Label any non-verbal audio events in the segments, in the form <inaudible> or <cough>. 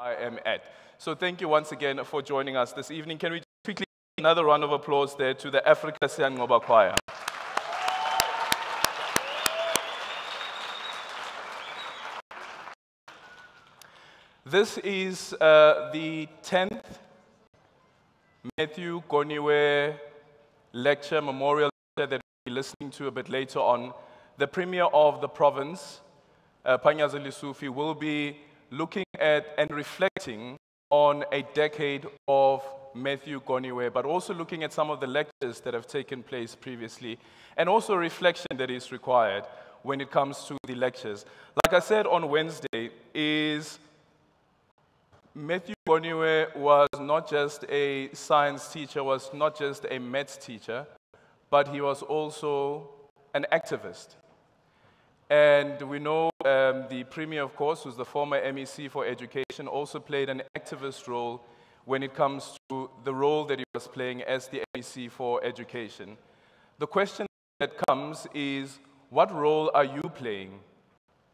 I am at. So thank you once again for joining us this evening. Can we quickly another round of applause there to the Africa Siyangoba Choir? This is uh, the 10th Matthew Goniwe lecture, memorial lecture that we'll be listening to a bit later on. The Premier of the province, uh, Panyaza Lesufi, will be looking at and reflecting on a decade of Matthew Goniwe, but also looking at some of the lectures that have taken place previously, and also reflection that is required when it comes to the lectures. Like I said on Wednesday, is Matthew Goniwe was not just a science teacher, was not just a maths teacher, but he was also an activist. And we know um, the Premier, of course, who's the former MEC for Education, also played an activist role when it comes to the role that he was playing as the MEC for Education. The question that comes is, what role are you playing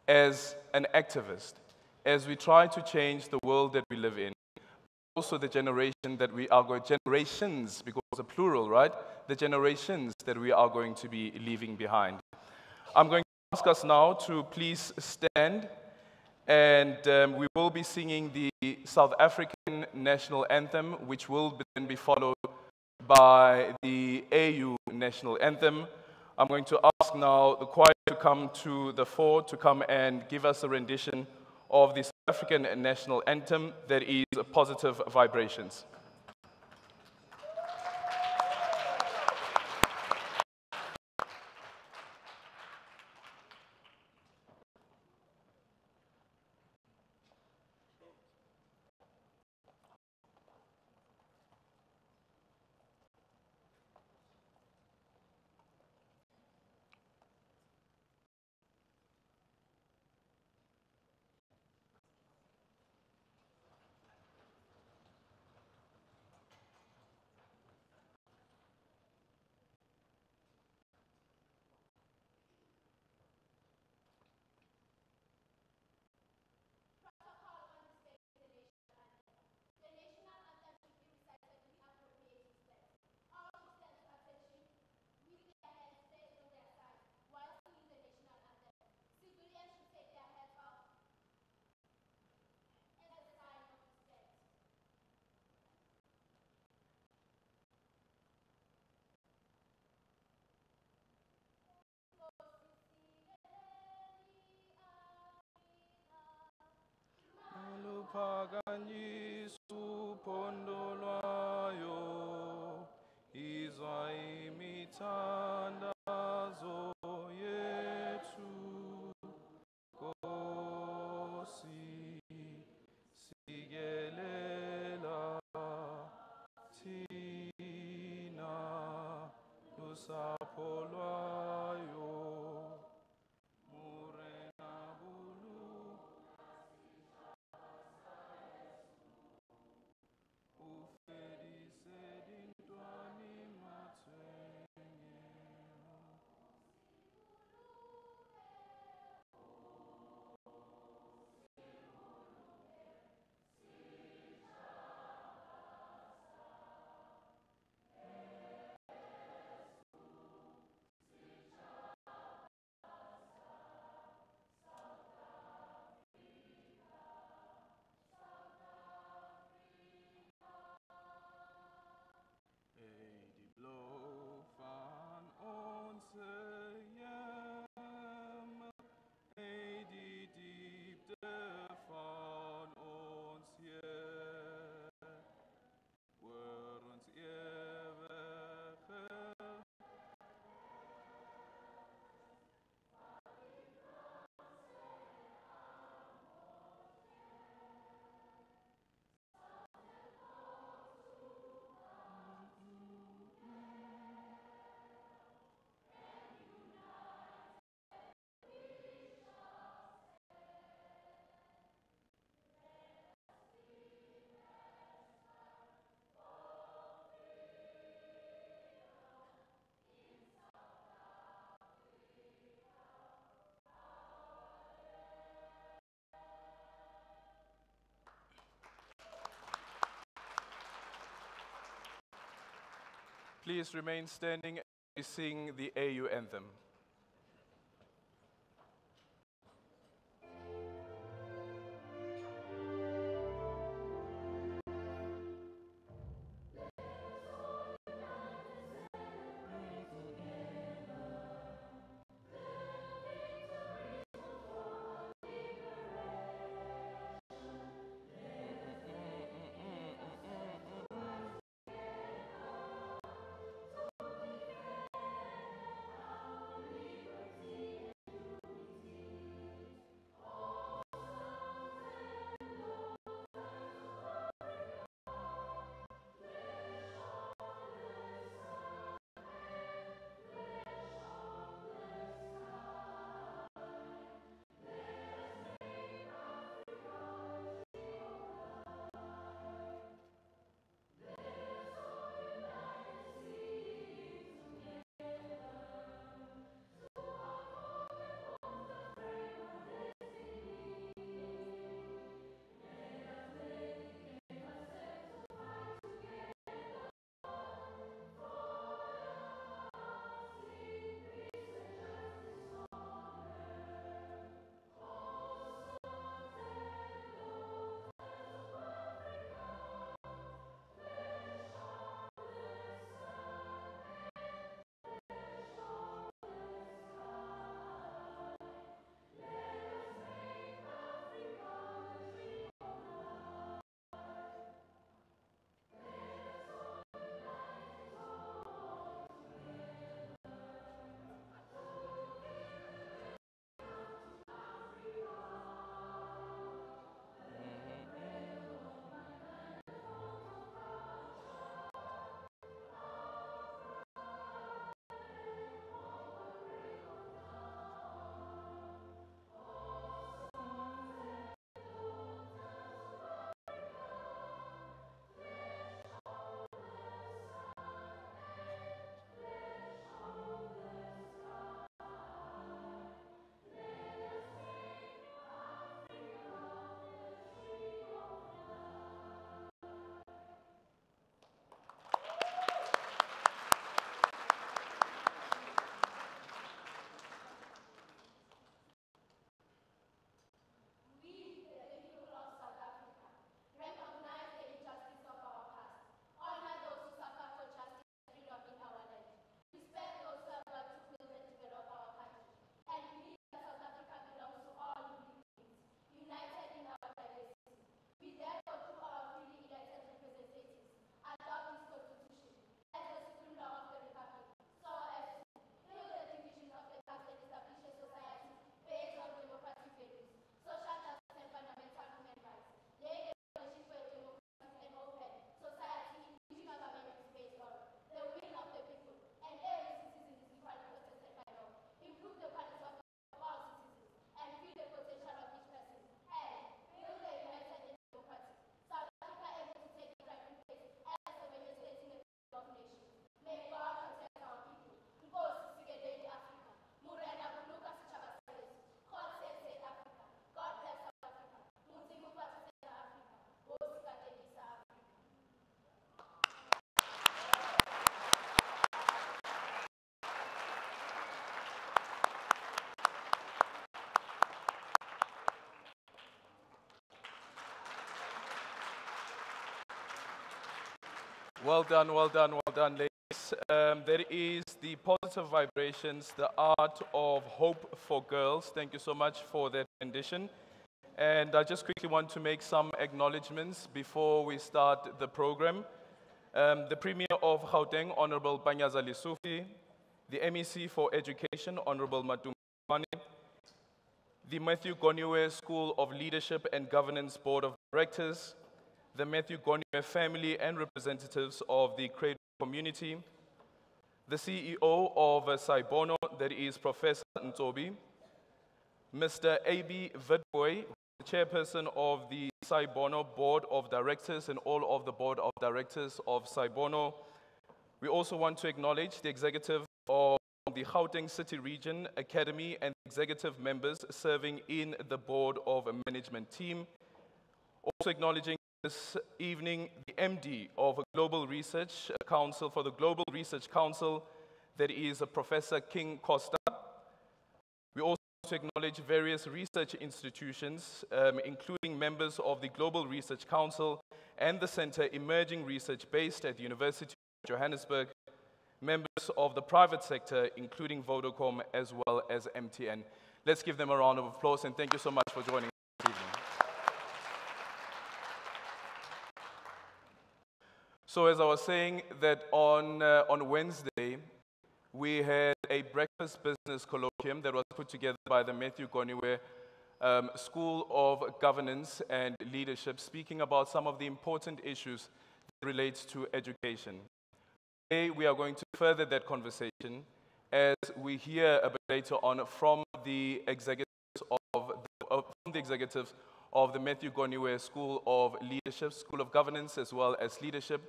as an activist? as we try to change the world that we live in, also the generation that we are going, generations, because it's a plural, right? The generations that we are going to be leaving behind. I'm going ask us now to please stand, and um, we will be singing the South African national anthem, which will then be followed by the AU national anthem. I'm going to ask now the choir to come to the fore to come and give us a rendition of the South African national anthem that is Positive Vibrations. Luphakanyiswa uphondo lwayo izwa imithandazo yethu Nkosi sikelela thina lusapho lwayo Please remain standing as we sing the AU anthem. Well done, well done, well done, ladies. Um, there is the positive vibrations, the art of hope for girls. Thank you so much for that rendition. And I just quickly want to make some acknowledgements before we start the program. Um, the Premier of Gauteng, Honorable Panyaza Lesufi, the MEC for Education, Honorable Matumani, the Matthew Goniwe School of Leadership and Governance Board of Directors, the Matthew Goniwe family and representatives of the Cradock community, the CEO of Sci-Bono, that is Professor Ntobi, Mr. A.B. Vidboy, the chairperson of the Sci-Bono Board of Directors and all of the Board of Directors of Sci-Bono. We also want to acknowledge the executive of the Gauteng City Region Academy and executive members serving in the Board of Management team. Also acknowledging this evening the MD of a Global Research Council for the Global Research Council, that is a Professor King Costa. We also acknowledge various research institutions, um, including members of the Global Research Council and the Center Emerging Research based at the University of Johannesburg, members of the private sector, including Vodacom as well as MTN. Let's give them a round of applause and thank you so much for joining us this evening. So as I was saying, that on, uh, on Wednesday, we had a breakfast business colloquium that was put together by the Matthew Goniwe um, School of Governance and Leadership, speaking about some of the important issues that relates to education. Today, we are going to further that conversation as we hear a bit later on from the executives of the, of, from the executives of the Matthew Goniwe School of Leadership, School of Governance, as well as Leadership.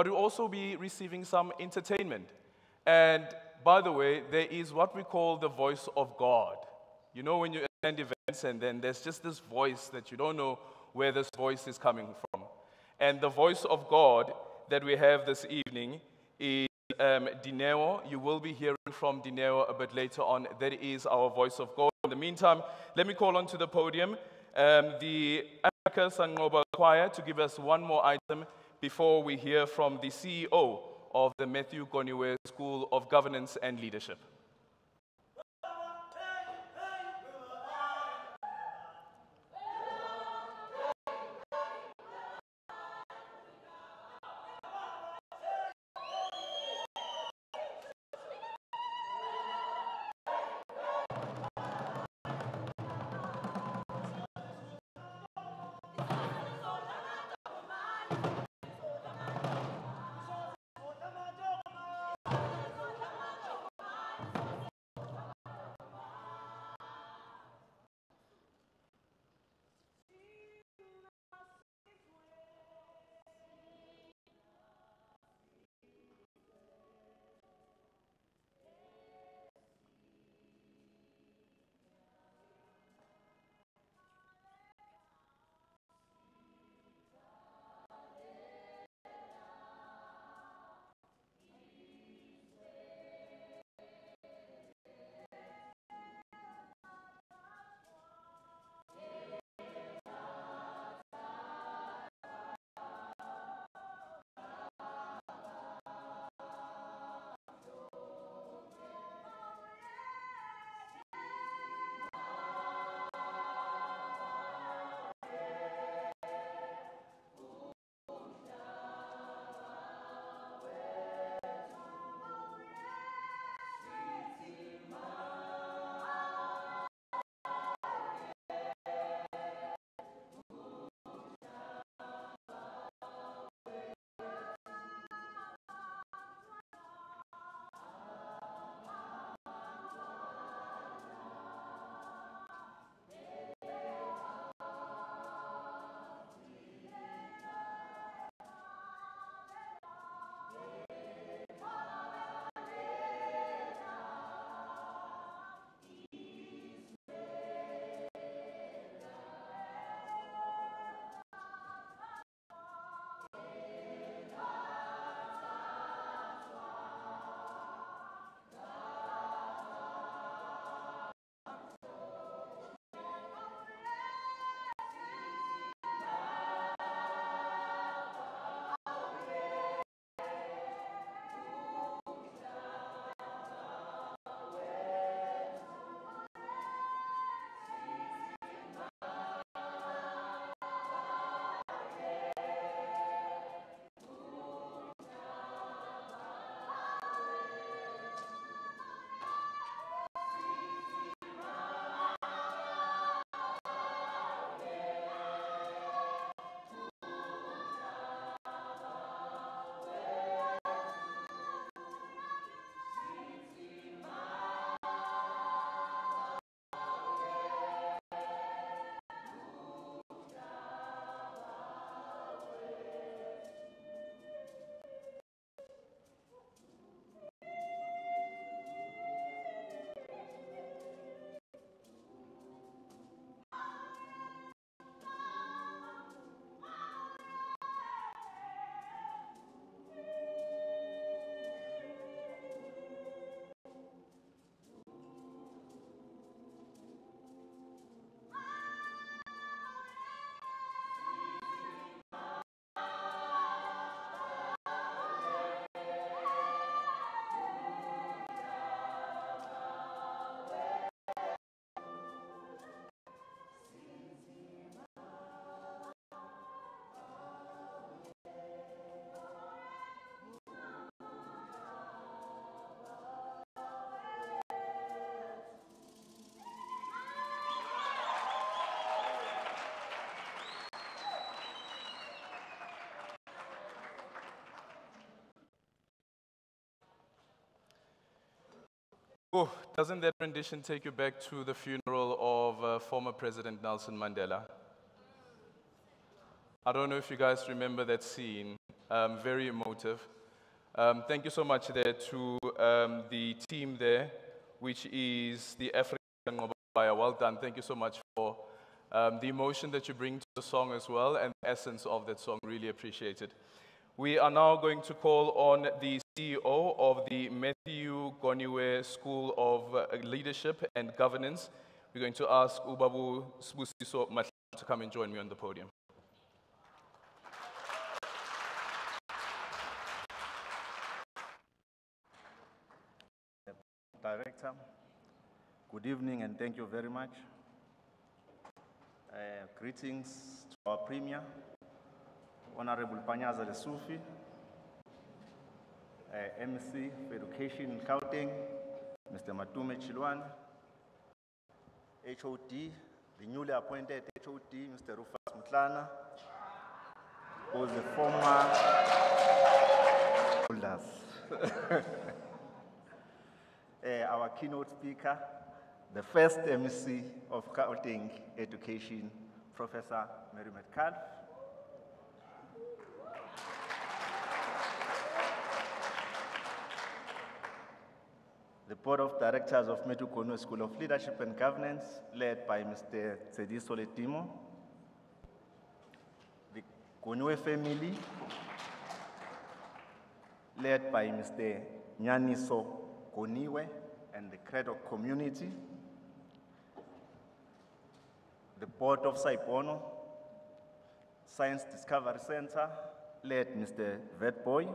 But we'll also be receiving some entertainment. And by the way, there is what we call the voice of God. You know, when you attend events and then there's just this voice that you don't know where this voice is coming from. And the voice of God that we have this evening is um, Dineo. You will be hearing from Dineo a bit later on. That is our voice of God. In the meantime, let me call onto the podium um, the Africa Sangoba Choir to give us one more item before we hear from the CEO of the Matthew Goniwe School of Governance and Leadership. Oh, doesn't that rendition take you back to the funeral of uh, former President Nelson Mandela? I don't know if you guys remember that scene, um, very emotive. Um, thank you so much there to um, the team there, which is the African Ngqobaya. Well done. Thank you so much for um, the emotion that you bring to the song as well and the essence of that song. Really appreciate it. We are now going to call on the CEO of the Matthew Goniwe School of uh, Leadership and Governance. We're going to ask Ubabu Sbusiso to come and join me on the podium. Director, good evening and thank you very much. Uh, greetings to our Premier, Honorable Panyaza Lesufi, uh, MC for Education in Gauteng, Mr. Matome Chiloane, HOD, the newly appointed HOD, Mr. Rufus Mutlana, who is the former holders. Uh, <laughs> our keynote speaker, the first MC of Gauteng Education, Professor Mary Metcalf. The Board of Directors of Matthew Goniwe School of Leadership and Governance, led by Mr. Tsediso Letimo. The Goniwe family, led by Mr. Nyaniso Goniwe and the Cradock community. The Board of Sci-Bono, Science Discovery Center, led Mr. Vetboy.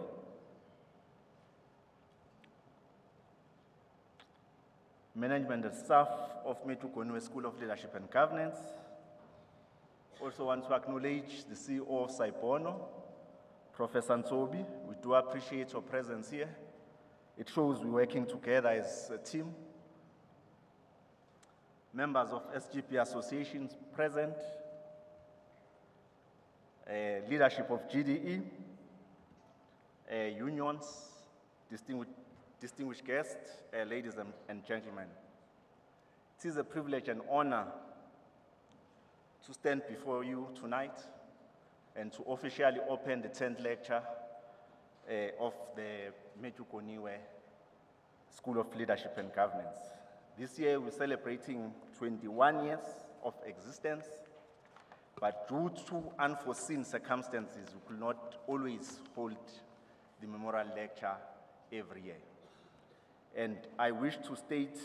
Management and staff of Matthew Goniwe School of Leadership and Governance. Also want to acknowledge the CEO of Sci-Bono, Professor Nsobi. We do appreciate your presence here. It shows we're working together as a team. Members of SGB associations present, uh, leadership of GDE, uh, unions, distinguished, distinguished guests, uh, ladies and, and gentlemen. It is a privilege and honor to stand before you tonight and to officially open the 10th lecture uh, of the Matthew Goniwe School of Leadership and Governance. This year we're celebrating 21 years of existence, but due to unforeseen circumstances, we could not always hold the memorial lecture every year. And I wish to state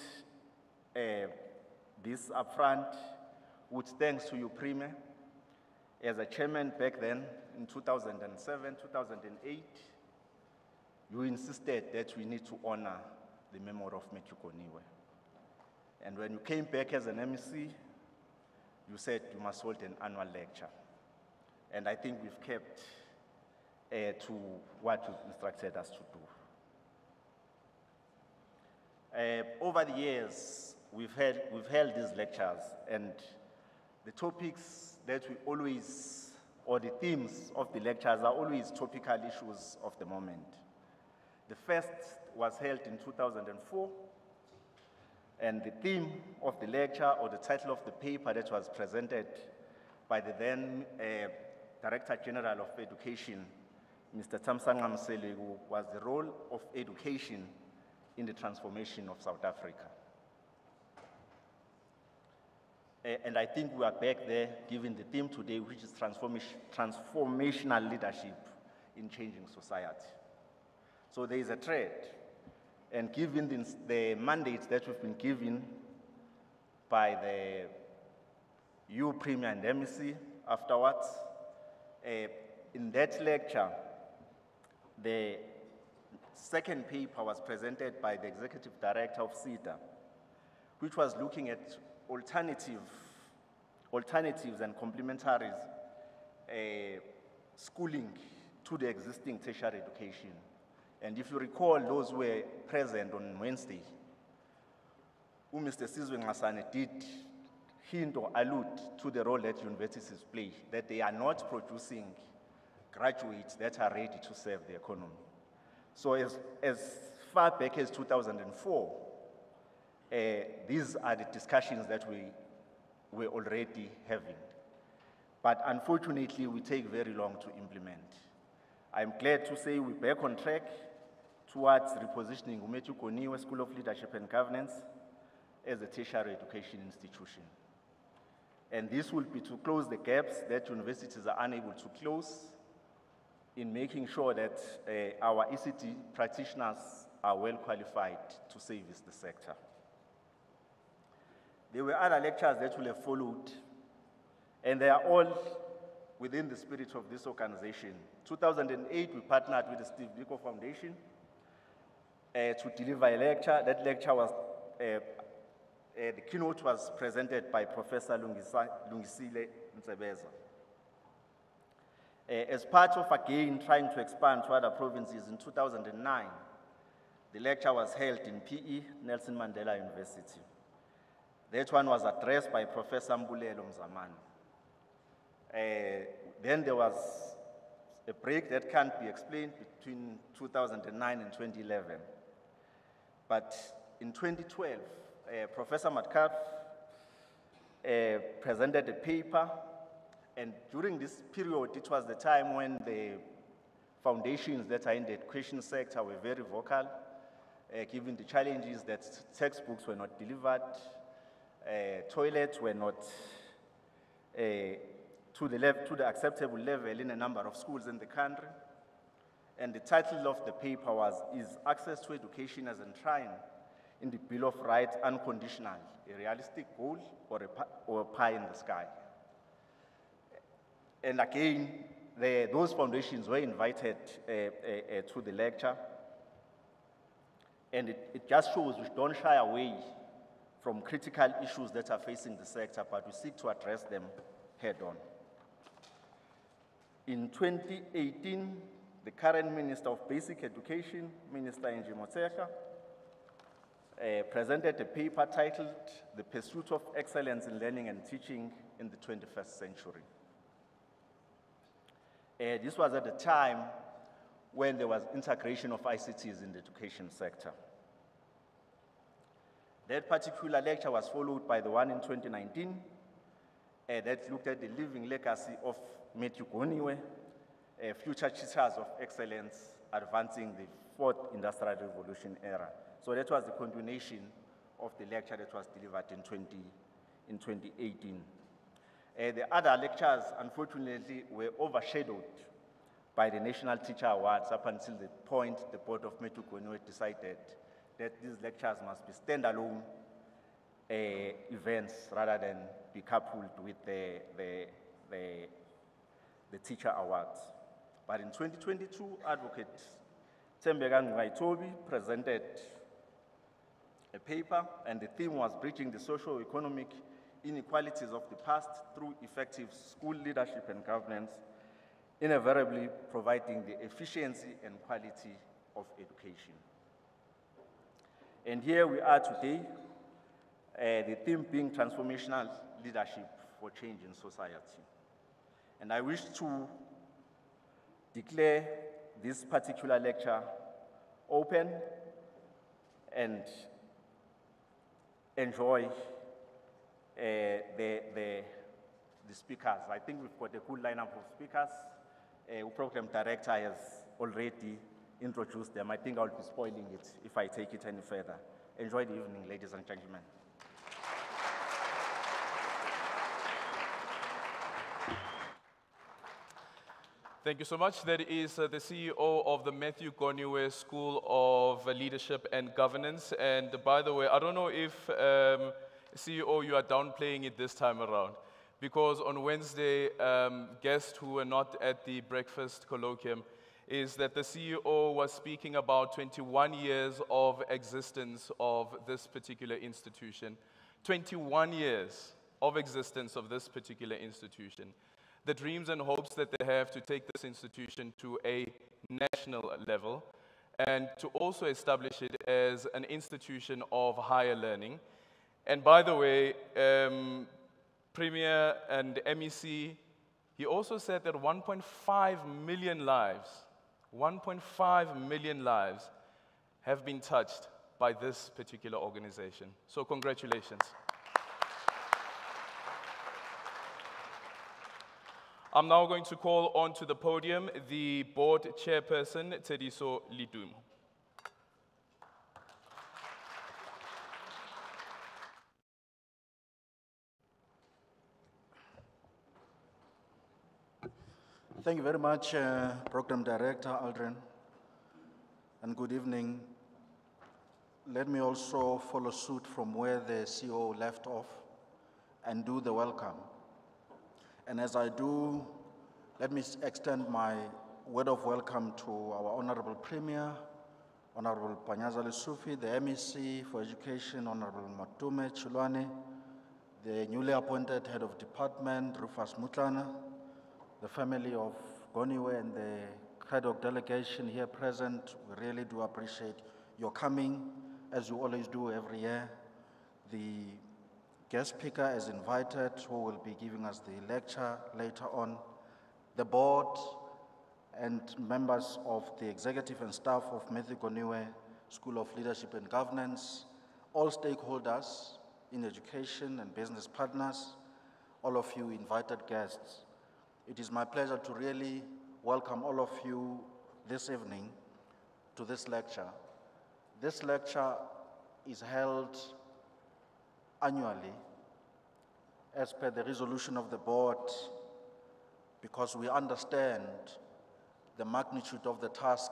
uh, this upfront with thanks to you, Premier, as a chairman back then in 2007, 2008, you insisted that we need to honor the memory of Matthew Goniwe. And when you came back as an MC, you said you must hold an annual lecture. And I think we've kept uh, to what you instructed us to do. Uh, over the years, we've held, we've held these lectures, and the topics that we always, or the themes of the lectures, are always topical issues of the moment. The first was held in 2004, and the theme of the lecture or the title of the paper that was presented by the then uh, Director General of Education, Mr. Thamsanqa Mseleku, was the role of education in the transformation of South Africa. And I think we are back there given the theme today, which is transformational leadership in changing society. So there is a thread. And given the, the mandates that we've been given by the EU Premier and MEC afterwards, uh, in that lecture, the second paper was presented by the Executive Director of SEDA, which was looking at alternative, alternatives and complementaries uh, schooling to the existing tertiary education. And if you recall those were present on Wednesday, Mr. Sizwe Nxasana did hint or allude to the role that universities play, that they are not producing graduates that are ready to serve the economy. So as, as far back as 2004, Uh, these are the discussions that we were already having. But unfortunately, we take very long to implement. I'm glad to say we're back on track towards repositioning Umetu Goniwe School of Leadership and Governance as a tertiary education institution. And this will be to close the gaps that universities are unable to close in making sure that uh, our ECD practitioners are well qualified to service the sector. There were other lectures that will have followed, and they are all within the spirit of this organization. 2008, we partnered with the Steve Biko Foundation uh, to deliver a lecture. That lecture was, uh, uh, the keynote was presented by Professor Lungisile Ntsebeza. Uh, as part of, again, trying to expand to other provinces in 2009, the lecture was held in PE, Nelson Mandela University. That one was addressed by Professor Mbulelo Mzamane. Uh, then there was a break that can't be explained between 2009 and 2011. But in 2012, uh, Professor Metcalf uh, presented a paper, and during this period, it was the time when the foundations that are in the education sector were very vocal, uh, given the challenges that textbooks were not delivered, uh, toilets were not uh, to, the to the acceptable level in a number of schools in the country. And the title of the paper was Is Access to Education as Enshrined in the Bill of Rights Unconditional, a realistic goal or a, or a pie in the sky? And again, the, those foundations were invited uh, uh, uh, to the lecture. And it, it just shows we don't shy away from critical issues that are facing the sector, but we seek to address them head on. In 2018, the current Minister of Basic Education, Minister Angie Motshekga, uh, presented a paper titled The Pursuit of Excellence in Learning and Teaching in the 21st Century. Uh, this was at the time when there was integration of ICTs in the education sector. That particular lecture was followed by the one in 2019 uh, that looked at the living legacy of Matthew Goniwe, uh, future teachers of excellence advancing the fourth industrial revolution era. So that was the continuation of the lecture that was delivered in, 20, in 2018. Uh, the other lectures, unfortunately, were overshadowed by the National Teacher Awards up until the point the board of Matthew Goniwe decided that these lectures must be standalone uh, events rather than be coupled with the, the, the, the teacher awards. But in 2022, Advocate Tembeka Ngcukaitobi presented a paper, and the theme was Bridging the Socio-Economic Inequalities of the Past through Effective School Leadership and Governance, invariably providing the efficiency and quality of education. And here we are today, uh, the theme being transformational leadership for change in society. And I wish to declare this particular lecture open and enjoy the, the, the speakers. I think we've got a good lineup of speakers. Uh, program director has already introduced them. I think I'll be spoiling it if I take it any further. Enjoy the evening, ladies and gentlemen. Thank you so much. That is uh, the CEO of the Matthew Goniwe School of Leadership and Governance. And by the way, I don't know if um, CEO you are downplaying it this time around, because on Wednesday, um, guests who were not at the breakfast colloquium is that the CEO was speaking about 21 years of existence of this particular institution. 21 years of existence of this particular institution the dreams and hopes that they have to take this institution to a national level and to also establish it as an institution of higher learning. And by the way, um, Premier and MEC, he also said that 1.5 million lives, 1.5 million lives have been touched by this particular organization. So, congratulations. I'm now going to call onto the podium the board chairperson, Tediso Lidum. Thank you very much, uh, Program Director Aldrin, and good evening. Let me also follow suit from where the CEO left off and do the welcome. And as I do, let me extend my word of welcome to our Honorable Premier, Honorable Panyaza Lesufi, the MEC for Education, Honorable Matome Chiloane, the newly appointed Head of Department, Rufus Mutlana, the family of Goniwe and the Cradock delegation here present, we really do appreciate your coming, as you always do every year. The guest speaker is invited, who will be giving us the lecture later on. The board and members of the executive and staff of Matthew Goniwe School of Leadership and Governance, all stakeholders in education and business partners, all of you invited guests. It is my pleasure to really welcome all of you this evening to this lecture. This lecture is held annually as per the resolution of the board because we understand the magnitude of the task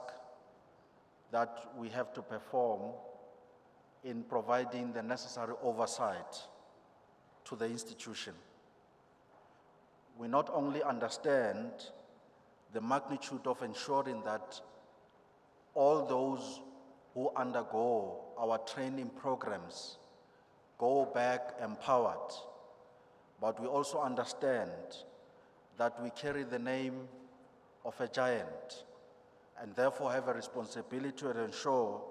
that we have to perform in providing the necessary oversight to the institution we not only understand the magnitude of ensuring that all those who undergo our training programs go back empowered, but we also understand that we carry the name of a giant and therefore have a responsibility to ensure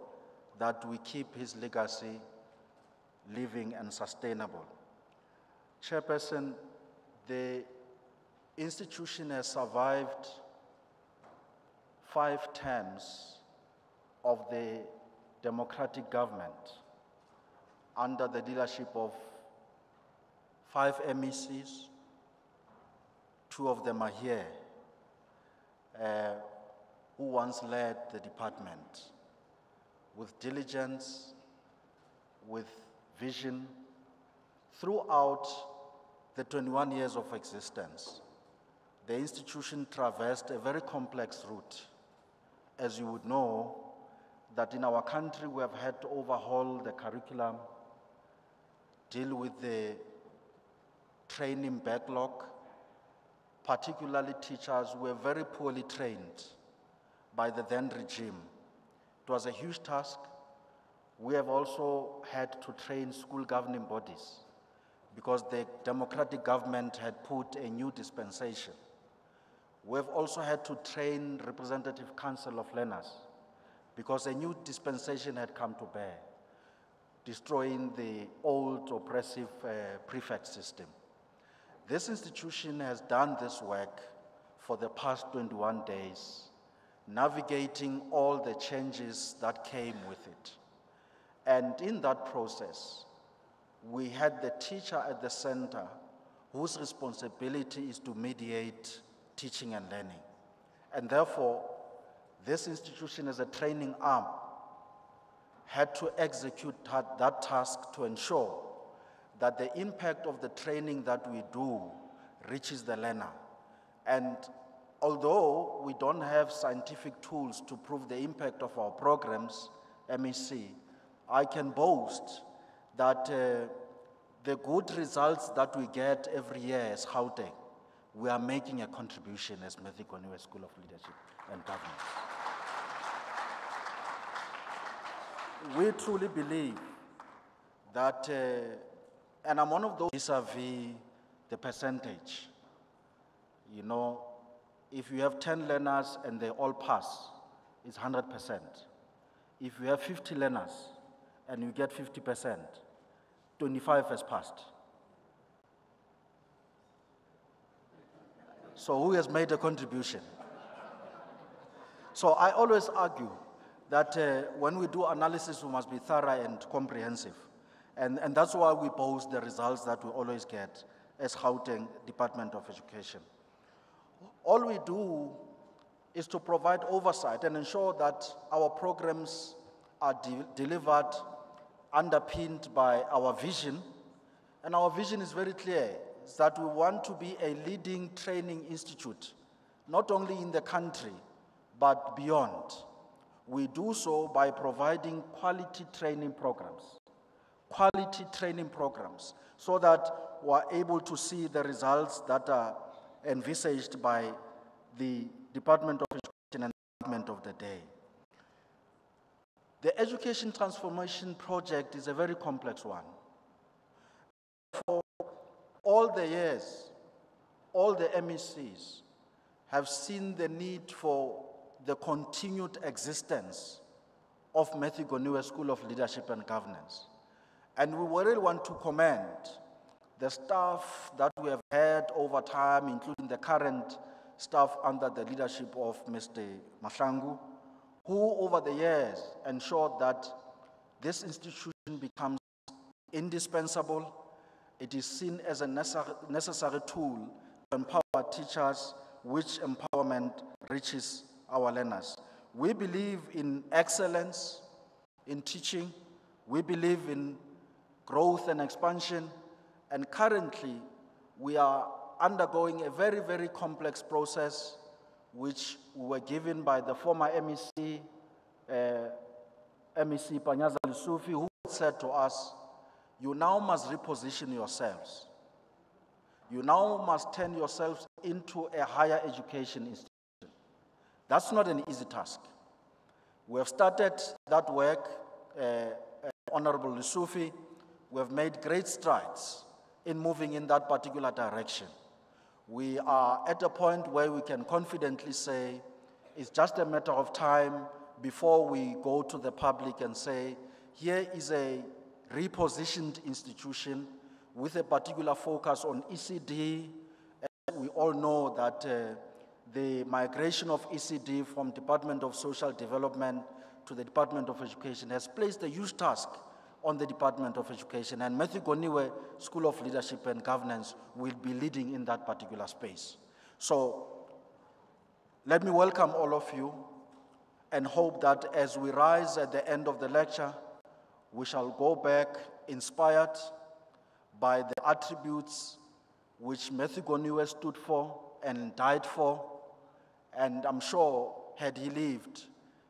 that we keep his legacy living and sustainable. Chairperson, the institution has survived five terms of the democratic government under the leadership of five MECs. Two of them are here, uh, who once led the department with diligence, with vision, throughout the 21 years of existence the institution traversed a very complex route. As you would know, that in our country we have had to overhaul the curriculum, deal with the training backlog, particularly teachers were very poorly trained by the then regime. It was a huge task. We have also had to train school governing bodies because the democratic government had put a new dispensation. We've also had to train representative council of learners because a new dispensation had come to bear, destroying the old oppressive uh, prefect system. This institution has done this work for the past 21 days, navigating all the changes that came with it. And in that process, we had the teacher at the center whose responsibility is to mediate teaching and learning. And therefore, this institution as a training arm had to execute that, that task to ensure that the impact of the training that we do reaches the learner. And although we don't have scientific tools to prove the impact of our programs, MEC, I can boast that uh, the good results that we get every year as Gauteng, we are making a contribution as Matthew Goniwe School of Leadership and Governance. We truly believe that, uh, and I'm one of those vis-a-vis the percentage. You know, if you have 10 learners and they all pass, it's 100%. If you have 50 learners and you get 50%, 25 has passed. So who has made a contribution? So I always argue that uh, when we do analysis, we must be thorough and comprehensive. And, and that's why we post the results that we always get as Gauteng Department of Education. All we do is to provide oversight and ensure that our programs are de- delivered underpinned by our vision. And our vision is very clear that we want to be a leading training institute, not only in the country, but beyond. We do so by providing quality training programs, quality training programs, so that we're able to see the results that are envisaged by the Department of Education and Department of the day. The Education Transformation Project is a very complex one. For all the years, all the MECs have seen the need for the continued existence of Matthew Goniwe School of Leadership and Governance. And we really want to commend the staff that we have had over time, including the current staff under the leadership of Mr. Mahlangu, who over the years ensured that this institution becomes indispensable. It is seen as a necessary tool to empower teachers, which empowerment reaches our learners. We believe in excellence in teaching. We believe in growth and expansion. And currently, we are undergoing a very, very complex process, which we were given by the former MEC, uh, MEC Panyaza Lesufi, who said to us, You now must reposition yourselves. You now must turn yourselves into a higher education institution. That's not an easy task. We have started that work, uh, uh, Honorable Lesufi. We have made great strides in moving in that particular direction. We are at a point where we can confidently say it's just a matter of time before we go to the public and say, here is a repositioned institution with a particular focus on ECD. And we all know that uh, the migration of ECD from Department of Social Development to the Department of Education has placed a huge task on the Department of Education, and Matthew Goniwe School of Leadership and Governance will be leading in that particular space. So let me welcome all of you and hope that as we rise at the end of the lecture, we shall go back inspired by the attributes which Matthew Goniwe stood for and died for. And I'm sure, had he lived,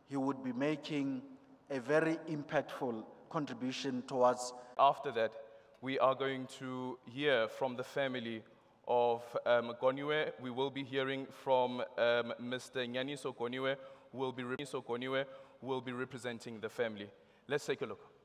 he would be making a very impactful contribution towards. After that, we are going to hear from the family of um, Goniwe. We will be hearing from um, Mr. Nyaniso who will be, who will be representing the family. Let's take a look.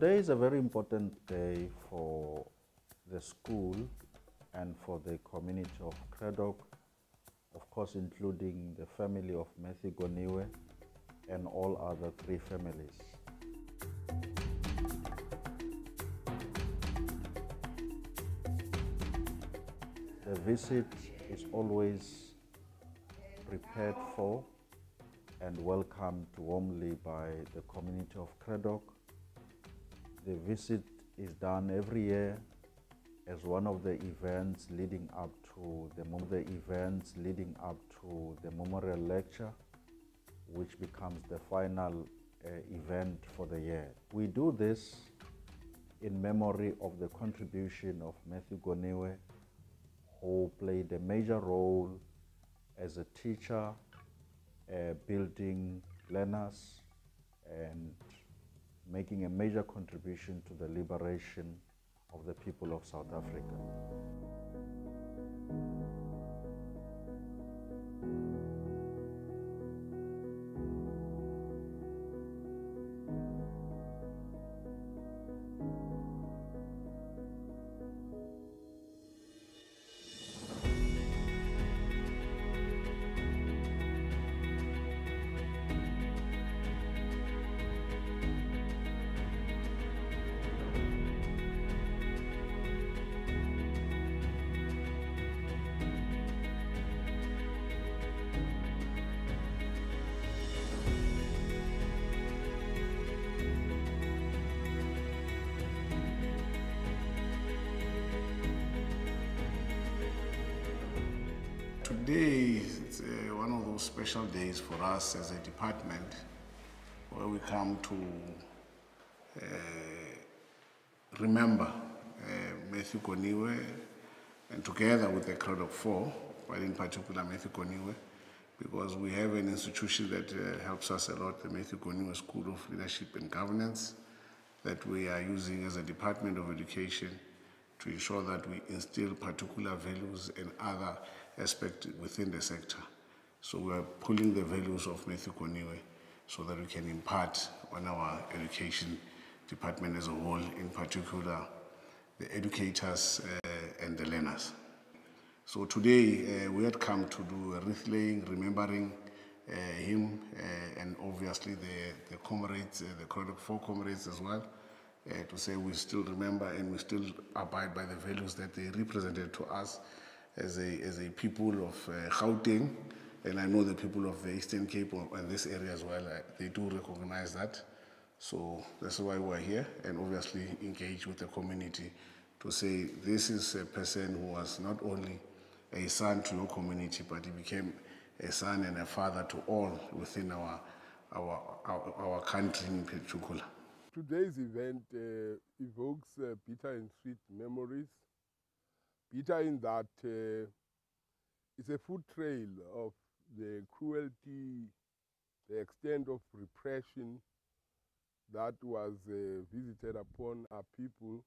Today is a very important day for the school and for the community of Cradock, of course, including the family of Matthew Goniwe and all other three families. The visit is always prepared for and welcomed warmly by the community of Cradock the visit is done every year as one of the events leading up to the, the events leading up to the memorial lecture, which becomes the final uh, event for the year. We do this in memory of the contribution of Matthew Goniwe, who played a major role as a teacher, uh, building learners and making a major contribution to the liberation of the people of South Africa. Special days for us as a department where we come to uh, remember uh, Matthew Goniwe and together with the Cradock Four, but in particular Matthew Goniwe, because we have an institution that uh, helps us a lot, the Matthew Goniwe School of Leadership and Governance, that we are using as a Department of Education to ensure that we instill particular values and other aspects within the sector. So we are pulling the values of Matthew Goniwe so that we can impart on our education department as a whole, in particular the educators uh, and the learners. So today uh, we had come to do a wreath laying, remembering uh, him and obviously the, the comrades, the four comrades as well, to say we still remember and we still abide by the values that they represented to us as a, as a people of uh, Gauteng. And I know the people of the Eastern Cape and this area as well, they do recognize that. So that's why we're here and obviously engage with the community to say this is a person who was not only a son to your community, but he became a son and a father to all within our, our, our, our country in particular. Today's event uh, evokes uh, bitter and sweet memories. Bitter in that uh, it's a foot trail of the cruelty, the extent of repression that was uh, visited upon our people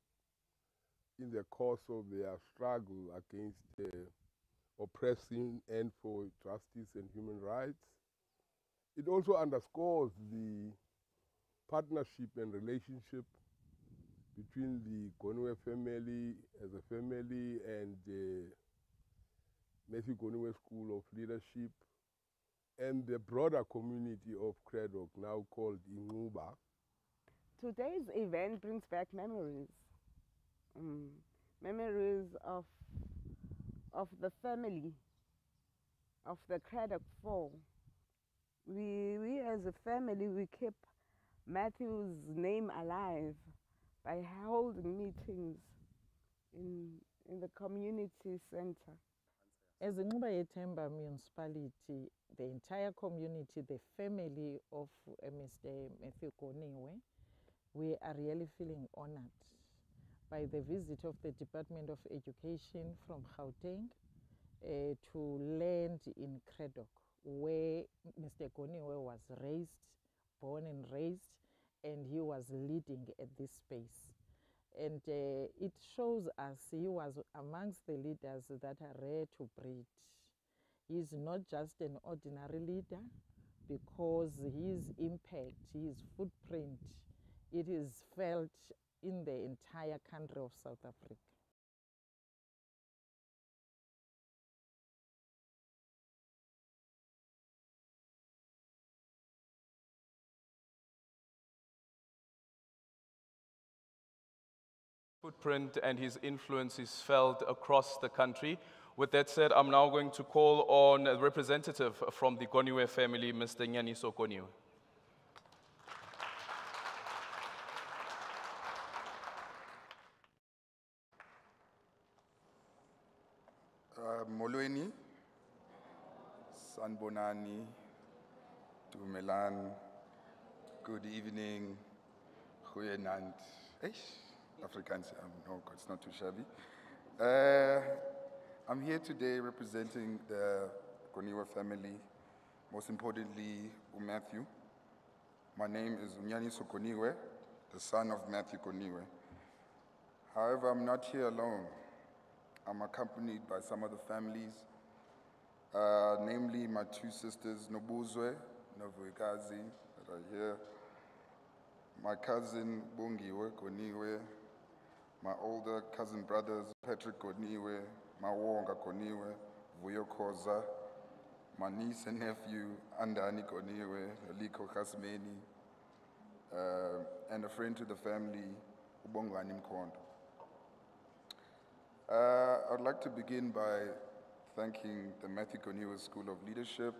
in the course of their struggle against uh, oppressing and for justice and human rights. It also underscores the partnership and relationship between the Goniwe family as a family and the Matthew Goniwe School of Leadership and the broader community of Cradock, now called Inguba. Today's event brings back memories. Mm, memories of, of the family, of the Cradock Four. We, we as a family, we keep Matthew's name alive by holding meetings in, in the community center. As a Nxuba Yethemba municipality, the entire community, the family of uh, Mr. Matthew Goniwe, we are really feeling honored by the visit of the Department of Education from Gauteng uh, to land in Cradock, where Mr. Goniwe was raised, born and raised, and he was leading at this space. And uh, it shows us he was amongst the leaders that are rare to breed. He's not just an ordinary leader because his impact, his footprint, it is felt in the entire country of South Africa. Footprint and his influence is felt across the country. With that said, I'm now going to call on a representative from the Goniwe family, Mr. Nyaniso Goniwe. Uh, Molweni, Sanbonani, Dumelan, good evening, Goeienaand. Eish, Afrikaans, um, no, it's not too shabby. Uh, I'm here today representing the Goniwe family, most importantly, Matthew. My name is Unyani Sokoniwe, the son of Matthew Goniwe. However, I'm not here alone. I'm accompanied by some other families, uh, namely my two sisters, Nobuzwe, Novuikazi, that are here, my cousin Bungiwe Goniwe, my older cousin brothers Patrick Goniwe, Mawonga Goniwe, Vuyo Koza, my niece and nephew Andani Goniwe, Aliko Kasmeni, uh, and a friend to the family, Ubongwani Mkondo. Uh, I'd like to begin by thanking the Matthew Goniwe School of Leadership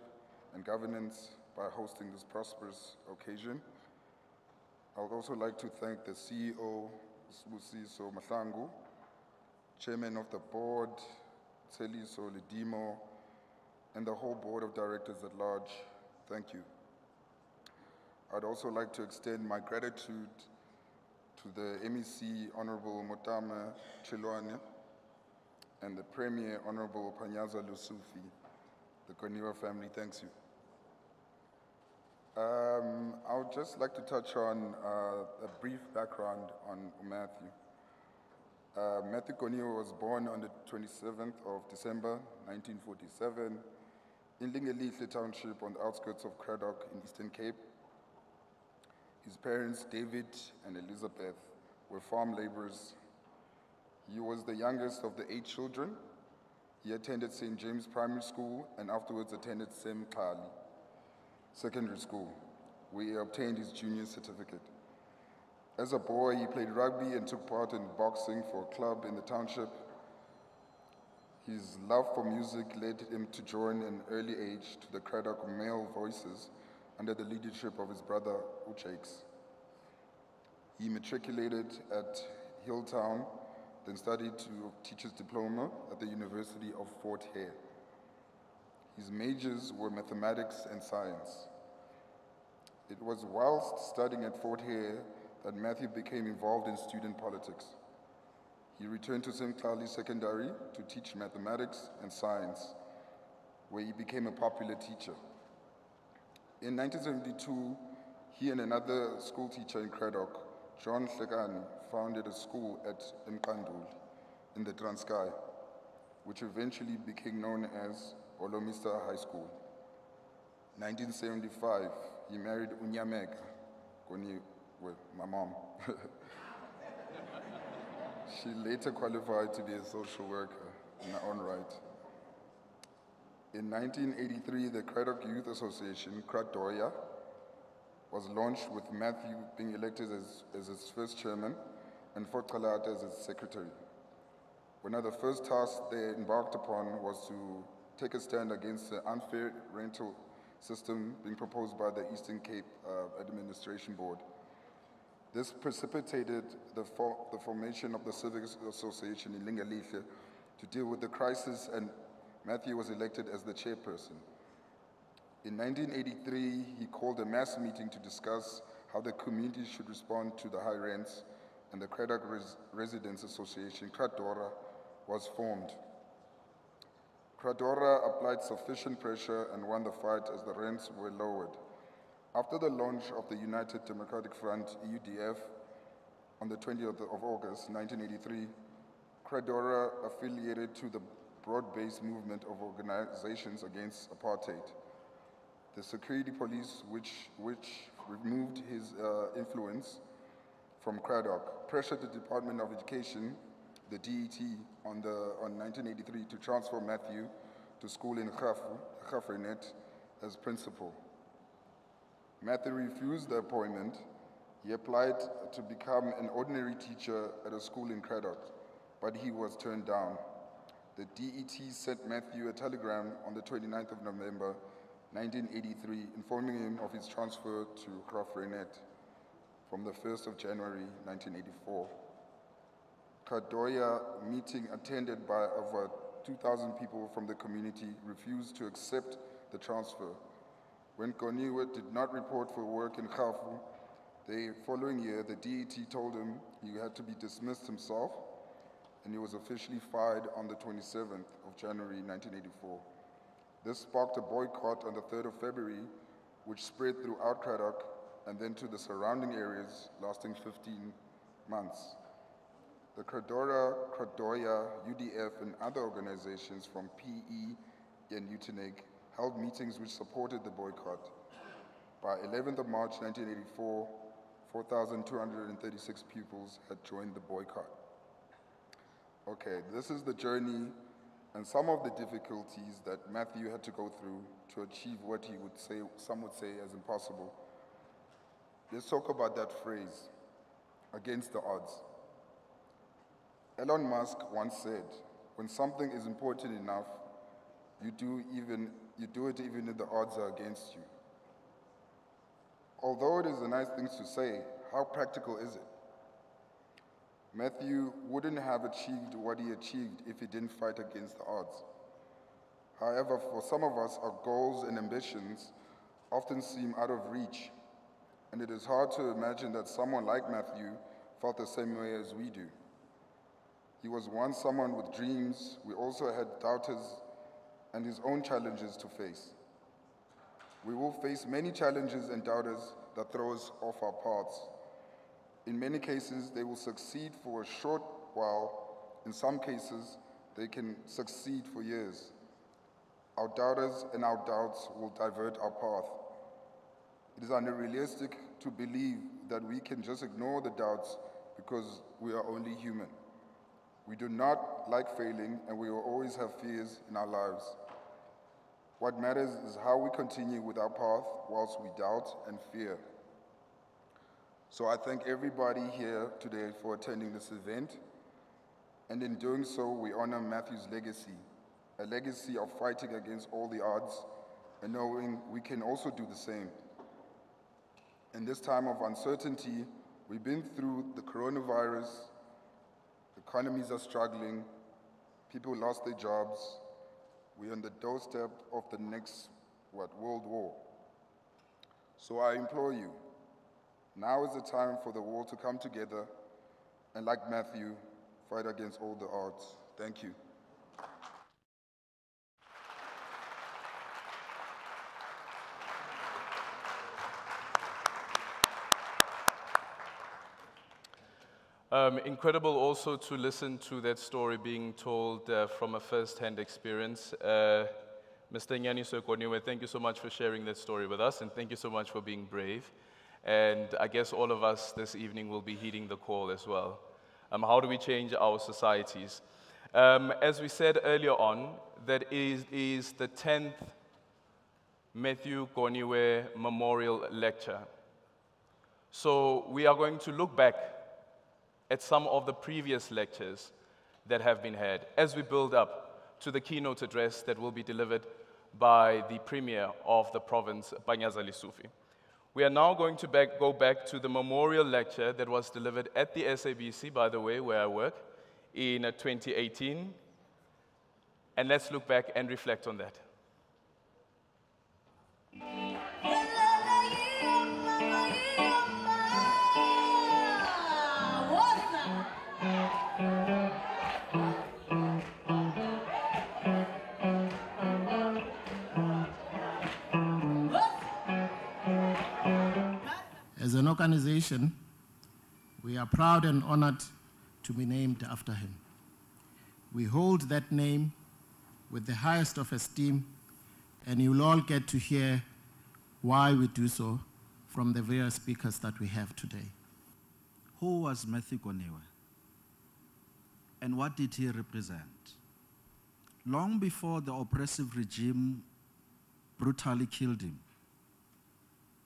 and Governance by hosting this prosperous occasion. I would also like to thank the CEO, Sibusiso Mahlangu, Chairman of the Board, Teliso Ledimo, and the whole board of directors at large, thank you. I'd also like to extend my gratitude to the MEC Honorable Matome Chiloane and the Premier Honorable Panyaza Lesufi. The Goniwe family thanks you. Um, I would just like to touch on uh, a brief background on Matthew. Uh, Matthew Goniwe was born on the 27th of December 1947 in Lingelihle Township on the outskirts of Cradock in Eastern Cape. His parents, David and Elizabeth, were farm laborers. He was the youngest of the eight children. He attended St. James Primary School and afterwards attended Sem Kali Secondary School, where he obtained his junior certificate. As a boy, he played rugby and took part in boxing for a club in the township. His love for music led him to join at an early age to the Cradock Male Voices under the leadership of his brother Ujakes. He matriculated at Healdtown, then studied to teacher's diploma at the University of Fort Hare. His majors were mathematics and science. It was whilst studying at Fort Hare that Matthew became involved in student politics. He returned to St. Semklali Secondary to teach mathematics and science, where he became a popular teacher. In 1972, he and another school teacher in Cradock, John Sekani, founded a school at Mqanduli in the Transkei, which eventually became known as Olomista High School. 1975, he married Unyameka, Koni, well, my mom. <laughs> she later qualified to be a social worker in her own right. In 1983, the Cradock Youth Association, Cradoya, was launched with Matthew being elected as, as its first chairman and Fort Calata as its secretary. One of the first tasks they embarked upon was to take a stand against the unfair rental system being proposed by the Eastern Cape uh, Administration Board. This precipitated the, for, the, formation of the Civic Association in Lingelihle to deal with the crisis, and Matthew was elected as the chairperson. In 1983, he called a mass meeting to discuss how the community should respond to the high rents, and the Cradock Res Residents Association, Cradora, was formed. Cradora applied sufficient pressure and won the fight as the rents were lowered. After the launch of the United Democratic Front, UDF, on the 20th of August 1983, Cradora affiliated to the broad-based movement of organizations against apartheid. The security police, which, which removed his uh, influence from Cradock, pressured the Department of Education, the DET, on, the, on 1983 to transfer Matthew to school in Graaff-Reinet, as principal. Matthew refused the appointment. He applied to become an ordinary teacher at a school in Cradock, but he was turned down. The DET sent Matthew a telegram on the 29th of November 1983 informing him of his transfer to Graaff-Reinet from the 1st of January 1984. Cradoya meeting attended by over 2,000 people from the community refused to accept the transfer when Goniwe did not report for work in Khafu, the following year, the DET told him he had to be dismissed himself, and he was officially fired on the 27th of January 1984. This sparked a boycott on the 3rd of February, which spread throughout Cradock and then to the surrounding areas, lasting 15 months. The Cradora, Cradoya, UDF, and other organizations from PE and Uitenhage held meetings which supported the boycott. By 11th of March 1984, 4,236 pupils had joined the boycott. Okay, this is the journey and some of the difficulties that Matthew had to go through to achieve what he would say, some would say as impossible. Let's talk about that phrase, against the odds. Elon Musk once said, when something is important enough, you do even you do it even if the odds are against you. Although it is a nice thing to say, how practical is it? Matthew wouldn't have achieved what he achieved if he didn't fight against the odds. However, for some of us, our goals and ambitions often seem out of reach, and it is hard to imagine that someone like Matthew felt the same way as we do. He was once someone with dreams. We also had doubters and his own challenges to face. We will face many challenges and doubters that throw us off our paths. In many cases, they will succeed for a short while. In some cases, they can succeed for years. Our doubters and our doubts will divert our path. It is unrealistic to believe that we can just ignore the doubts because we are only human. We do not like failing, and we will always have fears in our lives. What matters is how we continue with our path whilst we doubt and fear. So I thank everybody here today for attending this event. And in doing so, we honor Matthew's legacy, a legacy of fighting against all the odds and knowing we can also do the same. In this time of uncertainty, we've been through the coronavirus, economies are struggling, people lost their jobs, we're on the doorstep of the next, what, World War. So I implore you, now is the time for the world to come together and, like Matthew, fight against all the odds. Thank you. Um, incredible also to listen to that story being told uh, from a first-hand experience. Uh, Mr. Nyaniso Goniwe, thank you so much for sharing that story with us, and thank you so much for being brave. And I guess all of us this evening will be heeding the call as well. Um, how do we change our societies? Um, as we said earlier on, that is, is the 10th Matthew Goniwe Memorial Lecture. So we are going to look back at some of the previous lectures that have been had as we build up to the keynote address that will be delivered by the Premier of the province, Panyaza Lesufi. We are now going to back, go back to the memorial lecture that was delivered at the SABC, by the way, where I work, in uh, 2018. And let's look back and reflect on that. Organization, we are proud and honored to be named after him. We hold that name with the highest of esteem, and you will all get to hear why we do so from the various speakers that we have today. Who was Matthew Goniwe? And what did he represent? Long before the oppressive regime brutally killed him,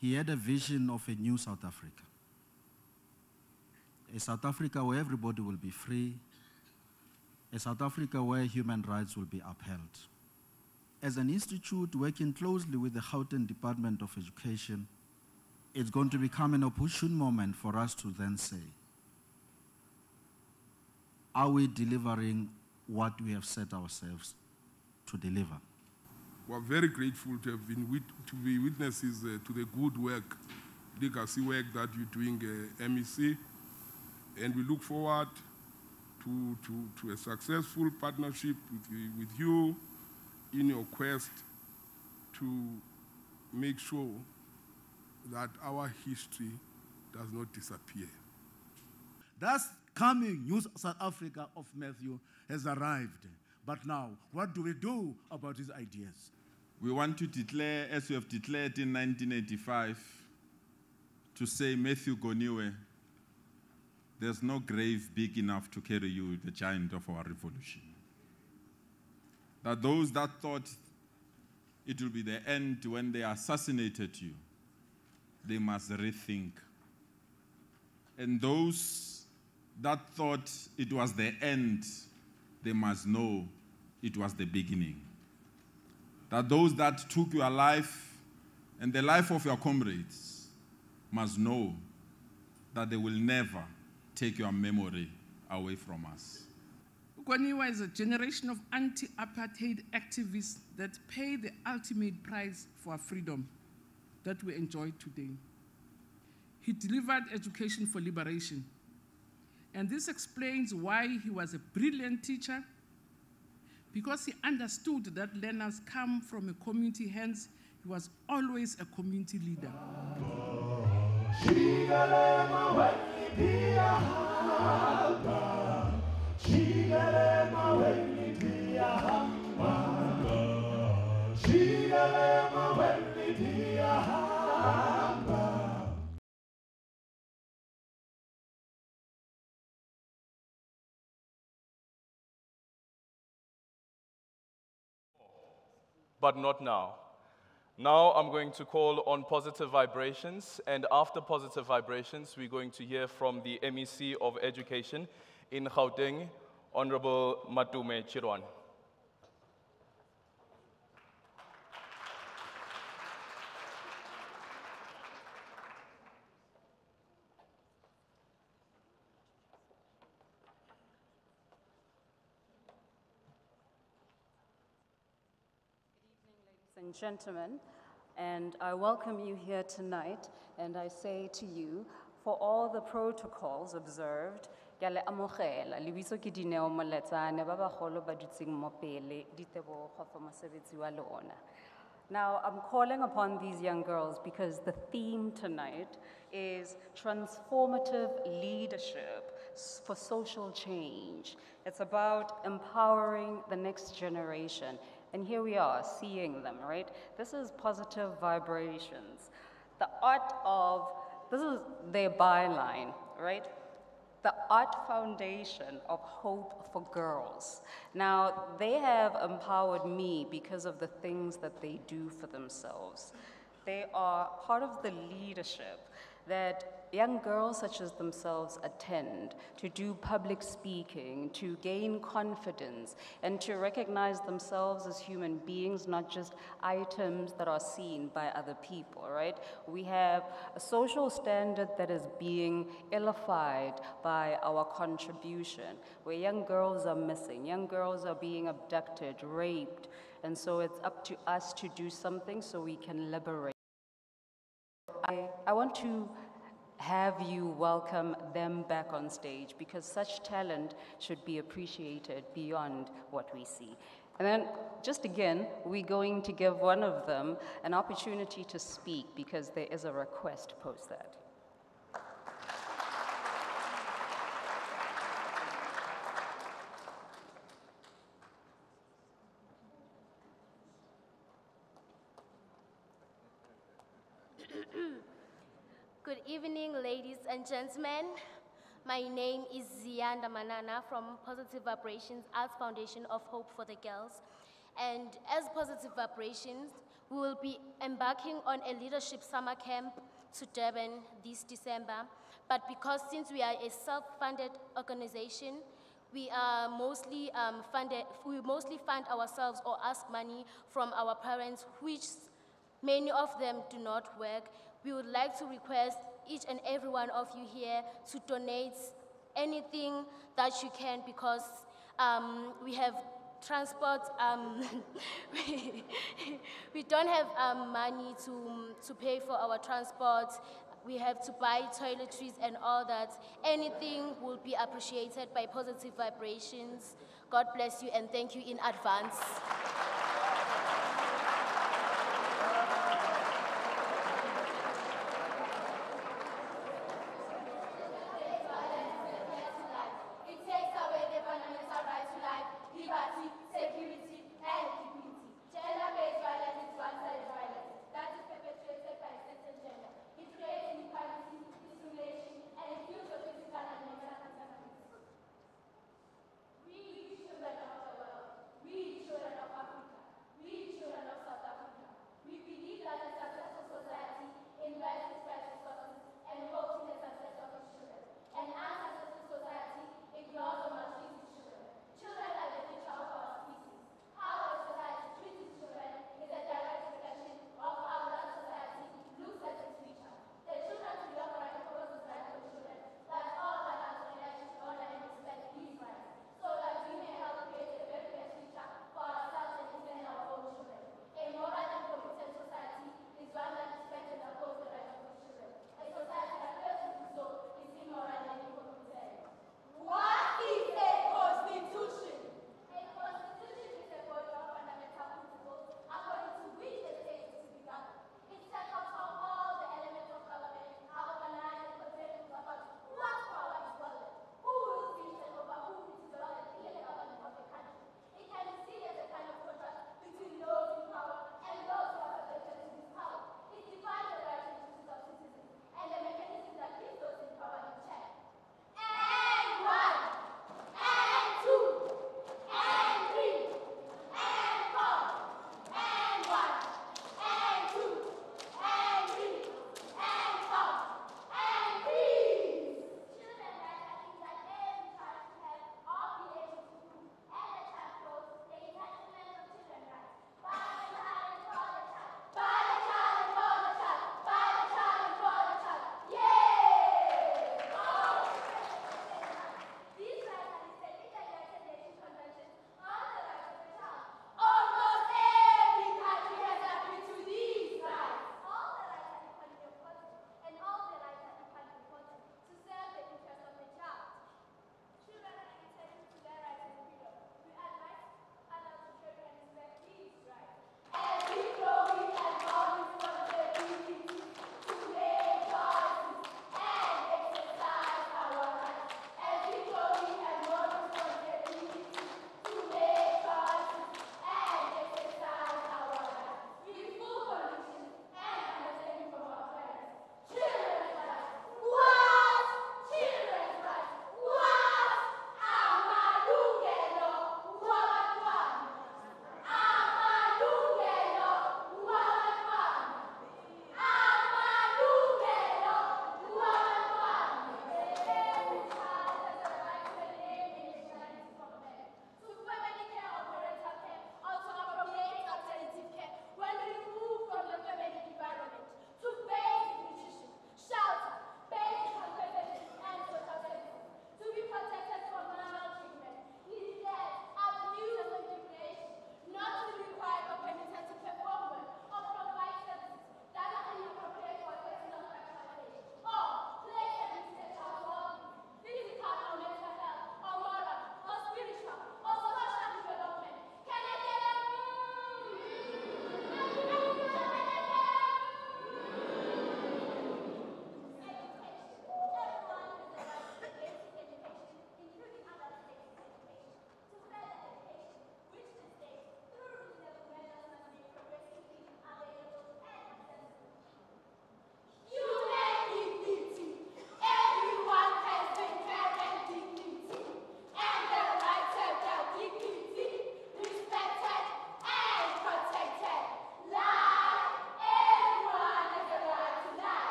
he had a vision of a new South Africa. A South Africa where everybody will be free, a South Africa where human rights will be upheld. As an institute working closely with the Gauteng Department of Education, it's going to become an opportune moment for us to then say, are we delivering what we have set ourselves to deliver? We're very grateful to have been wit- to be witnesses uh, to the good work, legacy work that you're doing uh, MEC, and we look forward to, to, to a successful partnership with, you- with you in your quest to make sure that our history does not disappear. Thus, coming new South Africa of Matthew has arrived. But now, what do we do about his ideas? We want to declare, as we have declared in 1985, to say, Matthew Goniwe, there's no grave big enough to carry you, the giant of our revolution. That those that thought it will be the end when they assassinated you, they must rethink. And those that thought it was the end, they must know it was the beginning that those that took your life and the life of your comrades must know that they will never take your memory away from us. Goniwe is a generation of anti-apartheid activists that pay the ultimate price for our freedom that we enjoy today. He delivered education for liberation. And this explains why he was a brilliant teacher, because he understood that learners come from a community, hence, he was always a community leader. But not now. Now I'm going to call on positive vibrations, and after positive vibrations, we're going to hear from the MEC of Education in Gauteng, Honorable Matome Chiloane. And gentlemen, and I welcome you here tonight, and I say to you, for all the protocols observed, now, I'm calling upon these young girls because the theme tonight is transformative leadership for social change. It's about empowering the next generation. And here we are seeing them, right? This is positive vibrations. The art of, this is their byline, right? the Art Foundation of Hope for Girls. Now, they have empowered me because of the things that they do for themselves. They are part of the leadership that young girls such as themselves attend to do public speaking, to gain confidence, and to recognize themselves as human beings, not just items that are seen by other people, right? We have a social standard that is being illified by our contribution, where young girls are missing, young girls are being abducted, raped, and so it's up to us to do something so we can liberate. I, I want to have you welcome them back on stage because such talent should be appreciated beyond what we see. And then, just again, we're going to give one of them an opportunity to speak because there is a request post that. Good evening, ladies and gentlemen. My name is Zianda Manana from Positive Vibrations Arts Foundation of Hope for the Girls. And as Positive Vibrations, we will be embarking on a leadership summer camp to Durban this December. But because since we are a self-funded organization, we are mostly um, funded, we mostly fund ourselves or ask money from our parents, which Many of them do not work. We would like to request each and every one of you here to donate anything that you can because um, we have transport. Um, <laughs> we, <laughs> we don't have um, money to, to pay for our transport. We have to buy toiletries and all that. Anything will be appreciated by positive vibrations. God bless you and thank you in advance.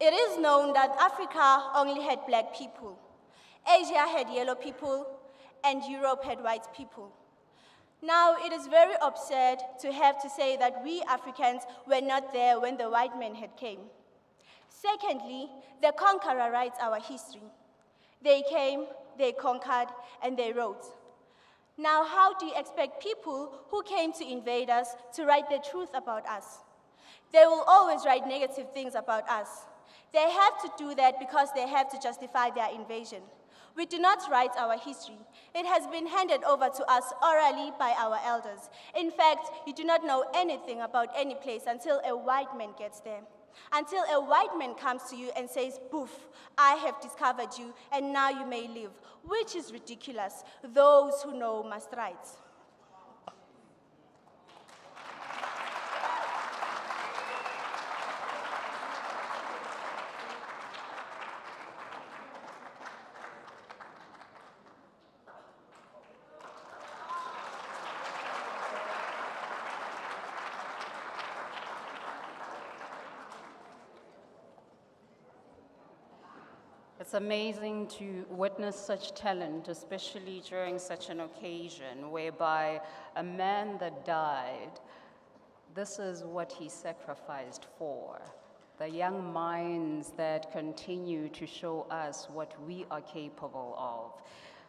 It is known that Africa only had black people, Asia had yellow people, and Europe had white people. Now, it is very absurd to have to say that we Africans were not there when the white men had came. Secondly, the conqueror writes our history. They came, they conquered, and they wrote. Now, how do you expect people who came to invade us to write the truth about us? They will always write negative things about us. They have to do that because they have to justify their invasion. We do not write our history. It has been handed over to us orally by our elders. In fact, you do not know anything about any place until a white man gets there. Until a white man comes to you and says, Boof, I have discovered you, and now you may live, which is ridiculous. Those who know must write. It's amazing to witness such talent, especially during such an occasion whereby a man that died, this is what he sacrificed for. The young minds that continue to show us what we are capable of.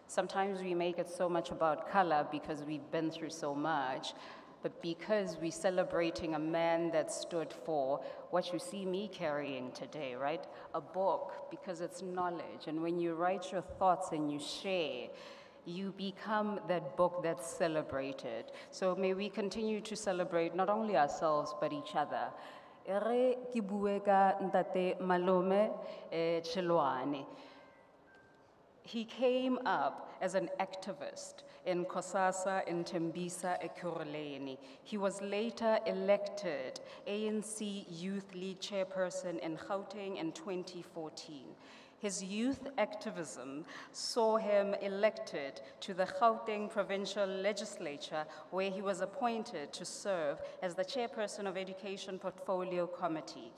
Sometimes we make it so much about color because we've been through so much, but because we're celebrating a man that stood for what you see me carrying today, right? A book, because it's knowledge. And when you write your thoughts and you share, you become that book that's celebrated. So may we continue to celebrate not only ourselves, but each other. Ere ntate Malome eh, Chiloane. He came up as an activist in Kosasa, in Tembisa, Ekurhuleni. He was later elected ANC Youth League chairperson in Gauteng in 2014. His youth activism saw him elected to the Gauteng Provincial Legislature, where he was appointed to serve as the chairperson of Education Portfolio Committee.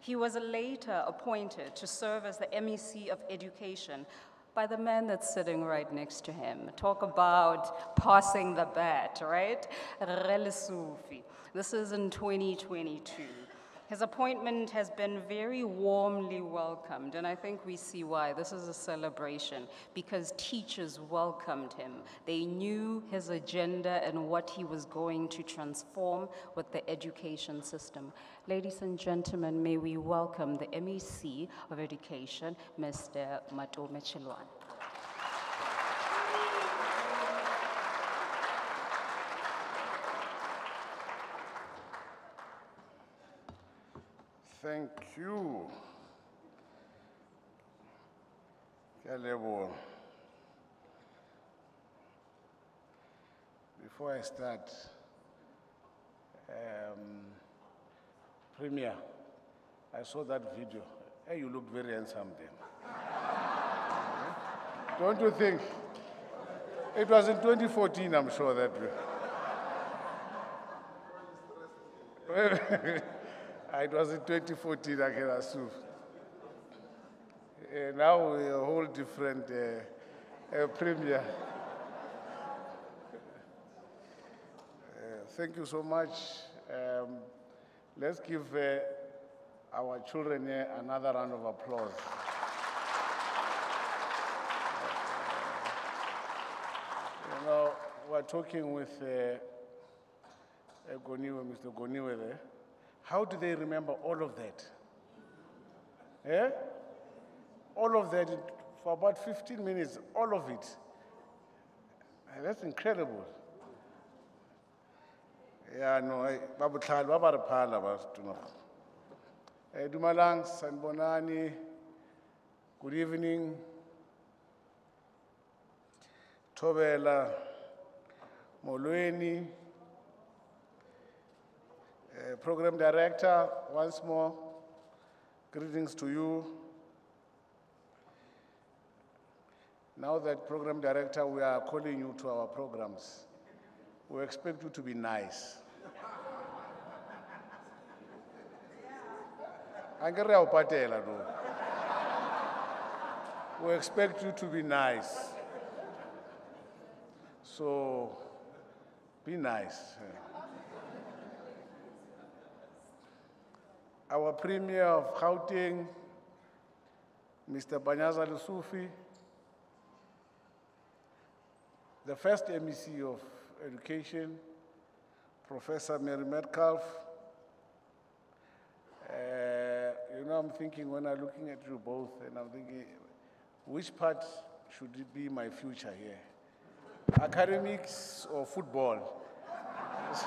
He was later appointed to serve as the MEC of Education by the man that's sitting right next to him. Talk about passing the bat, right? Rele Sufi. This is in 2022. His appointment has been very warmly welcomed, and I think we see why. This is a celebration because teachers welcomed him. They knew his agenda and what he was going to transform with the education system. Ladies and gentlemen, may we welcome the MEC of Education, Mr. Matome Chiloane. Thank you. Before I start, um, Premier, I saw that video. Hey, you look very handsome then. <laughs> Don't you think? It was in 2014, I'm sure that. <laughs> <laughs> it was in 2014, I can assume. Uh, now we're a whole different uh, uh, premier. Uh, thank you so much. Um, let's give our children another round of applause. You know, we're talking with Goniwe, Mr. Goniwe there. How do they remember all of that? Yeah? All of that for about 15 minutes, all of it. That's incredible. Yeah, no, eh, ba botlhale ba ba re phala ba tuma. Eh dumalang sanbonani. Good evening. Thobela Molweni uh, Program Director, once more, greetings to you. Now that Program Director, we are calling you to our programs. We expect you to be nice. <laughs> We expect you to be nice. So, be nice. Our Premier of Gauteng, Mr. Panyaza Lesufi, the first MEC of Education, Professor Mary Metcalf. Uh, you know, I'm thinking when I'm looking at you both, and I'm thinking, which part should it be my future here? Academics or football? <laughs>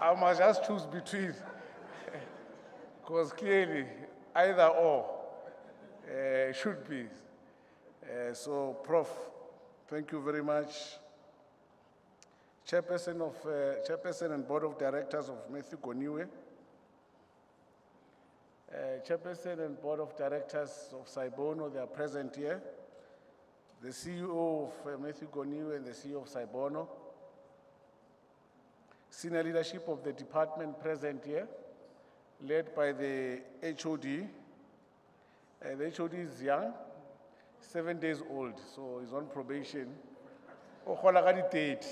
I must just choose between, because clearly either or uh, should be. Uh, so, Prof, thank you very much. Chairperson of uh, Chairperson and Board of Directors of Matthew Goniwe, Chairperson and Board of Directors of Sci-Bono, they are present here. The CEO of Matthew Goniwe and the CEO of Sci-Bono. Senior leadership of the department present here, led by the HOD. Uh, the HOD is young, seven days old, so he's on probation. O gola ka di-30.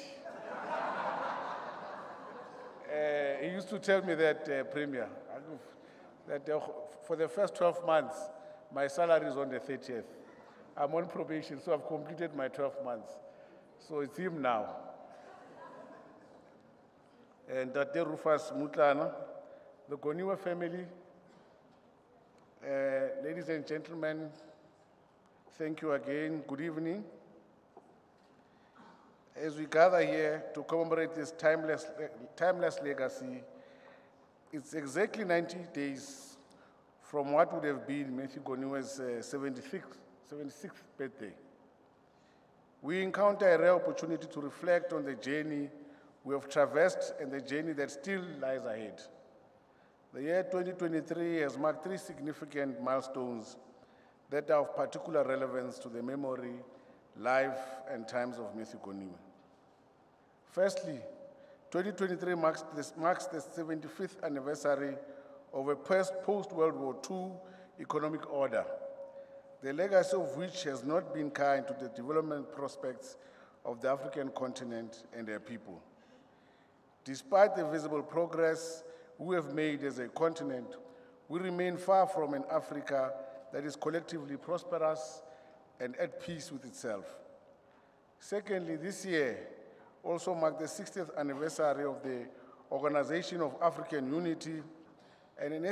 Uh, he used to tell me that, uh, Premier, that uh, for the first 12 months, my salary is on the 30th. I'm on probation, so I've completed my 12 months. So it's him now. And Tate Rufus Mutlana, the Goniwe family, uh, ladies and gentlemen, thank you again. Good evening. As we gather here to commemorate this timeless, timeless legacy, it's exactly 90 days from what would have been Matthew Goniwe's uh, 76th, 76th birthday. We encounter a rare opportunity to reflect on the journey we have traversed and the journey that still lies ahead. The year 2023 has marked three significant milestones that are of particular relevance to the memory, life, and times of Matthew Goniwe. Firstly, 2023 marks, this, marks the 75th anniversary of a post-World War II economic order, the legacy of which has not been kind to the development prospects of the African continent and their people. Despite the visible progress we have made as a continent, we remain far from an Africa that is collectively prosperous and at peace with itself. Secondly, this year also marked the 60th anniversary of the Organization of African Unity and an,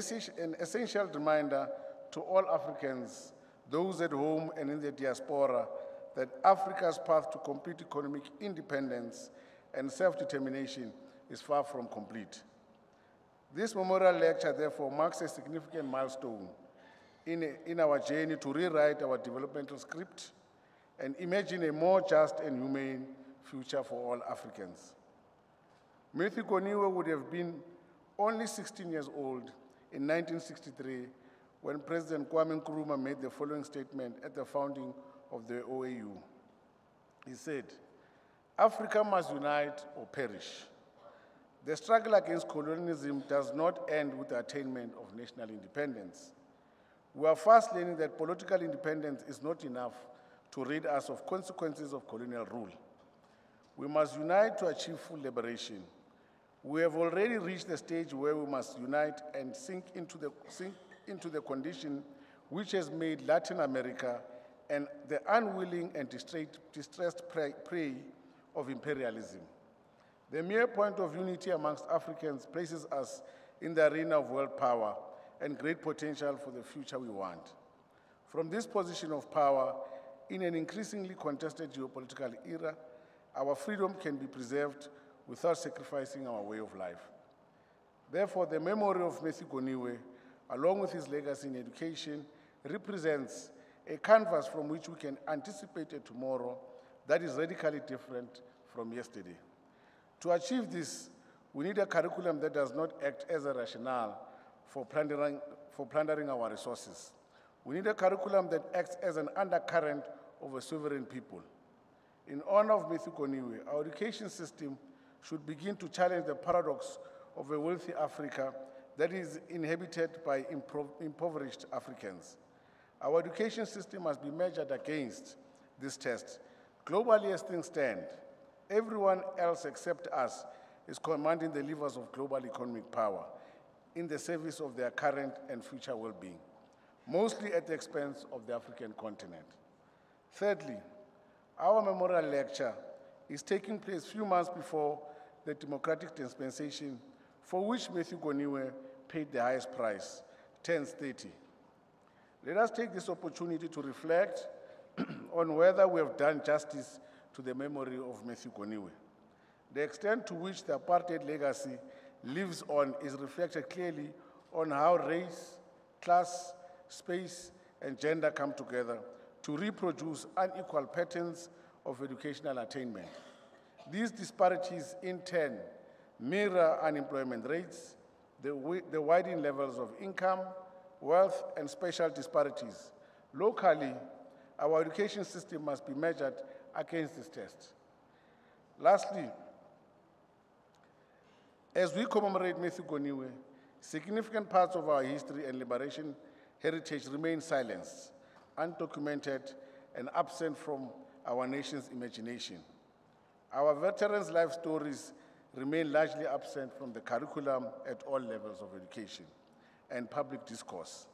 essential reminder to all Africans, those at home and in the diaspora, that Africa's path to complete economic independence and self-determination is far from complete. This memorial lecture, therefore, marks a significant milestone in, in our journey to rewrite our developmental script and imagine a more just and humane future for all Africans. Matthew Goniwe would have been only 16 years old in 1963 when President Kwame Nkrumah made the following statement at the founding of the OAU. He said, Africa must unite or perish. The struggle against colonialism does not end with the attainment of national independence. We are fast learning that political independence is not enough to rid us of consequences of colonial rule. We must unite to achieve full liberation. We have already reached the stage where we must unite and sink into the, sink into the condition which has made Latin America and the unwilling and distressed prey of imperialism. The mere point of unity amongst Africans places us in the arena of world power and great potential for the future we want. From this position of power, in an increasingly contested geopolitical era, our freedom can be preserved without sacrificing our way of life. Therefore, the memory of Matthew Goniwe, along with his legacy in education, represents a canvas from which we can anticipate a tomorrow that is radically different from yesterday. To achieve this, we need a curriculum that does not act as a rationale for plundering, for plundering our resources. We need a curriculum that acts as an undercurrent of a sovereign people. In honor of Matthew our education system should begin to challenge the paradox of a wealthy Africa that is inhabited by impoverished Africans. Our education system must be measured against this test. Globally, as things stand, everyone else except us is commanding the levers of global economic power in the service of their current and future well being, mostly at the expense of the African continent. Thirdly, our memorial lecture is taking place few months before the democratic dispensation for which Matthew Goniwe paid the highest price, 1030. Let us take this opportunity to reflect <clears throat> on whether we have done justice to the memory of Matthew Goniwe. The extent to which the apartheid legacy lives on is reflected clearly on how race, class, space, and gender come together to reproduce unequal patterns of educational attainment. These disparities, in turn, mirror unemployment rates, the, the widening levels of income, wealth, and spatial disparities. Locally, our education system must be measured against this test. Lastly, as we commemorate Matthew Goniwe, significant parts of our history and liberation heritage remain silenced, undocumented, and absent from our nation's imagination. Our veterans' life stories remain largely absent from the curriculum at all levels of education and public discourse.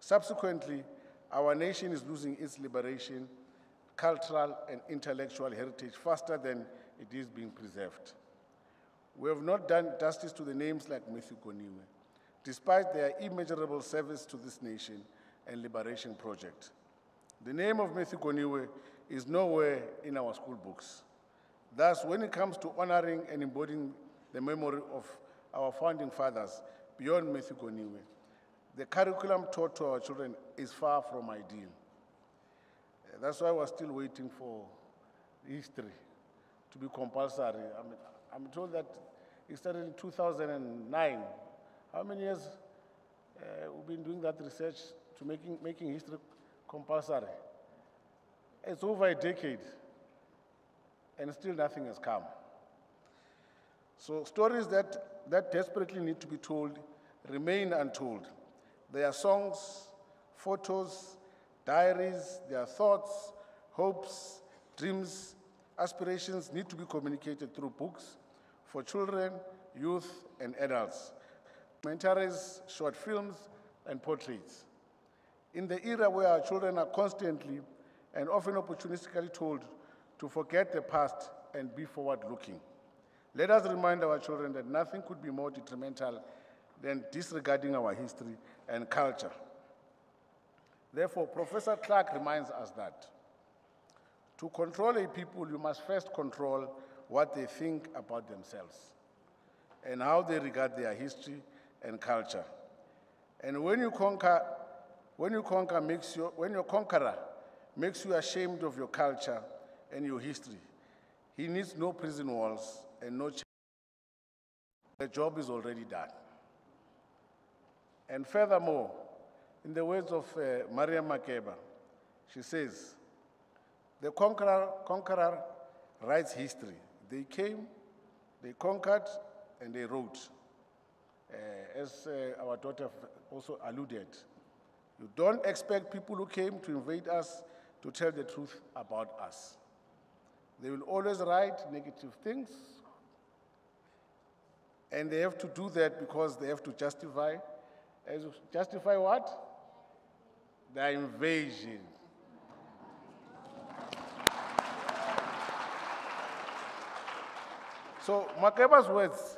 Subsequently, our nation is losing its liberation, cultural, and intellectual heritage faster than it is being preserved. We have not done justice to the names like Matthew Goniwe, despite their immeasurable service to this nation and liberation project. The name of Matthew Goniwe is nowhere in our school books. Thus, when it comes to honoring and embodying the memory of our founding fathers beyond Matthew Goniwe, the curriculum taught to our children is far from ideal. That's why we're still waiting for history to be compulsory. I mean, I'm told that it started in 2009. How many years uh, we've been doing that research to making, making history compulsory? It's over a decade, and still nothing has come. So stories that, that desperately need to be told remain untold. There are songs, photos, diaries, their thoughts, hopes, dreams, aspirations need to be communicated through books for children, youth, and adults, documentaries, short films, and portraits. In the era where our children are constantly and often opportunistically told to forget the past and be forward looking, let us remind our children that nothing could be more detrimental than disregarding our history and culture. Therefore, Professor Clark reminds us that to control a people, you must first control what they think about themselves and how they regard their history and culture. And when you conquer, when you conquer makes you, when your conqueror makes you ashamed of your culture and your history, he needs no prison walls and no. The job is already done. And furthermore, in the words of uh, Miriam Makeba, she says, the conqueror, conqueror writes history. They came, they conquered, and they wrote. Uh, as uh, our daughter also alluded, you don't expect people who came to invade us to tell the truth about us. They will always write negative things, and they have to do that because they have to justify. As justify what? The invasion. So Makeba's words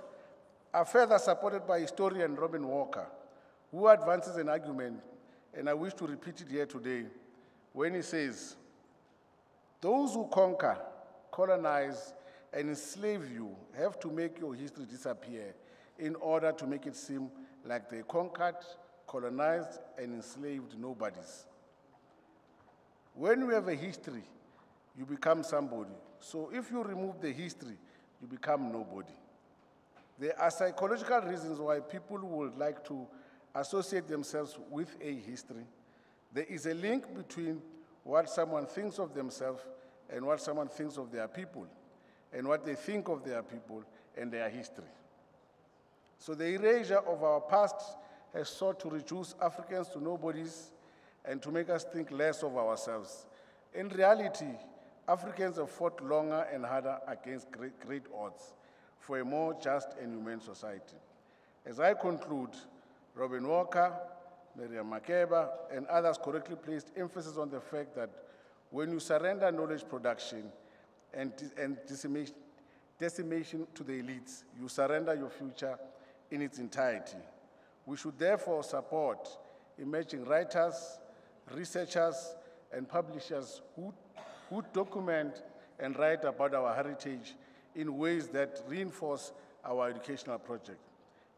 are further supported by historian Robin Walker, who advances an argument, and I wish to repeat it here today, when he says, Those who conquer, colonize, and enslave you have to make your history disappear in order to make it seem like they conquered, colonized, and enslaved nobodies. When you have a history, you become somebody. So if you remove the history, you become nobody. There are psychological reasons why people would like to associate themselves with a history. There is a link between what someone thinks of themselves and what someone thinks of their people, and what they think of their people and their history. So the erasure of our past has sought to reduce Africans to nobodies and to make us think less of ourselves. In reality, Africans have fought longer and harder against great, great odds for a more just and humane society. As I conclude, Robin Walker, Miriam Makeba, and others correctly placed emphasis on the fact that when you surrender knowledge production and, and decimation, decimation to the elites, you surrender your future in its entirety. We should therefore support emerging writers, researchers, and publishers who, who document and write about our heritage in ways that reinforce our educational project.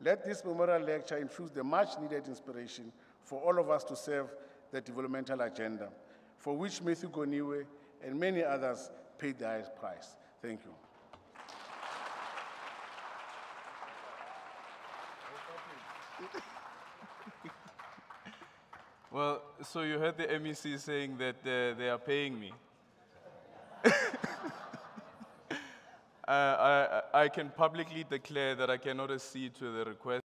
Let this memorial lecture infuse the much needed inspiration for all of us to serve the developmental agenda, for which Matthew Goniwe and many others paid the highest price. Thank you. Well, so you heard the MEC saying that uh, they are paying me. <laughs> uh, I, I can publicly declare that I cannot accede to the request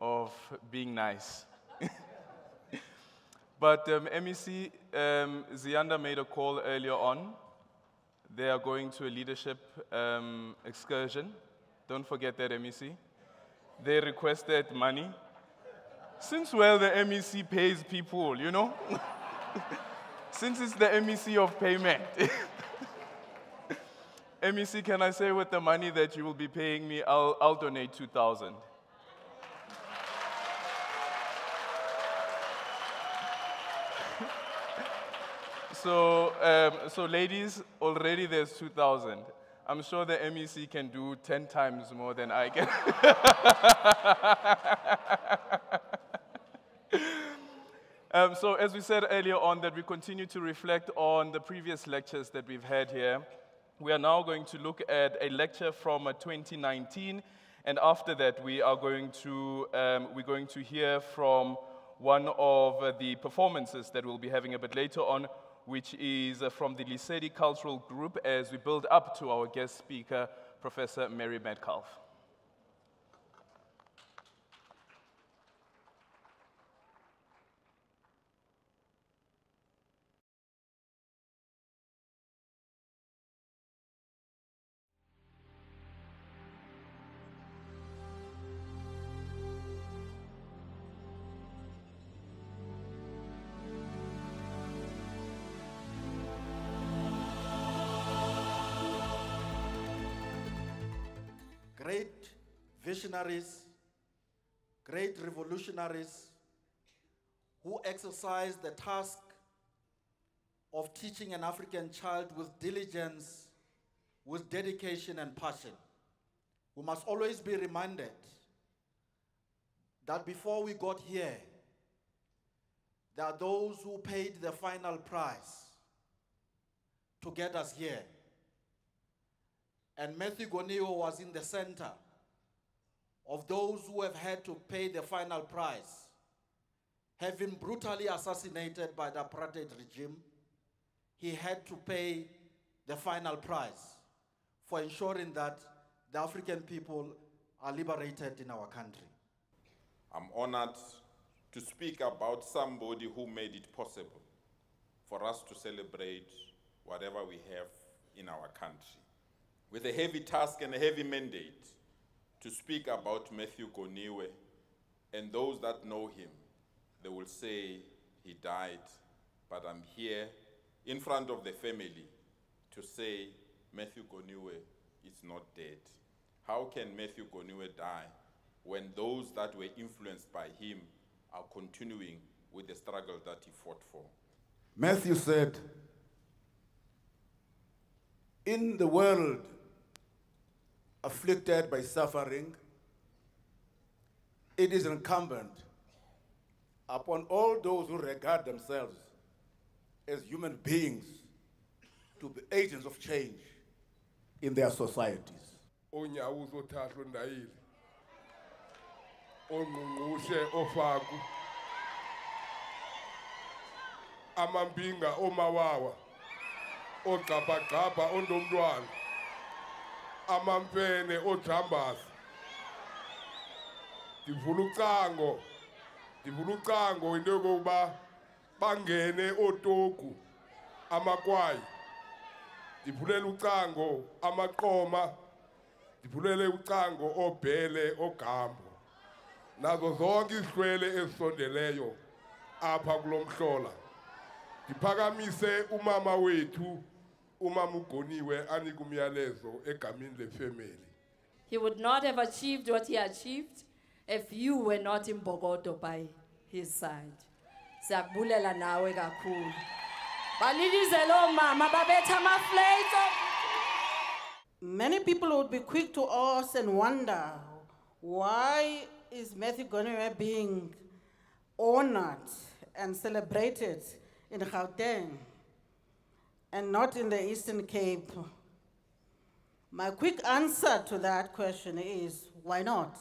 of being nice. <laughs> but um, MEC, um, Zianda made a call earlier on. They are going to a leadership um, excursion. Don't forget that, MEC. They requested money. Since well, the MEC pays people, you know? <laughs> Since it's the MEC of payment. <laughs> MEC, can I say with the money that you will be paying me, I'll, I'll donate 2,000. <laughs> so, um, so ladies, already there's 2,000. I'm sure the MEC can do 10 times more than I can. Um, so, as we said earlier on, that we continue to reflect on the previous lectures that we've had here. We are now going to look at a lecture from uh, 2019, and after that, we are going to um, we're going to hear from one of uh, the performances that we'll be having a bit later on, which is uh, from the Lisedi Cultural Group, as we build up to our guest speaker, Professor Mary Metcalf. Visionaries, great revolutionaries who exercised the task of teaching an African child with diligence, with dedication and passion. We must always be reminded that before we got here, there are those who paid the final price to get us here. And Matthew Goniwe was in the center of those who have had to pay the final price, having brutally assassinated by the apartheid regime. He had to pay the final price for ensuring that the African people are liberated in our country. I'm honored to speak about somebody who made it possible for us to celebrate whatever we have in our country. With a heavy task and a heavy mandate to speak about Matthew Goniwe, and those that know him, they will say he died, but I'm here in front of the family to say Matthew Goniwe is not dead. How can Matthew Goniwe die when those that were influenced by him are continuing with the struggle that he fought for? Matthew said, In the world afflicted by suffering, it is incumbent upon all those who regard themselves as human beings to be agents of change in their societies. ongqungqushe ofaku. Amampinga omawawa. Ogxabhagxabha ondomntwana amampene ojambaza ndivula ucango ndivula ucango into yokokuba bangene ootoku amakwayi ndivulela ucango amaqoma ndivulele ucango obhele ogambo. Nazo zonke izihlwele ezisondeleyo apha kulo mhlola. Ndiphakamise umama wethu umama ugoniwe anike umyalezo egameni lefemeli He would not have achieved what he achieved if you were not in Bogoto by his side. Siyakubulela nawe kakhulu. Balilizele omama babetha amafleyito. Many people would be quick to ask and wonder why is Matthew Goniwe being honored and celebrated in Gauteng and not in the Eastern Cape? My quick answer to that question is why not?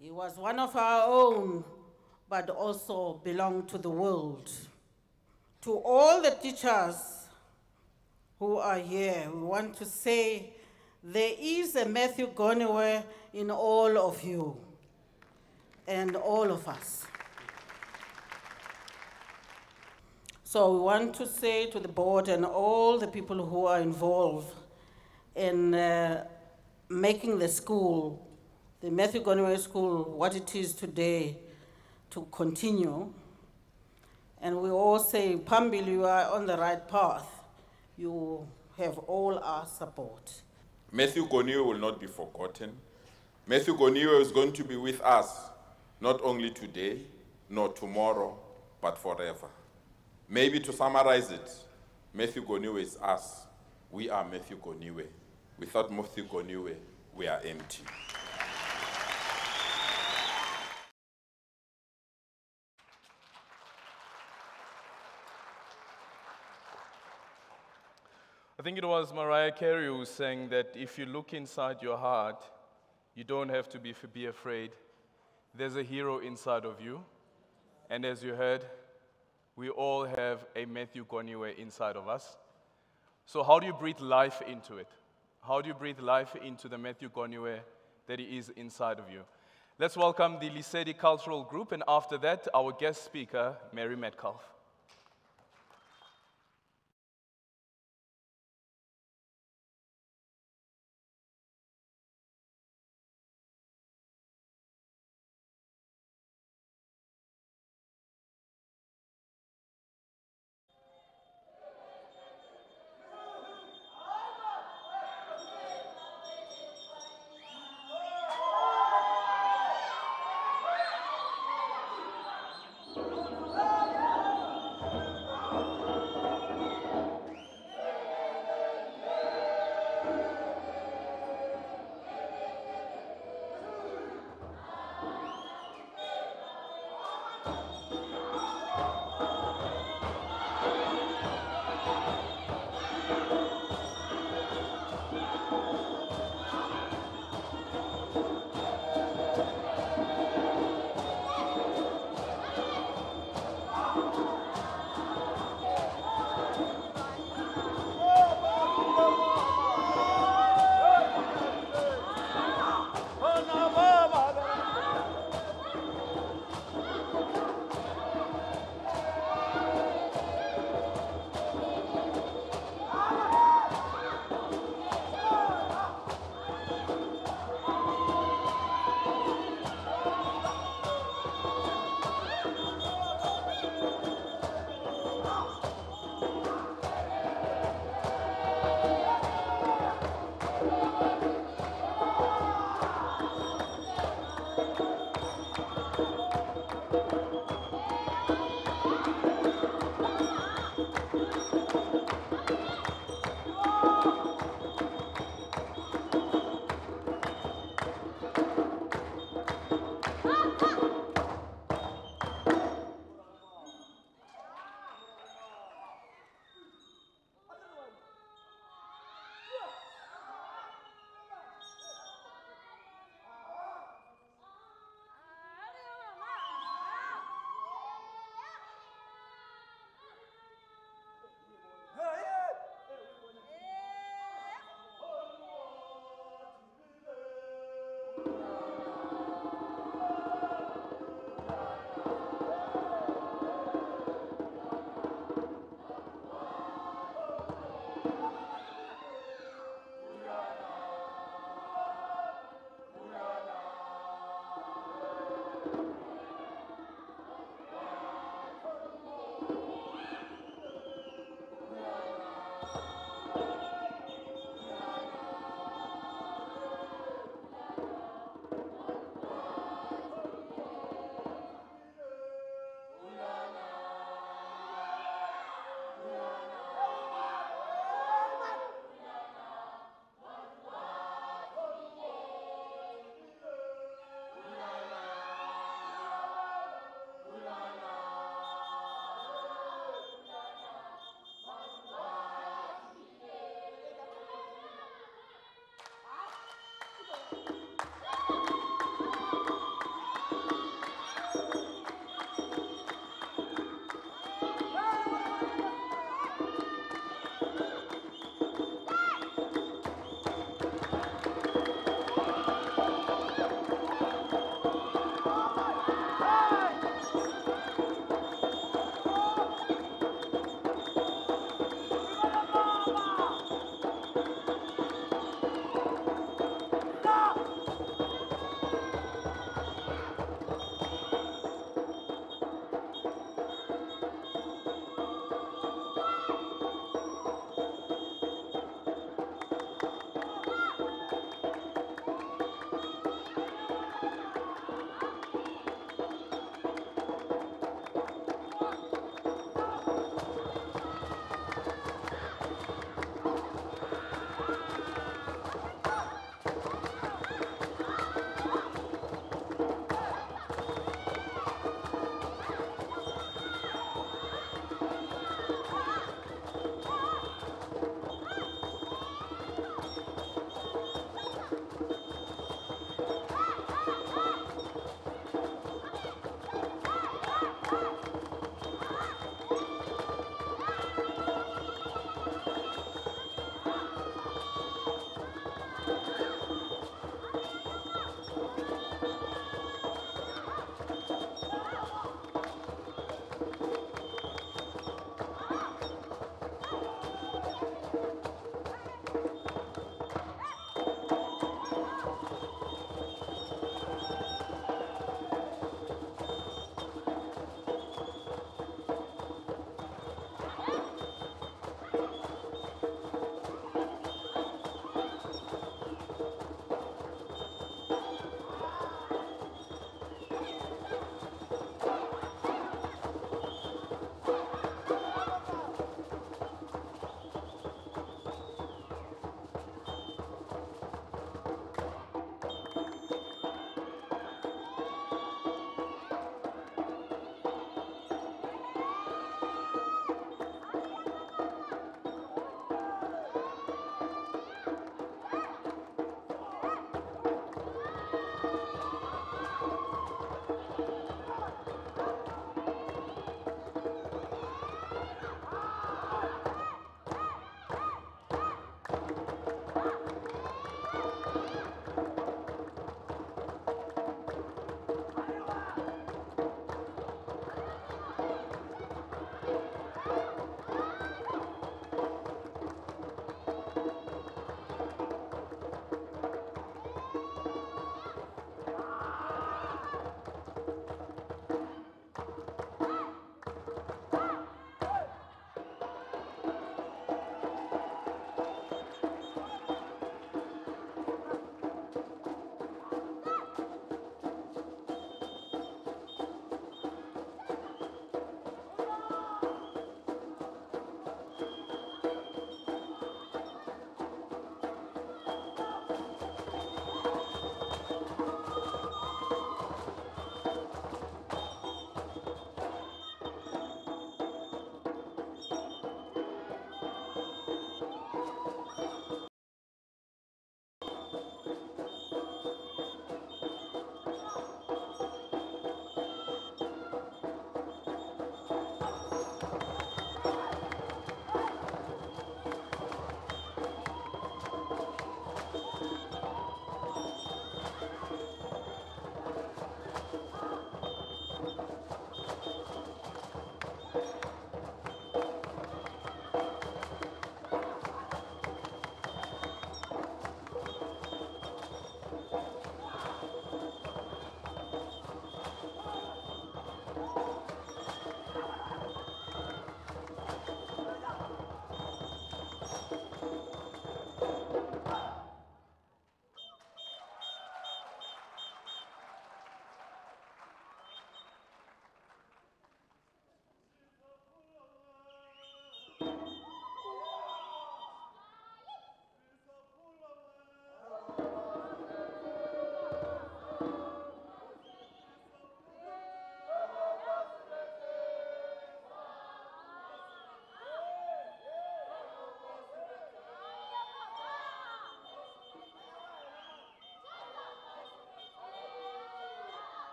He was one of our own, but also belonged to the world. To all the teachers who are here, we want to say there is a Matthew Goniwe in all of you and all of us. So we want to say to the board and all the people who are involved in uh, making the school, the Matthew Goniwe School, what it is today, to continue. And we all say, Pambil, you are on the right path. You have all our support. Matthew Goniwe will not be forgotten. Matthew Goniwe is going to be with us, not only today, nor tomorrow, but forever. Maybe to summarize it, Matthew Goniwe is us. We are Matthew Goniwe. Without Matthew Goniwe, we are empty. I think it was Mariah Carey who sang that if you look inside your heart, you don't have to be, be afraid. There's a hero inside of you. And as you heard, we all have a Matthew Goniwe inside of us. So, how do you breathe life into it? How do you breathe life into the Matthew Goniwe that is inside of you? Let's welcome the Lisedi Cultural Group, and after that, our guest speaker, Mary Metcalf.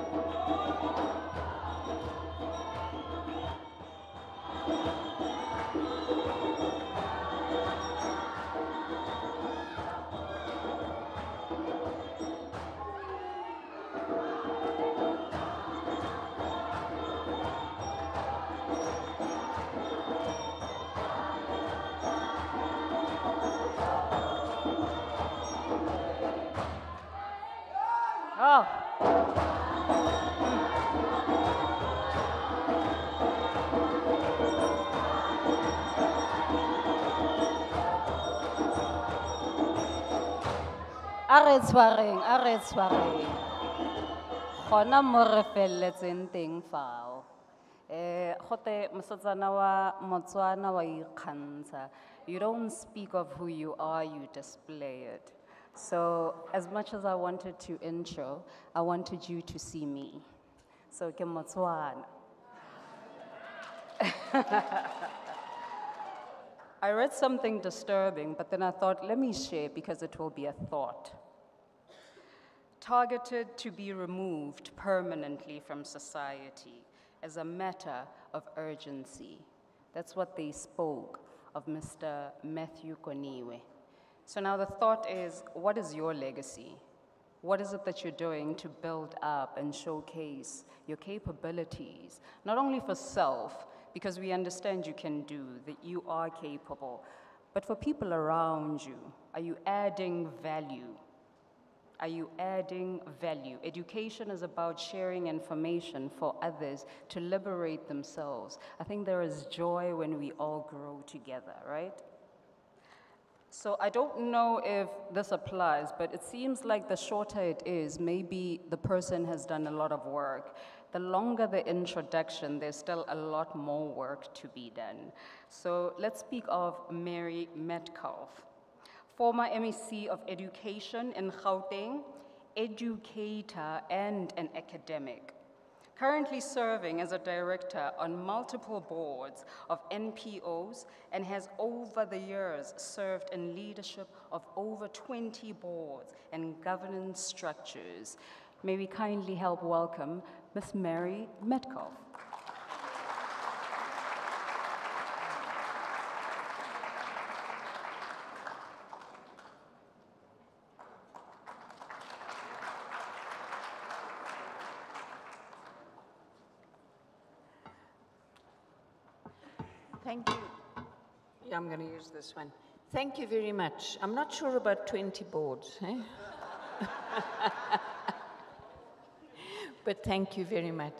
Oh. Tshwareng, tshwareng. Gona mo re teng fao. Eh, gote wa Motswana wa ikgantsha. You don't speak of who you are, you display it. So, as much as I wanted to intro, I wanted you to see me. So, ke Motswana. <laughs> I read something disturbing, but then I thought, let me share because it will be a thought. Targeted to be removed permanently from society as a matter of urgency. That's what they spoke of Mr. Matthew Goniwe. So now the thought is what is your legacy? What is it that you're doing to build up and showcase your capabilities, not only for self, because we understand you can do, that you are capable, but for people around you? Are you adding value? Are you adding value? Education is about sharing information for others to liberate themselves. I think there is joy when we all grow together, right? So I don't know if this applies, but it seems like the shorter it is, maybe the person has done a lot of work. The longer the introduction, there's still a lot more work to be done. So let's speak of Mary Metcalf, former MEC of Education in Gauteng, educator and an academic currently serving as a director on multiple boards of NPOs and has over the years served in leadership of over 20 boards and governance structures. May we kindly help welcome Ms. Mary Metcalf. Thank you. Yeah, I'm going to use this one. Thank you very much. I'm not sure about 20 boards, eh? <laughs> but thank you very much.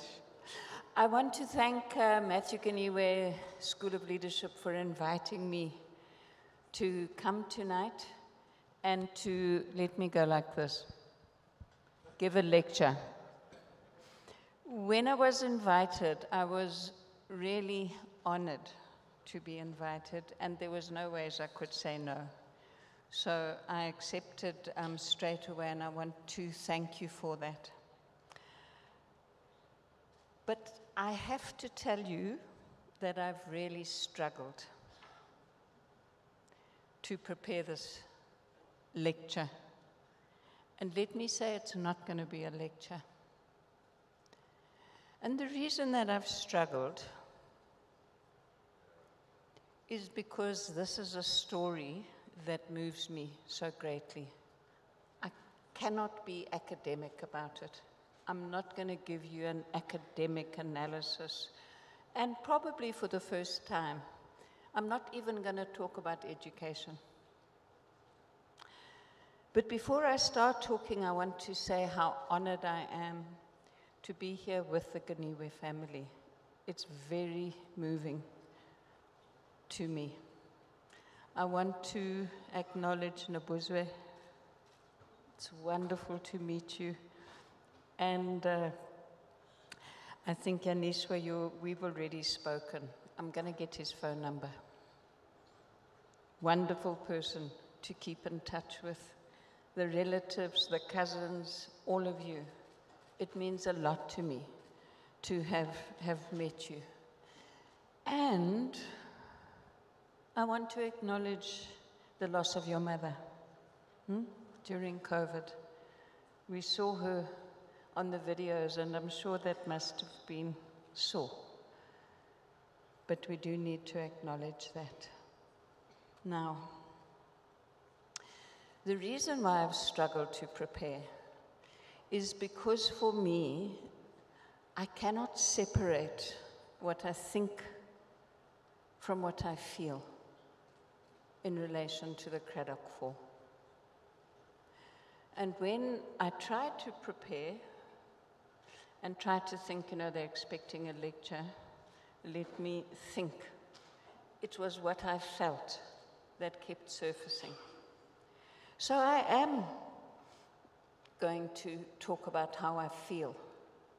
I want to thank uh, Matthew Goniwe School of Leadership for inviting me to come tonight and to let me go like this give a lecture. When I was invited, I was really honored to be invited, and there was no ways I could say no. So I accepted um, straight away, and I want to thank you for that. But I have to tell you that I've really struggled to prepare this lecture. And let me say it's not going to be a lecture. And the reason that I've struggled is because this is a story that moves me so greatly. I cannot be academic about it. I'm not going to give you an academic analysis. And probably for the first time, I'm not even going to talk about education. But before I start talking, I want to say how honored I am to be here with the Goniwe family. It's very moving to me. I want to acknowledge Nabuzwe. It's wonderful to meet you. And uh, I think Nyaniso, you, we've already spoken. I'm going to get his phone number. Wonderful person to keep in touch with. The relatives, the cousins, all of you. It means a lot to me to have, have met you. And I want to acknowledge the loss of your mother hmm? during COVID. We saw her on the videos, and I'm sure that must have been sore. But we do need to acknowledge that. Now, the reason why I've struggled to prepare is because for me, I cannot separate what I think from what I feel in relation to the Cradock 4. And when I tried to prepare and tried to think, you know, they're expecting a lecture, let me think. It was what I felt that kept surfacing. So I am going to talk about how I feel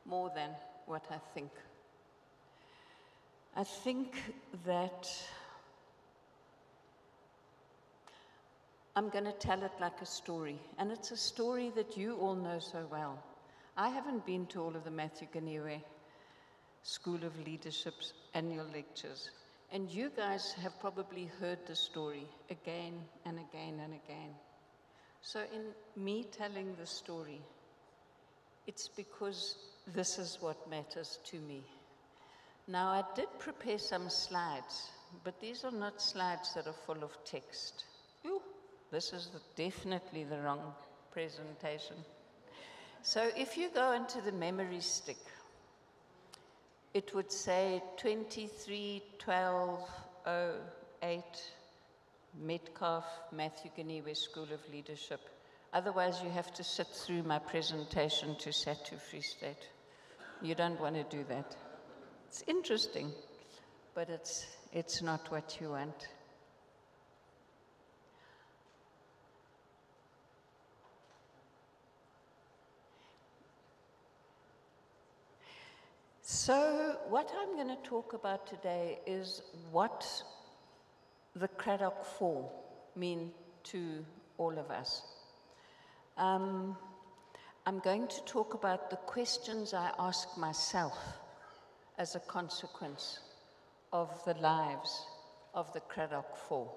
more than what I think. I think that I'm going to tell it like a story, and it's a story that you all know so well. I haven't been to all of the Matthew Goniwe School of Leadership's annual lectures, and you guys have probably heard the story again and again and again. So, in me telling the story, it's because this is what matters to me. Now, I did prepare some slides, but these are not slides that are full of text. Ooh, this is definitely the wrong presentation. So, if you go into the memory stick, it would say 231208 Metcalf Matthew Goniwe School of Leadership. Otherwise, you have to sit through my presentation to SADTU Free State. You don't want to do that. It's interesting, but it's, it's not what you want. So, what I'm going to talk about today is what the Cradock Four mean to all of us. Um, I'm going to talk about the questions I ask myself as a consequence of the lives of the Cradock Four.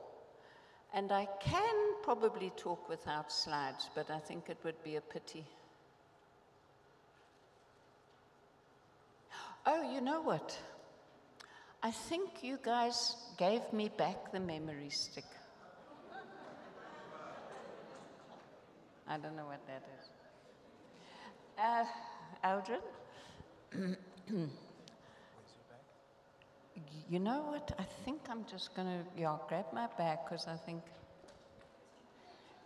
And I can probably talk without slides, but I think it would be a pity. Oh, you know what? I think you guys gave me back the memory stick. I don't know what that is. Uh, Aldrin? <clears throat> you know what? I think I'm just going to yeah, grab my bag because I think.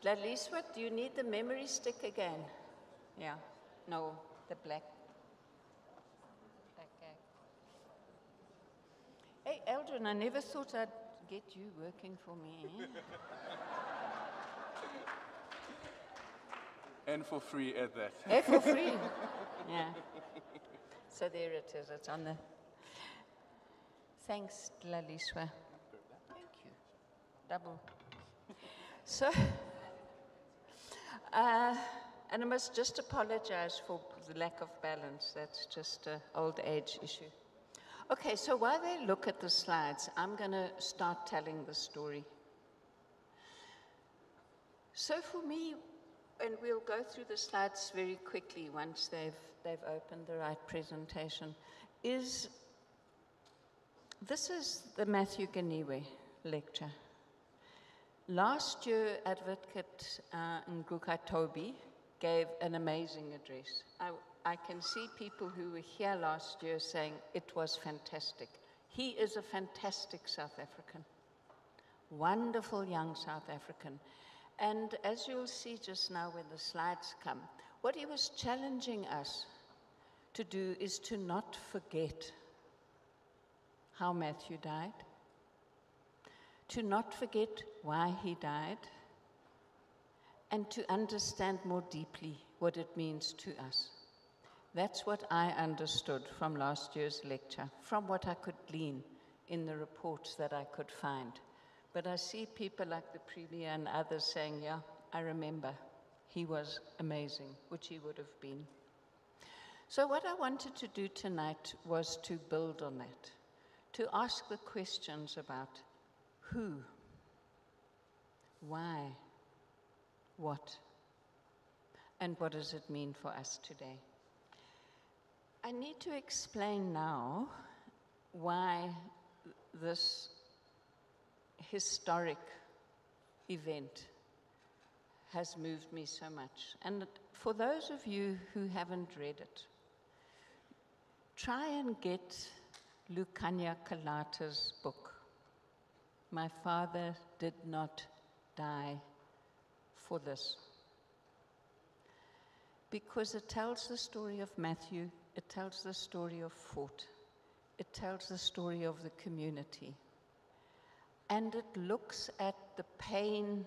Lalise, what? Do you need the memory stick again? Yeah. No, the black Hey, Eldrin, I never thought I'd get you working for me. <laughs> and for free at that. And <laughs> for free. yeah. So there it is. It's on the. Thanks, Laliswa. Thank you. Double. So, <laughs> uh, and I must just apologize for the lack of balance. That's just an old age issue. Okay, so while they look at the slides, I'm going to start telling the story. So for me, and we'll go through the slides very quickly once they've, they've opened the right presentation, is this is the Matthew Goniwe lecture. Last year, Advocate uh, Ngcukaitobi gave an amazing address. I, I can see people who were here last year saying it was fantastic. He is a fantastic South African, wonderful young South African. And as you'll see just now when the slides come, what he was challenging us to do is to not forget how Matthew died, to not forget why he died, and to understand more deeply what it means to us. That's what I understood from last year's lecture, from what I could glean in the reports that I could find. But I see people like the Premier and others saying, yeah, I remember. He was amazing, which he would have been. So, what I wanted to do tonight was to build on that, to ask the questions about who, why, what, and what does it mean for us today. I need to explain now why this historic event has moved me so much. And for those of you who haven't read it, try and get Lukhanyo Calata's book. My father did not die for this. Because it tells the story of Matthew, it tells the story of Fort, it tells the story of the community. And it looks at the pain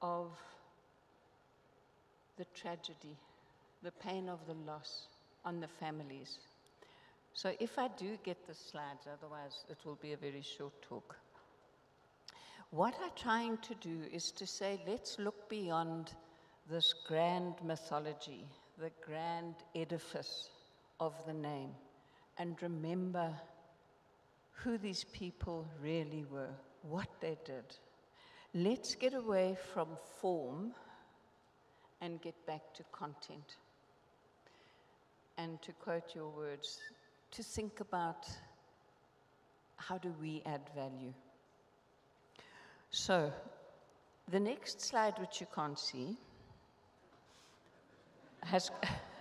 of the tragedy, the pain of the loss on the families. So if I do get the slides, otherwise it will be a very short talk. What I'm trying to do is to say, let's look beyond this grand mythology, the grand edifice of the name, and remember who these people really were, what they did. Let's get away from form and get back to content. And to quote your words, to think about how do we add value. So, the next slide, which you can't see, has, <laughs>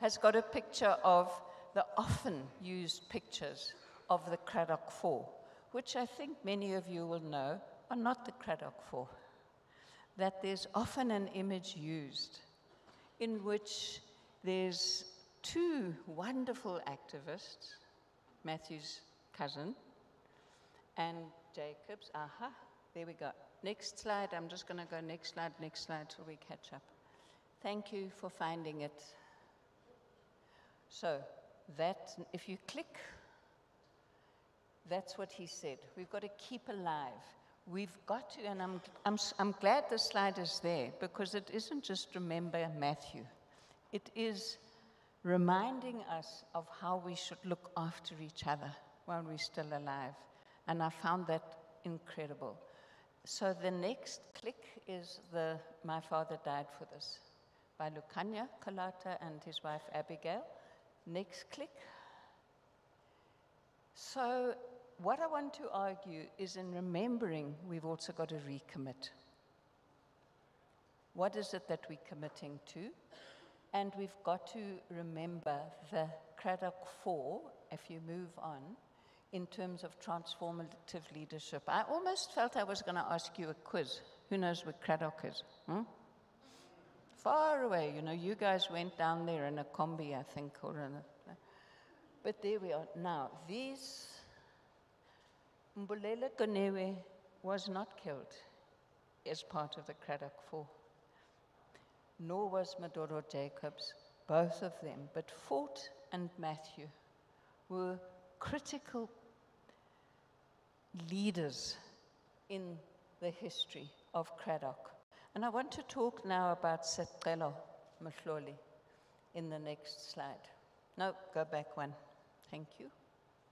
has got a picture of the often used pictures of the Cradock Four, which I think many of you will know are not the Cradock Four. That there's often an image used in which there's two wonderful activists, Matthew's cousin and Jacob's. Aha, there we go. Next slide. I'm just going to go next slide, next slide till we catch up. Thank you for finding it. So, that, if you click, that's what he said. We've got to keep alive. We've got to, and I'm, I'm, I'm glad the slide is there because it isn't just remember Matthew. It is reminding us of how we should look after each other while we're still alive. And I found that incredible. So the next click is the My Father Died for This by Lukhanyo Calata and his wife Abigail. Next click. So what I want to argue is in remembering, we've also got to recommit. What is it that we're committing to? And we've got to remember the Cradock 4, if you move on, in terms of transformative leadership. I almost felt I was going to ask you a quiz. Who knows what Cradock is? Hmm? Far away, you know, you guys went down there in a combi, I think, or in a. But there we are. Now, these. Mbulelo Goniwe was not killed as part of the Cradock Four nor was Maduro Jacobs, both of them. But Fort and Matthew were critical leaders in the history of Cradock. And I want to talk now about Sicelo Mhlauli in the next slide. No, go back one. Thank you.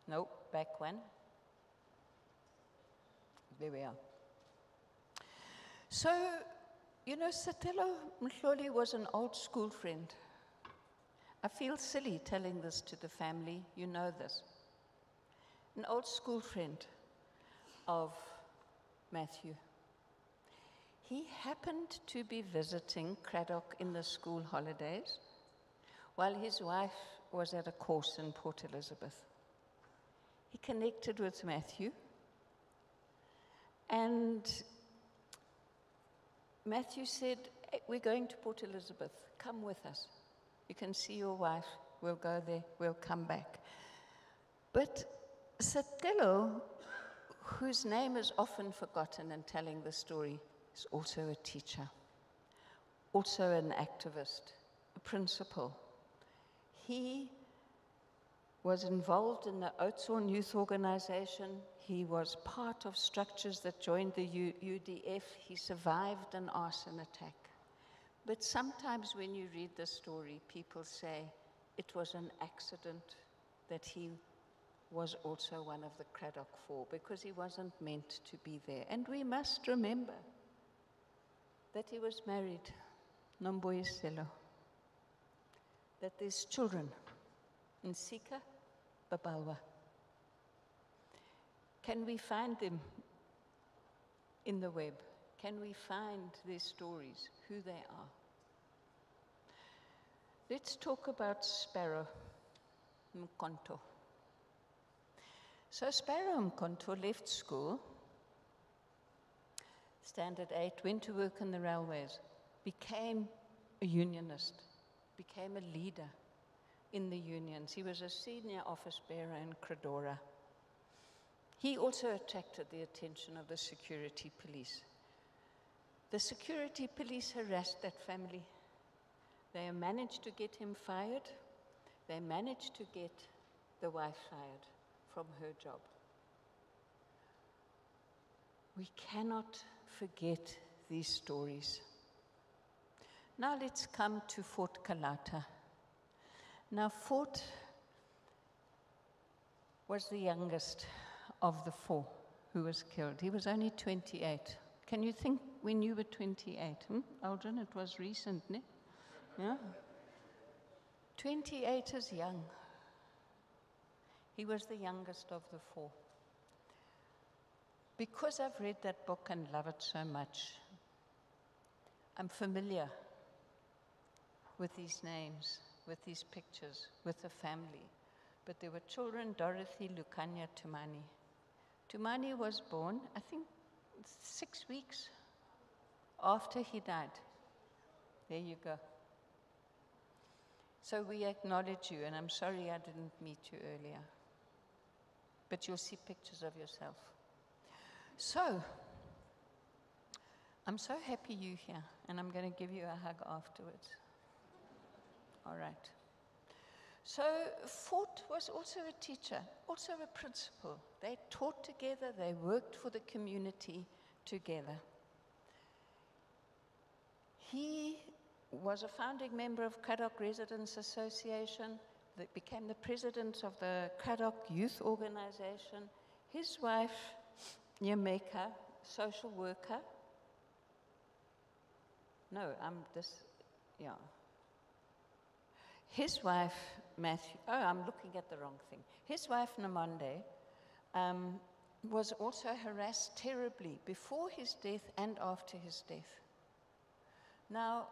No, back one. There we are. So you know, Sicelo Mhlauli was an old school friend. I feel silly telling this to the family. You know this. An old school friend of Matthew. He happened to be visiting Cradock in the school holidays while his wife was at a course in Port Elizabeth. He connected with Matthew and Matthew said, hey, We're going to Port Elizabeth. Come with us. You can see your wife. We'll go there. We'll come back. But Sicelo, whose name is often forgotten in telling the story, is also a teacher, also an activist, a principal. He was involved in the Oudtshoorn Youth Organization. He was part of structures that joined the U UDF. He survived an arson attack. But sometimes when you read the story, people say it was an accident that he was also one of the Cradock Four because he wasn't meant to be there. And we must remember that he was married, Nombuyiselo, that there's children Nsika Babawa. Can we find them in the web? Can we find their stories, who they are? Let's talk about Sparrow Mkhonto. So Sparrow Mkhonto left school, standard eight, went to work in the railways, became a unionist, became a leader in the unions. He was a senior office bearer in Cradora. He also attracted the attention of the security police. The security police harassed that family. They managed to get him fired. They managed to get the wife fired from her job. We cannot forget these stories. Now let's come to Fort Calata. Now, Fort was the youngest of the four who was killed. He was only 28. Can you think when you were 28? Hmm? Aldrin, it was recent, ne? Yeah? 28 is young. He was the youngest of the four. Because I've read that book and love it so much, I'm familiar with these names, with these pictures, with the family. But there were children, Dorothy Lukhanyo Tumani. Tumani was born, I think, six weeks after he died. There you go. So we acknowledge you, and I'm sorry I didn't meet you earlier. But you'll see pictures of yourself. So, I'm so happy you're here, and I'm going to give you a hug afterwards. All right. So, Fort was also a teacher, also a principal. They taught together, they worked for the community together. He was a founding member of Cradock Residents Association, that became the president of the Cradock Youth Organization. His wife, Nyameka, social worker. No, I'm this, yeah. His wife, Matthew, oh, I'm looking at the wrong thing. His wife, Nomonde, um, was also harassed terribly before his death and after his death. Now,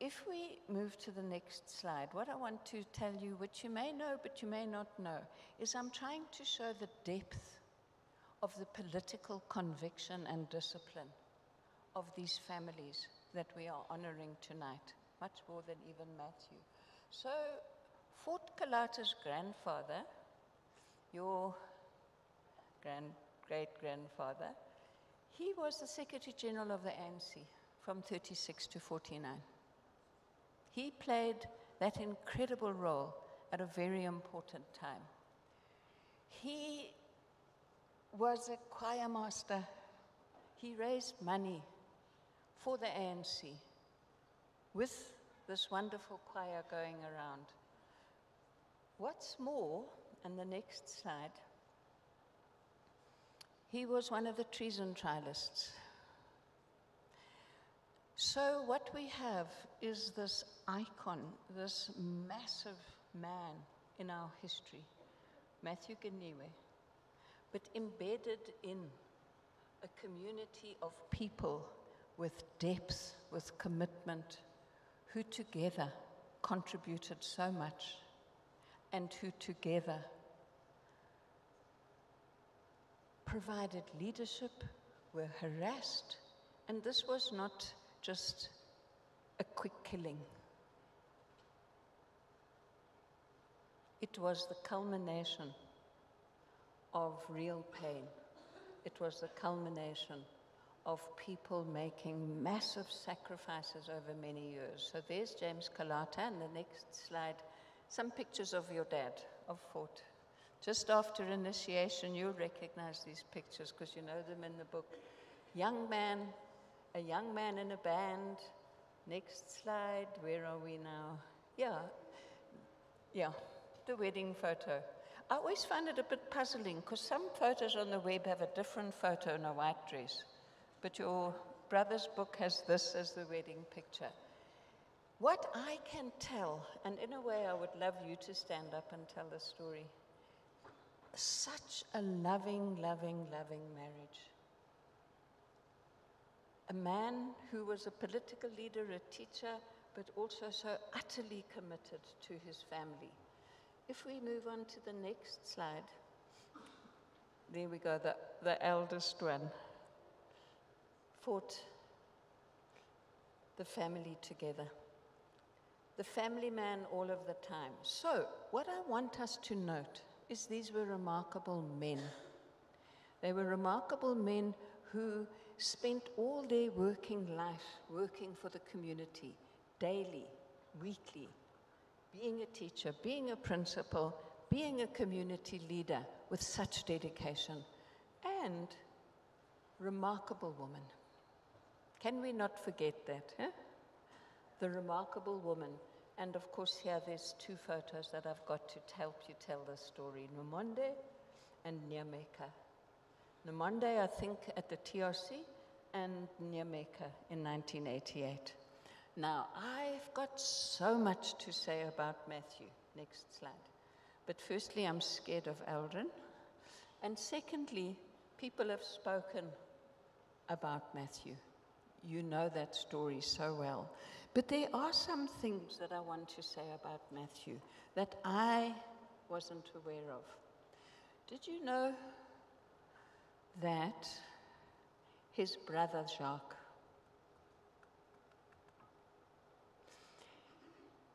if we move to the next slide, what I want to tell you, which you may know but you may not know, is I'm trying to show the depth of the political conviction and discipline of these families that we are honoring tonight, much more than even Matthew. So, Fort Calata's grandfather, your grand, great grandfather, he was the Secretary General of the ANC from 36 to 49. He played that incredible role at a very important time. He was a choir master. He raised money for the ANC with this wonderful choir going around. What's more, and the next slide, he was one of the treason trialists. So, what we have is this icon, this massive man in our history, Matthew Goniwe, but embedded in a community of people with depth, with commitment, who together contributed so much and who together provided leadership, were harassed, and this was not just a quick killing. It was the culmination of real pain. It was the culmination of people making massive sacrifices over many years. So there's James Calata, and the next slide, some pictures of your dad, of Fort. Just after initiation, you'll recognize these pictures because you know them in the book. Young man, a young man in a band. Next slide, where are we now? Yeah, yeah, the wedding photo. I always find it a bit puzzling because some photos on the web have a different photo in a white dress, but your brother's book has this as the wedding picture. What I can tell, and in a way I would love you to stand up and tell the story. Such a loving, loving, loving marriage. A man who was a political leader, a teacher, but also so utterly committed to his family. If we move on to the next slide, there we go, the, the eldest one fought the family together. The family man all of the time. So, what I want us to note is these were remarkable men. They were remarkable men who spent all their working life working for the community, daily, weekly, being a teacher, being a principal, being a community leader with such dedication, and remarkable woman. Can we not forget that? The remarkable woman. And of course, here there's two photos that I've got to help you tell the story Nomonde and Nyameka. Nomonde, I think, at the TRC, and Nyameka in 1988. Now, I've got so much to say about Matthew. Next slide. But firstly, I'm scared of Eldrin. And secondly, people have spoken about Matthew. You know that story so well. But there are some things that I want to say about Matthew that I wasn't aware of. Did you know that his brother Jacques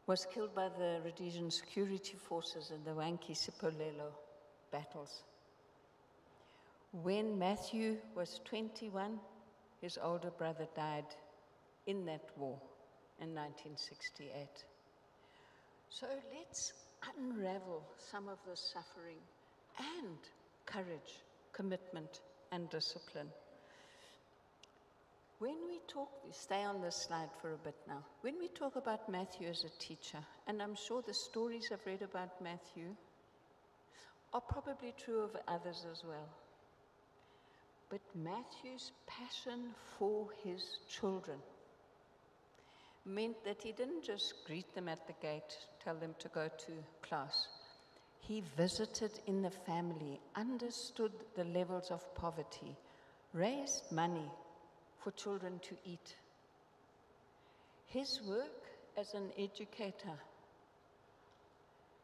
was killed by the Rhodesian security forces in the Wankie Sipolilo battles? When Matthew was 21, his older brother died in that war in 1968. So let's unravel some of the suffering and courage, commitment, and discipline. When we talk, stay on this slide for a bit now. When we talk about Matthew as a teacher, and I'm sure the stories I've read about Matthew are probably true of others as well. But Matthew's passion for his children meant that he didn't just greet them at the gate, tell them to go to class. He visited in the family, understood the levels of poverty, raised money for children to eat. His work as an educator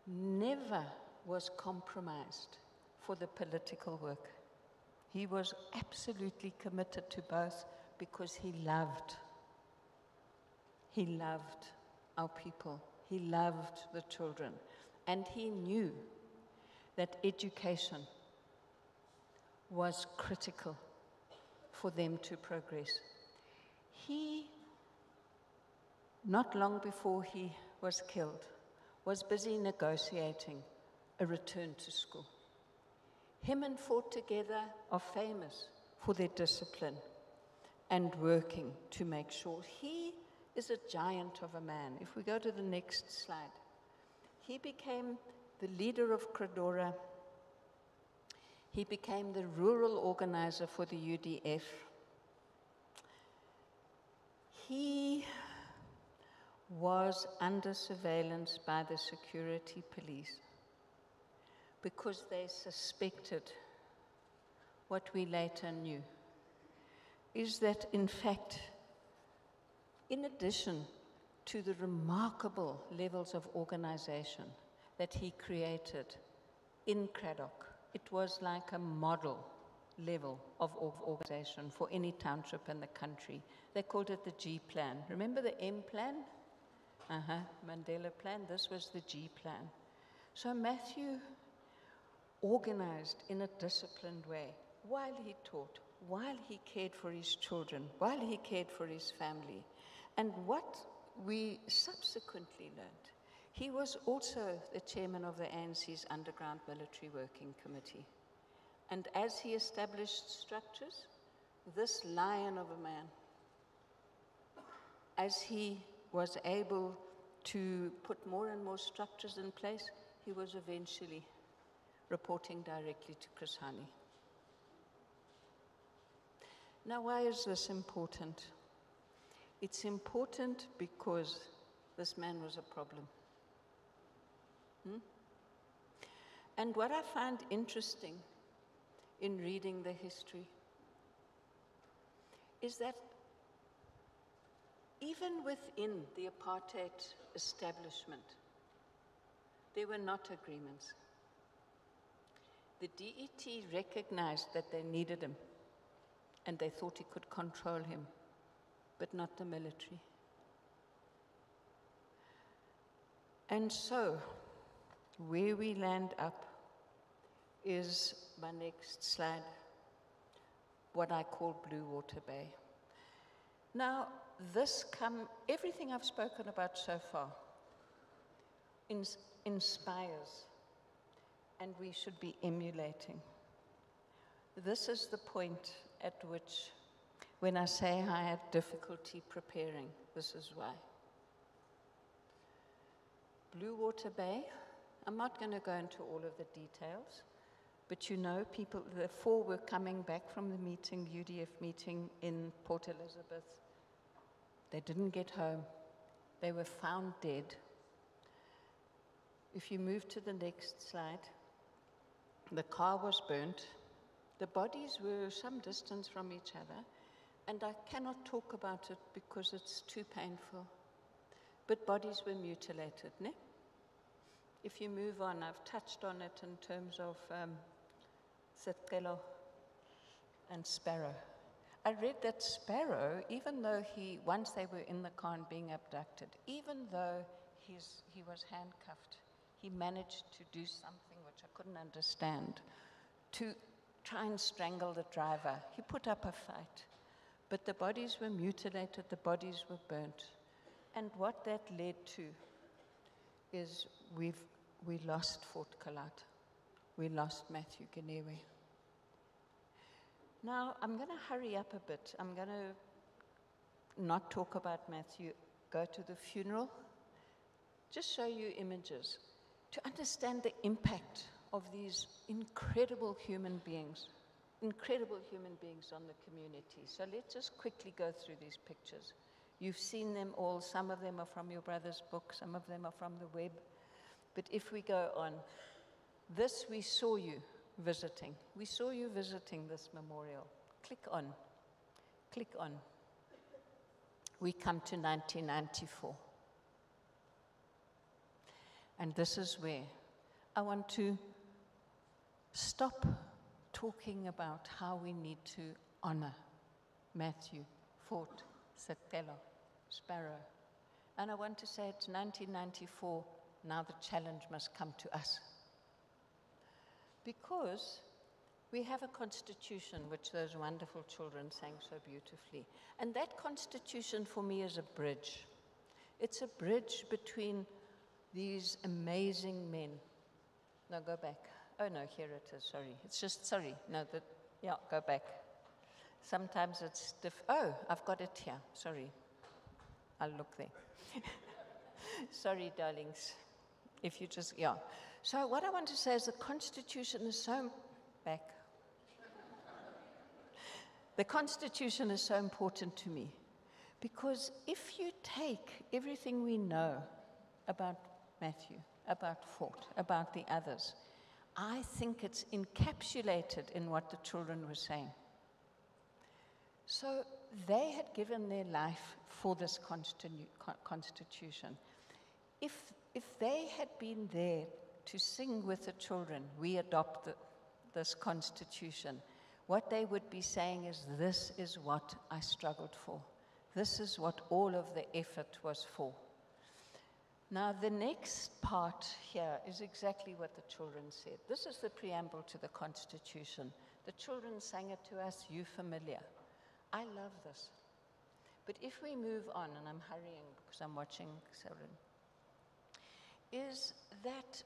never was compromised for the political work. He was absolutely committed to both because he loved. He loved our people. He loved the children. And he knew that education was critical for them to progress. He, not long before he was killed, was busy negotiating a return to school. Him and Fort together are famous for their discipline and working to make sure. He is a giant of a man. If we go to the next slide, he became the leader of Cradora he became the rural organizer for the UDF. He was under surveillance by the security police because they suspected what we later knew is that, in fact, in addition to the remarkable levels of organization that he created in Cradock, it was like a model level of, organization for any township in the country. They called it the G plan. Remember the M plan? Uh huh, Mandela plan. This was the G plan. So Matthew organized in a disciplined way while he taught, while he cared for his children, while he cared for his family. And what we subsequently learned he was also the chairman of the ANC's Underground Military Working Committee. And as he established structures, this lion of a man, as he was able to put more and more structures in place, he was eventually reporting directly to Chris Hani. Now, why is this important? It's important because this man was a problem. Hmm? And what I find interesting in reading the history is that even within the apartheid establishment, there were not agreements. The DET recognized that they needed him and they thought he could control him, but not the military. And so, where we land up is my next slide, what I call Blue Water Bay. Now, this come, everything I've spoken about so far ins- inspires, and we should be emulating. This is the point at which, when I say I had difficulty preparing, this is why. Blue Water Bay, I'm not going to go into all of the details, but you know, people, the four were coming back from the meeting, UDF meeting in Port Elizabeth. They didn't get home. They were found dead. If you move to the next slide, the car was burnt. The bodies were some distance from each other, and I cannot talk about it because it's too painful. But bodies were mutilated, ne? If you move on, I've touched on it in terms of um, and Sparrow. I read that Sparrow, even though he, once they were in the car and being abducted, even though he's, he was handcuffed, he managed to do something which I couldn't understand to try and strangle the driver. He put up a fight. But the bodies were mutilated, the bodies were burnt. And what that led to is we've, we lost Fort Calata. We lost Matthew Goniwe. Now, I'm going to hurry up a bit. I'm going to not talk about Matthew, go to the funeral, just show you images to understand the impact of these incredible human beings, incredible human beings on the community. So let's just quickly go through these pictures. You've seen them all. Some of them are from your brother's book, some of them are from the web. But if we go on, this we saw you visiting. We saw you visiting this memorial. Click on. Click on. We come to 1994. And this is where I want to stop talking about how we need to honor Matthew, Fort, Sicelo, Sparrow. And I want to say it's 1994, now the challenge must come to us. Because we have a constitution which those wonderful children sang so beautifully. And that constitution for me is a bridge. It's a bridge between these amazing men. No, go back. Oh, no, here it is. Sorry. It's just, sorry. No, that, yeah, go back. Sometimes it's diff. Oh, I've got it here. Sorry. I'll look there. <laughs> sorry, darlings. If you just, yeah. So, what I want to say is the Constitution is so back. The Constitution is so important to me because if you take everything we know about Matthew, about Fort, about the others, I think it's encapsulated in what the children were saying. So they had given their life for this constitu- constitution. If, if they had been there to sing with the children, we adopt the, this constitution, what they would be saying is, This is what I struggled for. This is what all of the effort was for. Now, the next part here is exactly what the children said. This is the preamble to the Constitution. The children sang it to us, you familiar. I love this. But if we move on, and I'm hurrying because I'm watching Seren, is that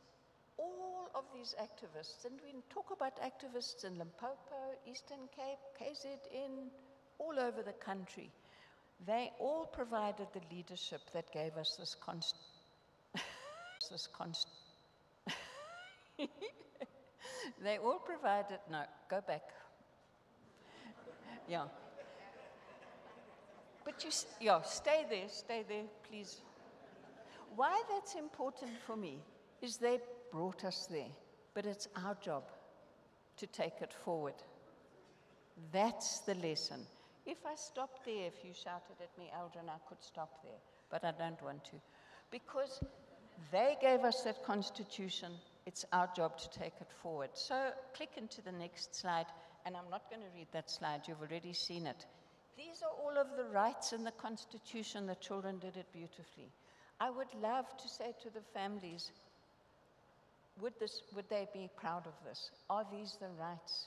all of these activists, and we talk about activists in Limpopo, Eastern Cape, KZN, all over the country, they all provided the leadership that gave us this constitution <laughs> this const. <laughs> they all provided, no, go back. Yeah. But you, yeah, stay there, stay there, please. Why that's important for me is they brought us there, but it's our job to take it forward. That's the lesson. If I stopped there, if you shouted at me, Eldrin, I could stop there, but I don't want to. Because they gave us that constitution, it's our job to take it forward. So click into the next slide, and I'm not going to read that slide, you've already seen it. These are all of the rights in the constitution, the children did it beautifully. I would love to say to the families, would, this, would they be proud of this? Are these the rights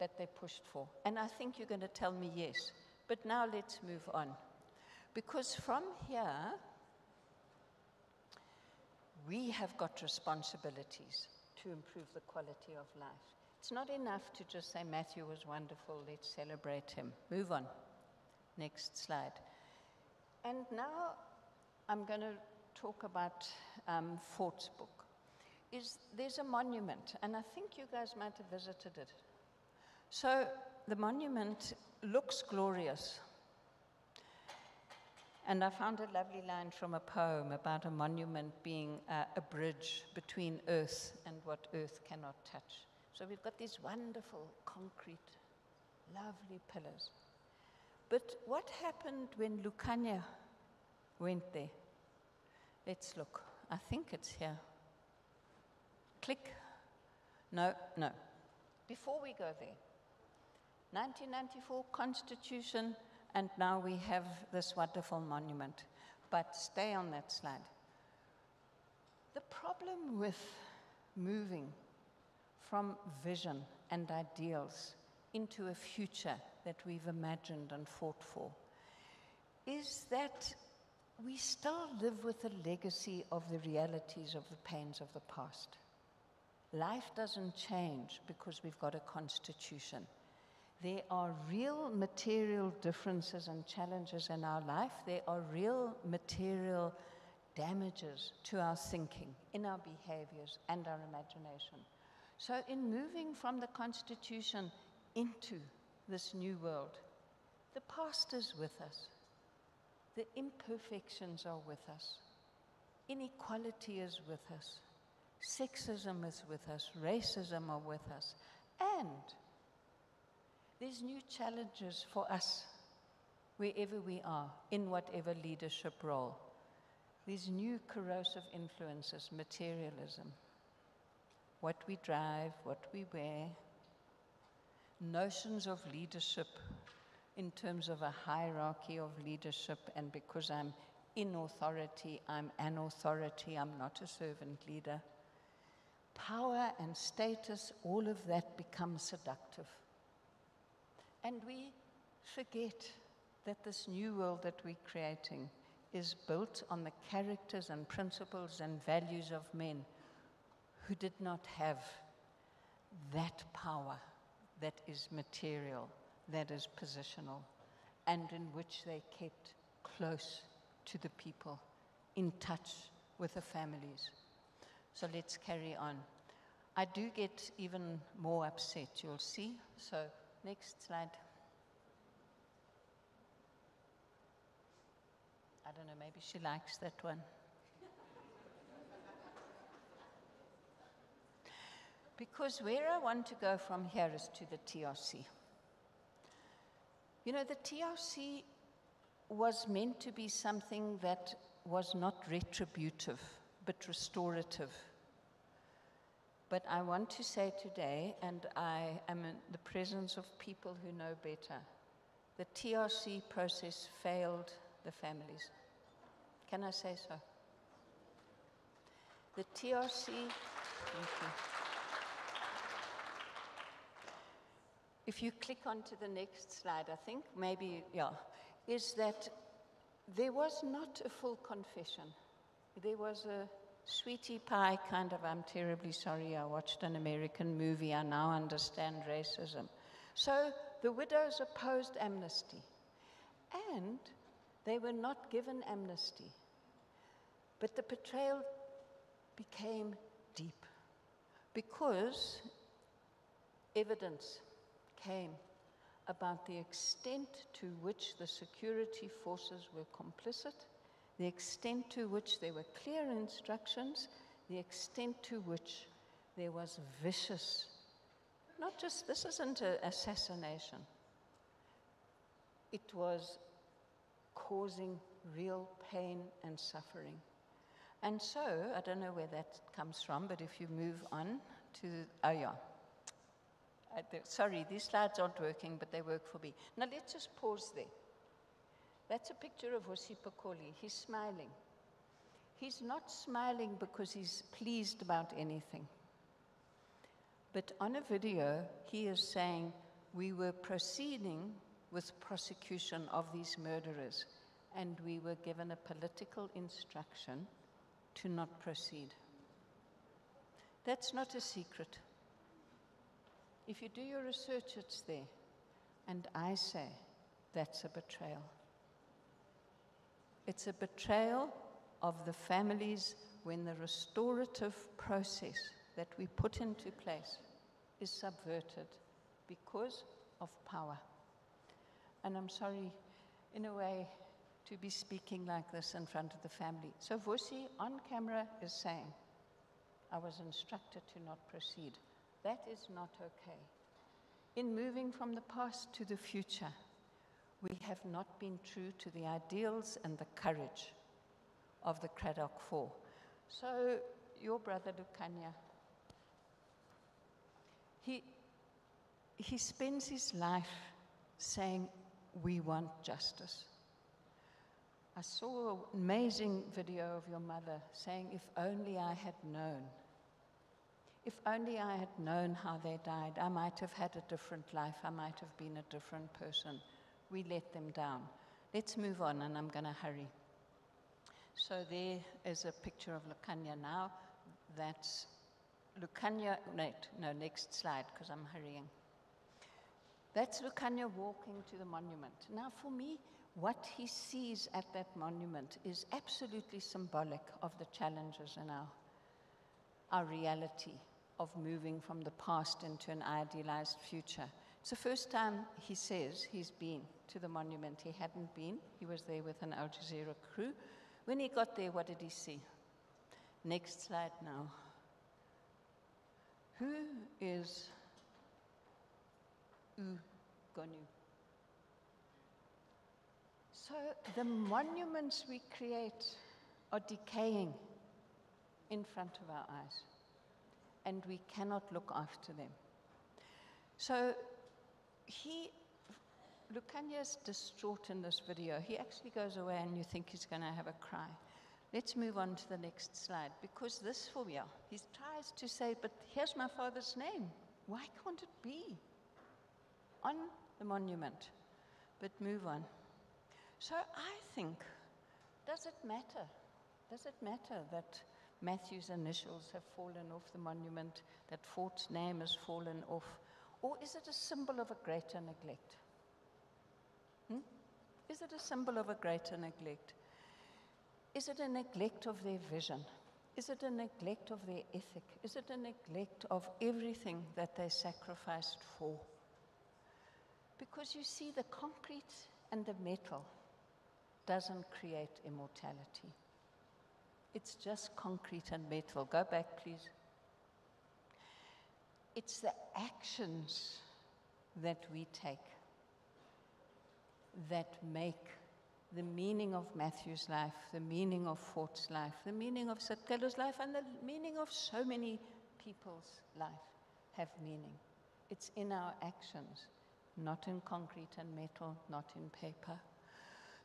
that they pushed for? And I think you're going to tell me yes. But now let's move on. Because from here, we have got responsibilities to improve the quality of life. It's not enough to just say Matthew was wonderful, let's celebrate him. Move on. Next slide. And now I'm going to talk about um, Fort's book. Is there's a monument, and I think you guys might have visited it. So the monument looks glorious. And I found a lovely line from a poem about a monument being uh, a bridge between earth and what earth cannot touch. So we've got these wonderful concrete, lovely pillars. But what happened when Lukhanyo went there? Let's look. I think it's here. Click. No, no. Before we go there, 1994 Constitution, and now we have this wonderful monument. But stay on that slide. The problem with moving from vision and ideals into a future that we've imagined and fought for is that we still live with the legacy of the realities of the pains of the past. Life doesn't change because we've got a constitution. There are real material differences and challenges in our life. There are real material damages to our thinking, in our behaviors, and our imagination. So, in moving from the Constitution into this new world, the past is with us, the imperfections are with us, inequality is with us, sexism is with us, racism are with us, and there's new challenges for us wherever we are, in whatever leadership role. These new corrosive influences, materialism, what we drive, what we wear, notions of leadership in terms of a hierarchy of leadership, and because I'm in authority, I'm an authority, I'm not a servant leader. Power and status, all of that becomes seductive. And we forget that this new world that we're creating is built on the characters and principles and values of men who did not have that power that is material, that is positional, and in which they kept close to the people, in touch with the families. So let's carry on. I do get even more upset, you'll see. So Next slide. I don't know, maybe she likes that one. <laughs> because where I want to go from here is to the TRC. You know, the TRC was meant to be something that was not retributive, but restorative. But I want to say today, and I am in the presence of people who know better, the TRC process failed the families. Can I say so? The TRC, thank you. If you click onto the next slide, I think maybe, yeah, is that there was not a full confession. There was a sweetie pie kind of, I'm terribly sorry, I watched an American movie, I now understand racism. So the widows opposed amnesty. And they were not given amnesty. But the betrayal became deep because evidence came about the extent to which the security forces were complicit the extent to which there were clear instructions, the extent to which there was vicious, not just, this isn't an assassination, it was causing real pain and suffering. And so, I don't know where that comes from, but if you move on to, oh yeah. Sorry, these slides aren't working, but they work for me. Now let's just pause there. That's a picture of Vusi Pikoli. He's smiling. He's not smiling because he's pleased about anything. But on a video, he is saying, We were proceeding with prosecution of these murderers, and we were given a political instruction to not proceed. That's not a secret. If you do your research, it's there. And I say that's a betrayal. It's a betrayal of the families when the restorative process that we put into place is subverted because of power. And I'm sorry, in a way, to be speaking like this in front of the family. So Vusi on camera is saying, I was instructed to not proceed. That is not okay. In moving from the past to the future, we have not been true to the ideals and the courage of the Cradock Four. So, your brother Lukhanyo, he, he spends his life saying, We want justice. I saw an amazing video of your mother saying, If only I had known. If only I had known how they died, I might have had a different life. I might have been a different person. We let them down. Let's move on, and I'm going to hurry. So there is a picture of Lukhanyo now. That's Lukhanyo, wait, no, next slide, because I'm hurrying. That's Lukhanyo walking to the monument. Now, for me, what he sees at that monument is absolutely symbolic of the challenges in our, our reality of moving from the past into an idealized future. It's the first time he says he's been to the monument. He hadn't been, he was there with an Al Jazeera crew. When he got there, what did he see? Next slide now. Who is U Gonu? So the monuments we create are decaying in front of our eyes, and we cannot look after them. So he, Lukhanyo's distraught in this video. He actually goes away, and you think he's going to have a cry. Let's move on to the next slide because this phobia, he tries to say, but here's my father's name. Why can't it be on the monument? But move on. So I think, does it matter? Does it matter that Matthew's initials have fallen off the monument, that Fort's name has fallen off? Or is it a symbol of a greater neglect? Hmm? Is it a symbol of a greater neglect? Is it a neglect of their vision? Is it a neglect of their ethic? Is it a neglect of everything that they sacrificed for? Because you see, the concrete and the metal doesn't create immortality. It's just concrete and metal. Go back, please. It's the actions that we take that make the meaning of Matthew's life, the meaning of Fort's life, the meaning of Sicelo's life, and the meaning of so many people's life have meaning. It's in our actions, not in concrete and metal, not in paper.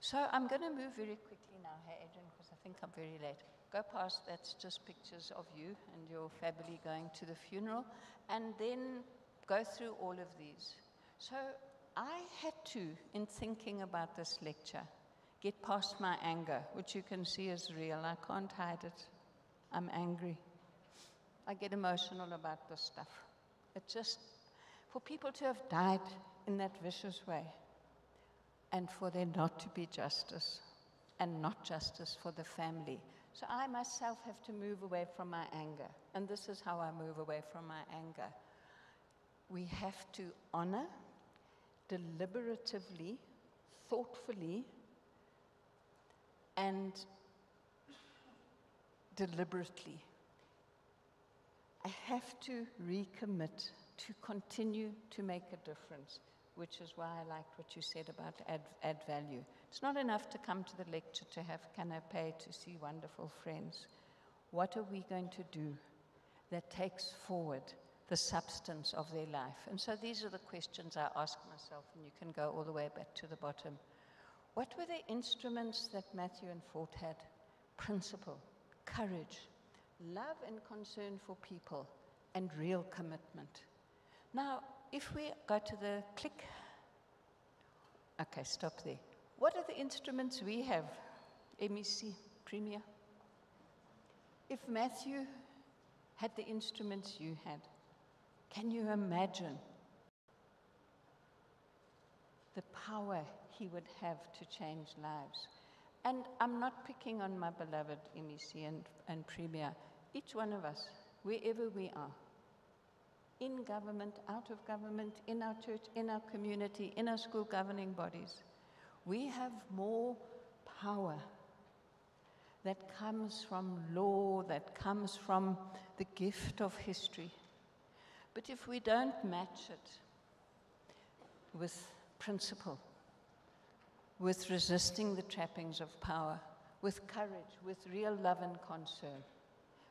So I'm going to move very quickly now, hey Adrian, because I think I'm very late. Go past, that's just pictures of you and your family going to the funeral, and then go through all of these. So I had to, in thinking about this lecture, get past my anger, which you can see is real. I can't hide it. I'm angry. I get emotional about this stuff. It just, for people to have died in that vicious way, and for there not to be justice, and not justice for the family. So I myself have to move away from my anger. And this is how I move away from my anger. We have to honor deliberatively, thoughtfully, and deliberately. I have to recommit to continue to make a difference, which is why I liked what you said about add, add value. It's not enough to come to the lecture to have canapé, to see wonderful friends. What are we going to do that takes forward the substance of their life? And so these are the questions I ask myself, and you can go all the way back to the bottom. What were the instruments that Matthew and Fort had? Principle, courage, love and concern for people, and real commitment. Now, if we go to the click, okay, stop there. What are the instruments we have? MEC, Premier? If Matthew had the instruments you had, can you imagine the power he would have to change lives? And I'm not picking on my beloved MEC and, and Premier. Each one of us, wherever we are, in government, out of government, in our church, in our community, in our school governing bodies, we have more power that comes from law, that comes from the gift of history. But if we don't match it with principle, with resisting the trappings of power, with courage, with real love and concern,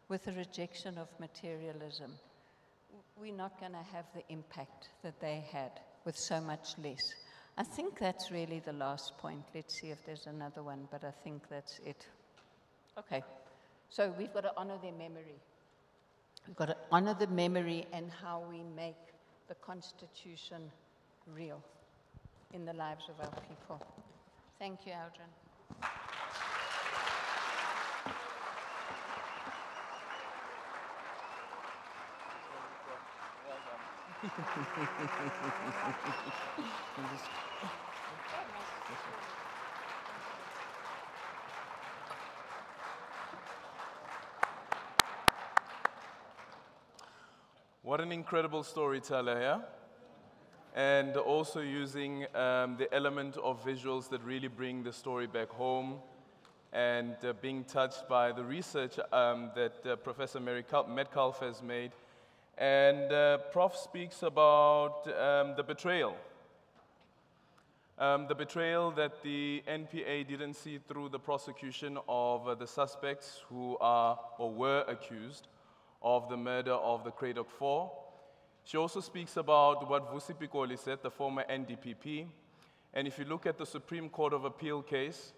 with a rejection of materialism, we're not going to have the impact that they had with so much less. I think that's really the last point. Let's see if there's another one, but I think that's it. Okay. So we've got to honor their memory. We've got to honor the memory and how we make the Constitution real in the lives of our people. Thank you, Aldrin. <laughs> <laughs> <laughs> What an incredible storyteller, yeah? And also using um, the element of visuals that really bring the story back home and uh, being touched by the research um, that uh, Professor Mary Cal- Metcalf has made. And uh, Prof speaks about um, the betrayal. Um, the betrayal that the NPA didn't see through the prosecution of uh, the suspects who are or were accused of the murder of the Cradock Four. She also speaks about what Vusi Pikoli said, the former NDPP. And if you look at the Supreme Court of Appeal case,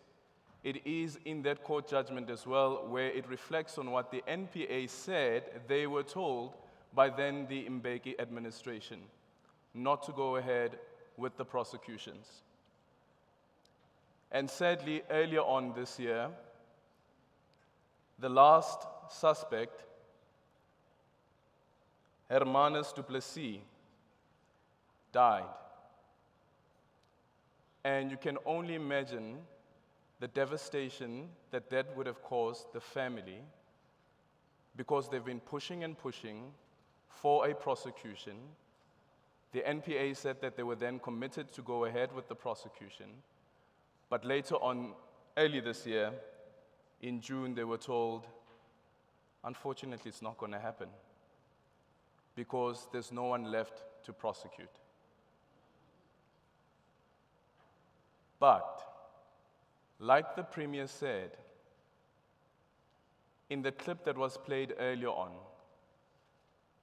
it is in that court judgment as well where it reflects on what the NPA said they were told by then the Mbeki administration, not to go ahead with the prosecutions. And sadly, earlier on this year, the last suspect Hermanus Duplessis, died. And you can only imagine the devastation that that would have caused the family because they've been pushing and pushing for a prosecution. The NPA said that they were then committed to go ahead with the prosecution. But later on, early this year, in June, they were told, unfortunately, it's not going to happen because there's no one left to prosecute. But, like the Premier said, in the clip that was played earlier on,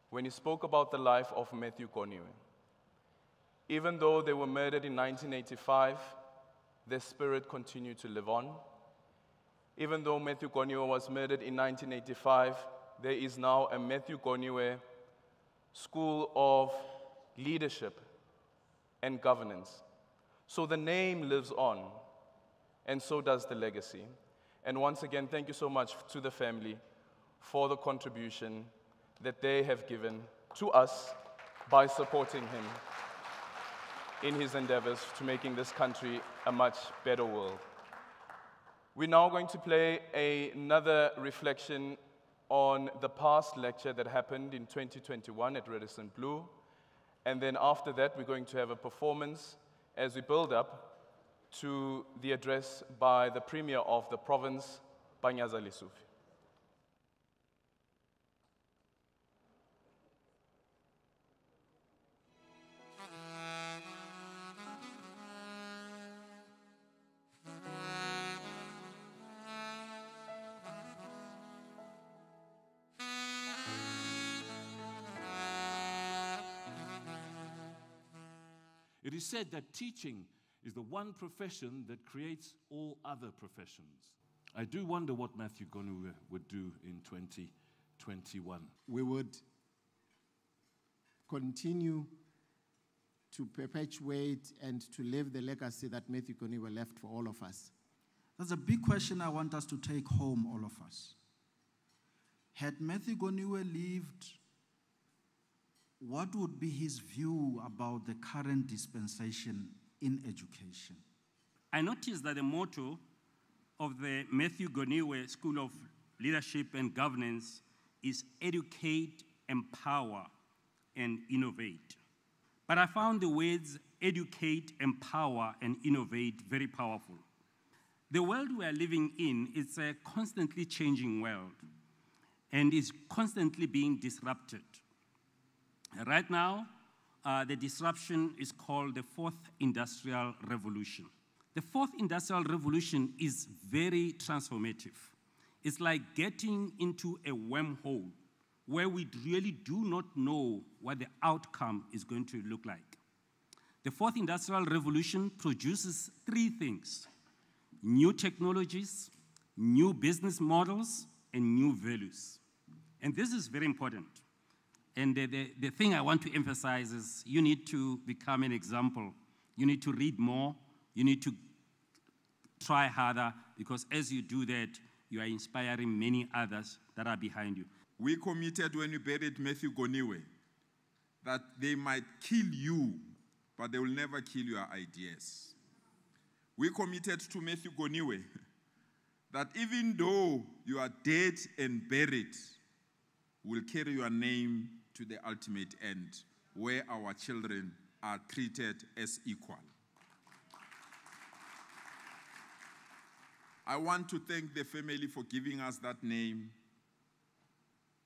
when he spoke about the life of Matthew Goniwe, even though they were murdered in 1985, their spirit continued to live on. Even though Matthew Goniwe was murdered in 1985, there is now a Matthew Goniwe School of Leadership and Governance. So the name lives on, and so does the legacy. And once again, thank you so much to the family for the contribution that they have given to us by supporting him in his endeavors to making this country a much better world. We're now going to play another reflection on the past lecture that happened in 2021 at Radisson Blu. And then after that, we're going to have a performance as we build up to the address by the Premier of the province, Panyaza Lesufi. Said that teaching is the one profession that creates all other professions. I do wonder what Matthew Goniwe would do in 2021. We would continue to perpetuate and to live the legacy that Matthew Goniwe left for all of us. That's a big question I want us to take home, all of us. Had Matthew Goniwe lived, what would be his view about the current dispensation in education? I noticed that the motto of the Matthew Goniwe School of Leadership and Governance is educate, empower, and innovate. But I found the words educate, empower, and innovate very powerful. The world we are living in is a constantly changing world and is constantly being disrupted. Right now, uh, the disruption is called the fourth industrial revolution. The fourth industrial revolution is very transformative. It's like getting into a wormhole where we really do not know what the outcome is going to look like. The fourth industrial revolution produces three things new technologies, new business models, and new values. And this is very important. And the, the, the, thing I want to emphasize is you need to become an example. You need to read more. You need to try harder because as you do that, you are inspiring many others that are behind you. We committed when we buried Matthew Goniwe that they might kill you, but they will never kill your ideas. We committed to Matthew Goniwe <laughs> that even though you are dead and buried, we'll carry your name to the ultimate end, where our children are treated as equal. I want to thank the family for giving us that name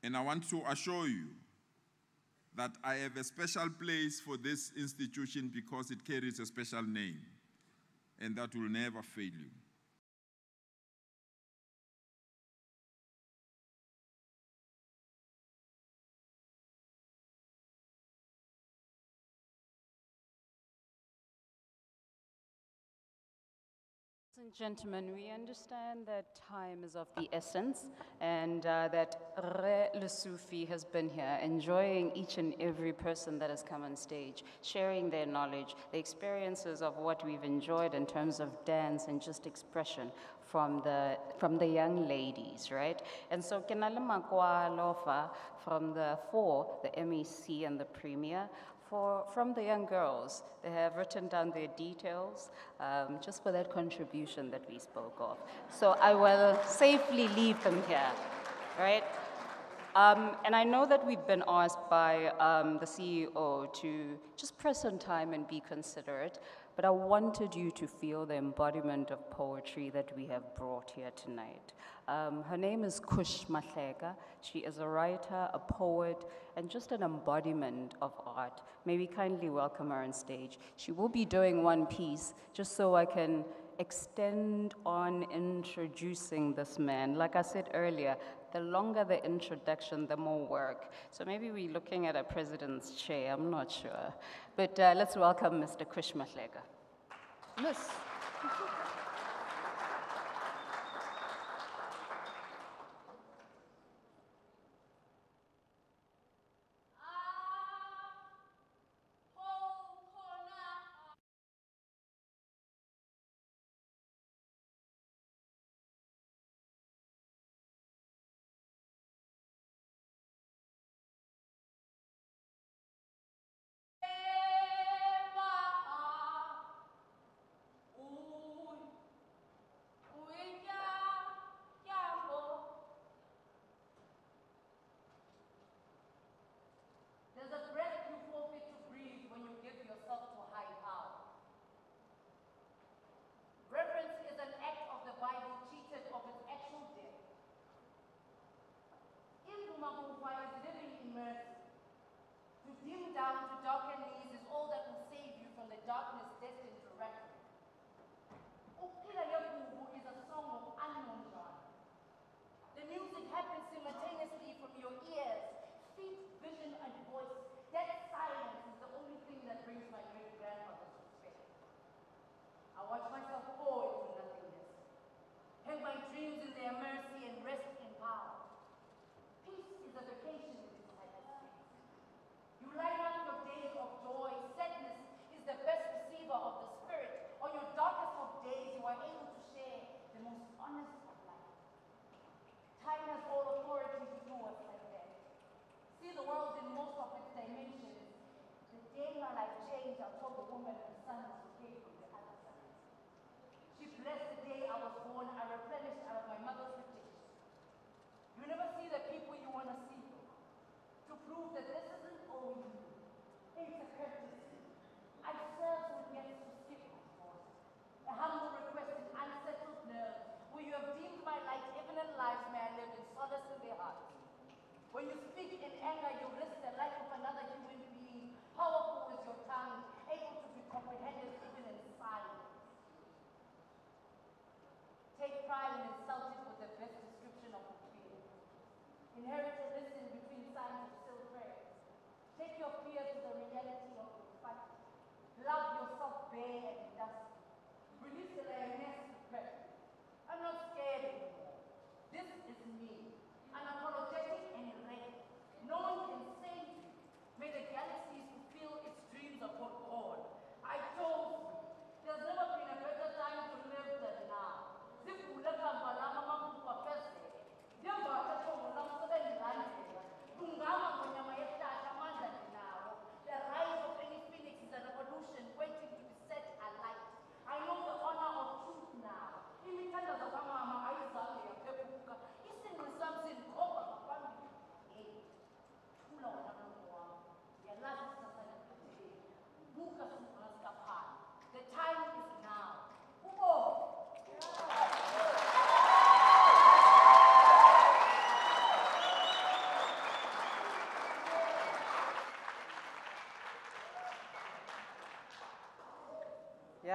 and I want to assure you that I have a special place for this institution because it carries a special name, and that will never fail you. And gentlemen, we understand that time is of the essence and uh, that Re Lesufi has been here enjoying each and every person that has come on stage, sharing their knowledge, the experiences of what we've enjoyed in terms of dance and just expression from the, from the young ladies, right? And so Kenale Lofa from the four, the MEC and the Premier, for, from the young girls. They have written down their details um, just for that contribution that we spoke of. So I will safely leave them here, right? Um, and I know that we've been asked by um, the CEO to just press on time and be considerate, but I wanted you to feel the embodiment of poetry that we have brought here tonight. Um, her name is Kush Mahlega. She is a writer, a poet, and just an embodiment of art. May we kindly welcome her on stage. She will be doing one piece just so I can extend on introducing this man. Like I said earlier, the longer the introduction, the more work. So maybe we're looking at a president's chair, I'm not sure. But uh, let's welcome Mr. Kush Mahlega. Miss. <laughs>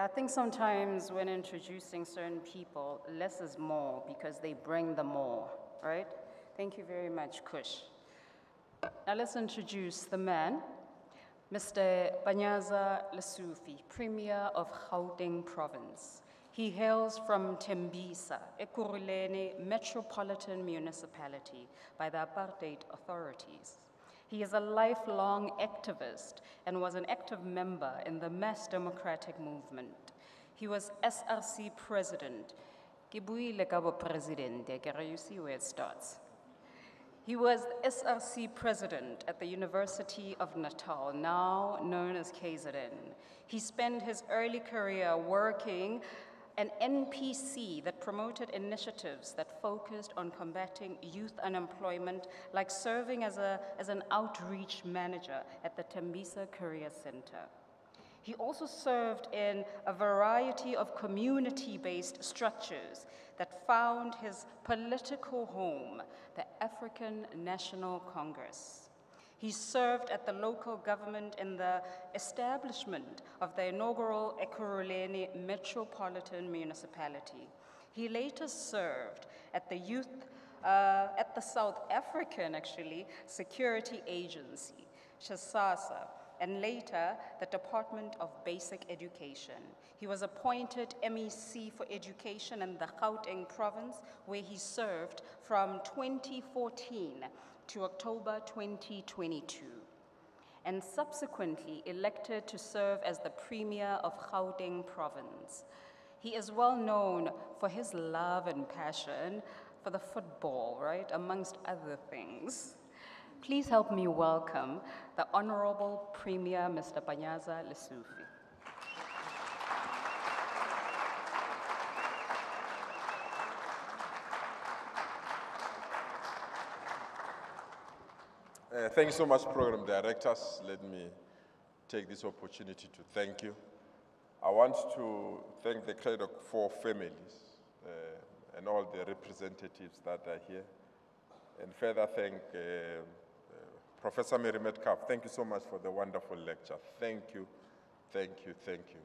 I think sometimes when introducing certain people, less is more because they bring the more, right? Thank you very much, Kush. Now let's introduce the man, Mr. Panyaza Lesufi, Premier of Gauteng Province. He hails from Tembisa, Ekurhuleni Metropolitan Municipality by the apartheid authorities. He is a lifelong activist and was an active member in the mass democratic movement. He was SRC president. Ke buile ka bo presidente, you see where it starts. He was SRC president at the University of Natal, now known as KZN. He spent his early career working an NPC that promoted initiatives that focused on combating youth unemployment, like serving as, a, as an outreach manager at the Tembisa Career Center. He also served in a variety of community based structures that found his political home, the African National Congress. He served at the local government in the establishment of the inaugural Ekurhuleni Metropolitan Municipality. He later served at the youth, uh, at the South African, actually, Security Agency, SASSA, and later the Department of Basic Education. He was appointed MEC for Education in the Gauteng province, where he served from 2014 to October 2022, and subsequently elected to serve as the Premier of Gauteng province. He is well known for his love and passion for the football, right, amongst other things. Please help me welcome the Honorable Premier, Mr. Panyaza Lesufi. Uh, thank you so much, program directors. Let me take this opportunity to thank you. I want to thank the Cradock Four families uh, and all the representatives that are here, and further thank uh, uh, Professor Mary Metcalf. Thank you so much for the wonderful lecture. Thank you, thank you, thank you.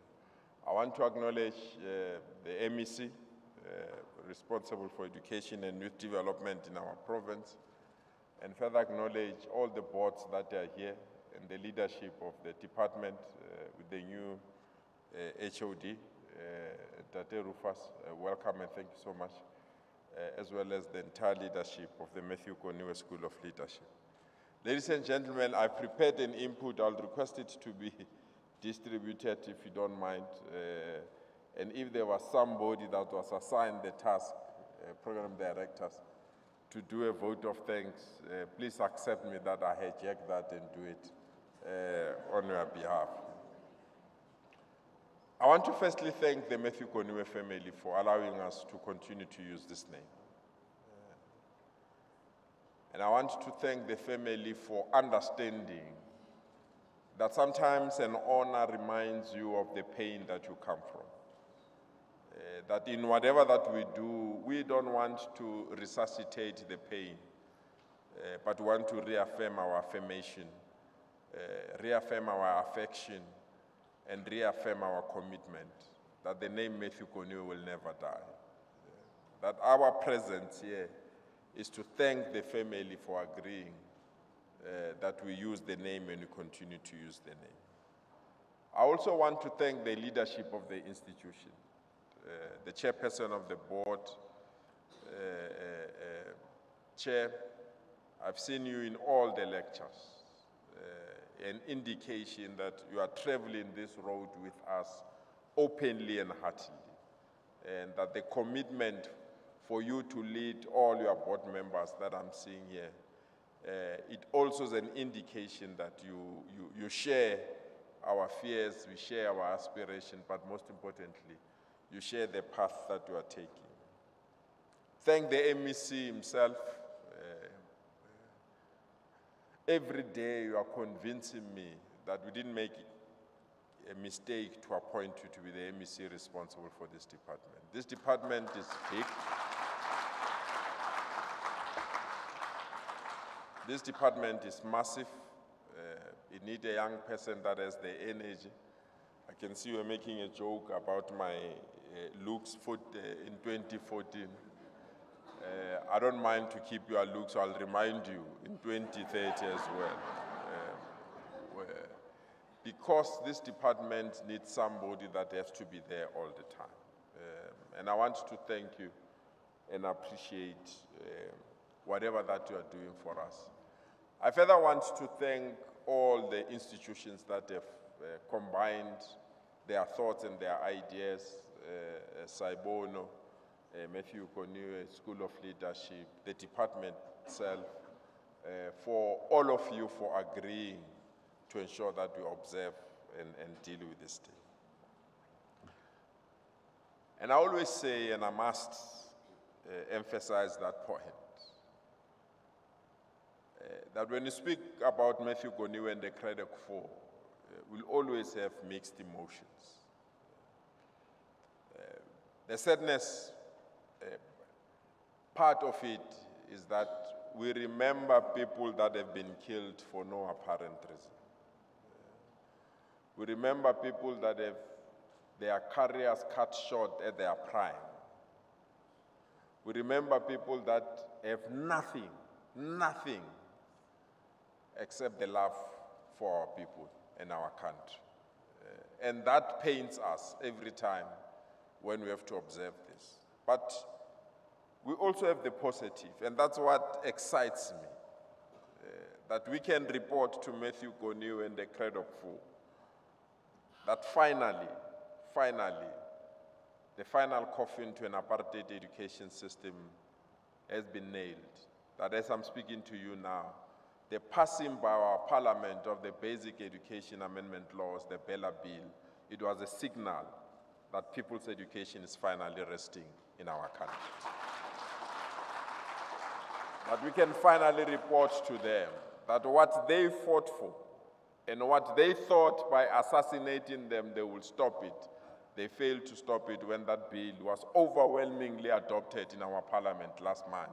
I want to acknowledge uh, the MEC, uh, responsible for education and youth development in our province, and further acknowledge all the boards that are here and the leadership of the department uh, with the new uh, HOD, uh, Tate Rufus. Uh, welcome and thank you so much, uh, as well as the entire leadership of the Matthew Goniwe School of Leadership. Ladies and gentlemen, I've prepared an input. I'll request it to be <laughs> distributed if you don't mind. Uh, and if there was somebody that was assigned the task, uh, program directors, to do a vote of thanks, uh, please accept me that I hijack that and do it uh, on your behalf. I want to firstly thank the Matthew Goniwe family for allowing us to continue to use this name. Uh, and I want to thank the family for understanding that sometimes an honor reminds you of the pain that you come from. That in whatever that we do, we don't want to resuscitate the pain, uh, but want to reaffirm our affirmation, uh, reaffirm our affection, and reaffirm our commitment that the name Matthew Goniwe will never die. that our presence here is to thank the family for agreeing uh, that we use the name and we continue to use the name. I also want to thank the leadership of the institution, the chairperson of the board, uh, uh, uh, chair. I've seen you in all the lectures, uh, an indication that you are traveling this road with us openly and heartily, and that the commitment for you to lead all your board members that I'm seeing here, uh, it also is an indication that you, you, you share our fears, we share our aspiration, but most importantly, you share the path that you are taking. Thank the MEC himself. Uh, every day you are convincing me that we didn't make a mistake to appoint you to be the MEC responsible for this department. This department is big. This department is massive. Uh, it needs a young person that has the energy. I can see you're making a joke about my uh, looks foot, uh, in 2014. Uh, I don't mind to keep your looks, I'll remind you in 2030 as well. Because this department needs somebody that has to be there all the time. Um, and I want to thank you and appreciate um, whatever that you are doing for us. I further want to thank all the institutions that have uh, combined their thoughts and their ideas, uh, uh, Sci-Bono, uh, Matthew Goniwe, School of Leadership, the department itself, uh, for all of you for agreeing to ensure that we observe and, and deal with this thing. And I always say, and I must uh, emphasize that point, uh, that when you speak about Matthew Goniwe and the Cradock Four, uh, we'll always have mixed emotions. The sadness uh, part of it is that we remember people that have been killed for no apparent reason. We remember people that have their careers cut short at their prime. We remember people that have nothing, nothing except the love for our people and our country. Uh, and that pains us every time when we have to observe this. But we also have the positive, and that's what excites me. uh, that we can report to Matthew Goniwe and the Cradock Four that finally, finally, the final coffin to an apartheid education system has been nailed. That as I'm speaking to you now, the passing by our parliament of the Basic Education Amendment Laws, the BELA Bill, it was a signal that people's education is finally resting in our country. That we can finally report to them that what they fought for and what they thought by assassinating them they will stop it, they failed to stop it when that bill was overwhelmingly adopted in our parliament last month.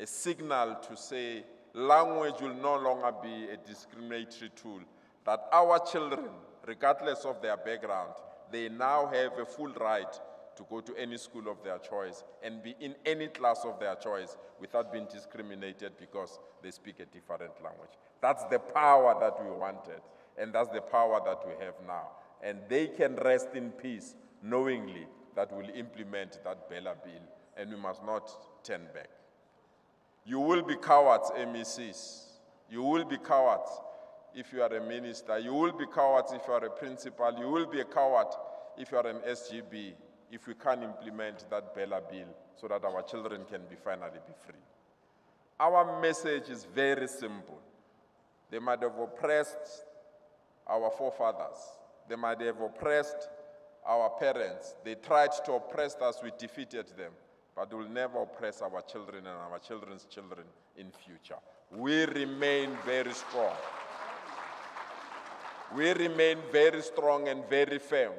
A signal to say language will no longer be a discriminatory tool, that our children, regardless of their background, they now have a full right to go to any school of their choice and be in any class of their choice without being discriminated because they speak a different language. That's the power that we wanted, and that's the power that we have now. And they can rest in peace knowingly that we'll implement that BELA bill, and we must not turn back. You will be cowards, MECs. You will be cowards if you are a minister. You will be cowards if you are a principal. You will be a coward if you are an SGB, if we can't implement that BELA bill so that our children can be finally be free. Our message is very simple. They might have oppressed our forefathers. They might have oppressed our parents. They tried to oppress us, we defeated them. But we will never oppress our children and our children's children in future. We remain very strong. We remain very strong and very firm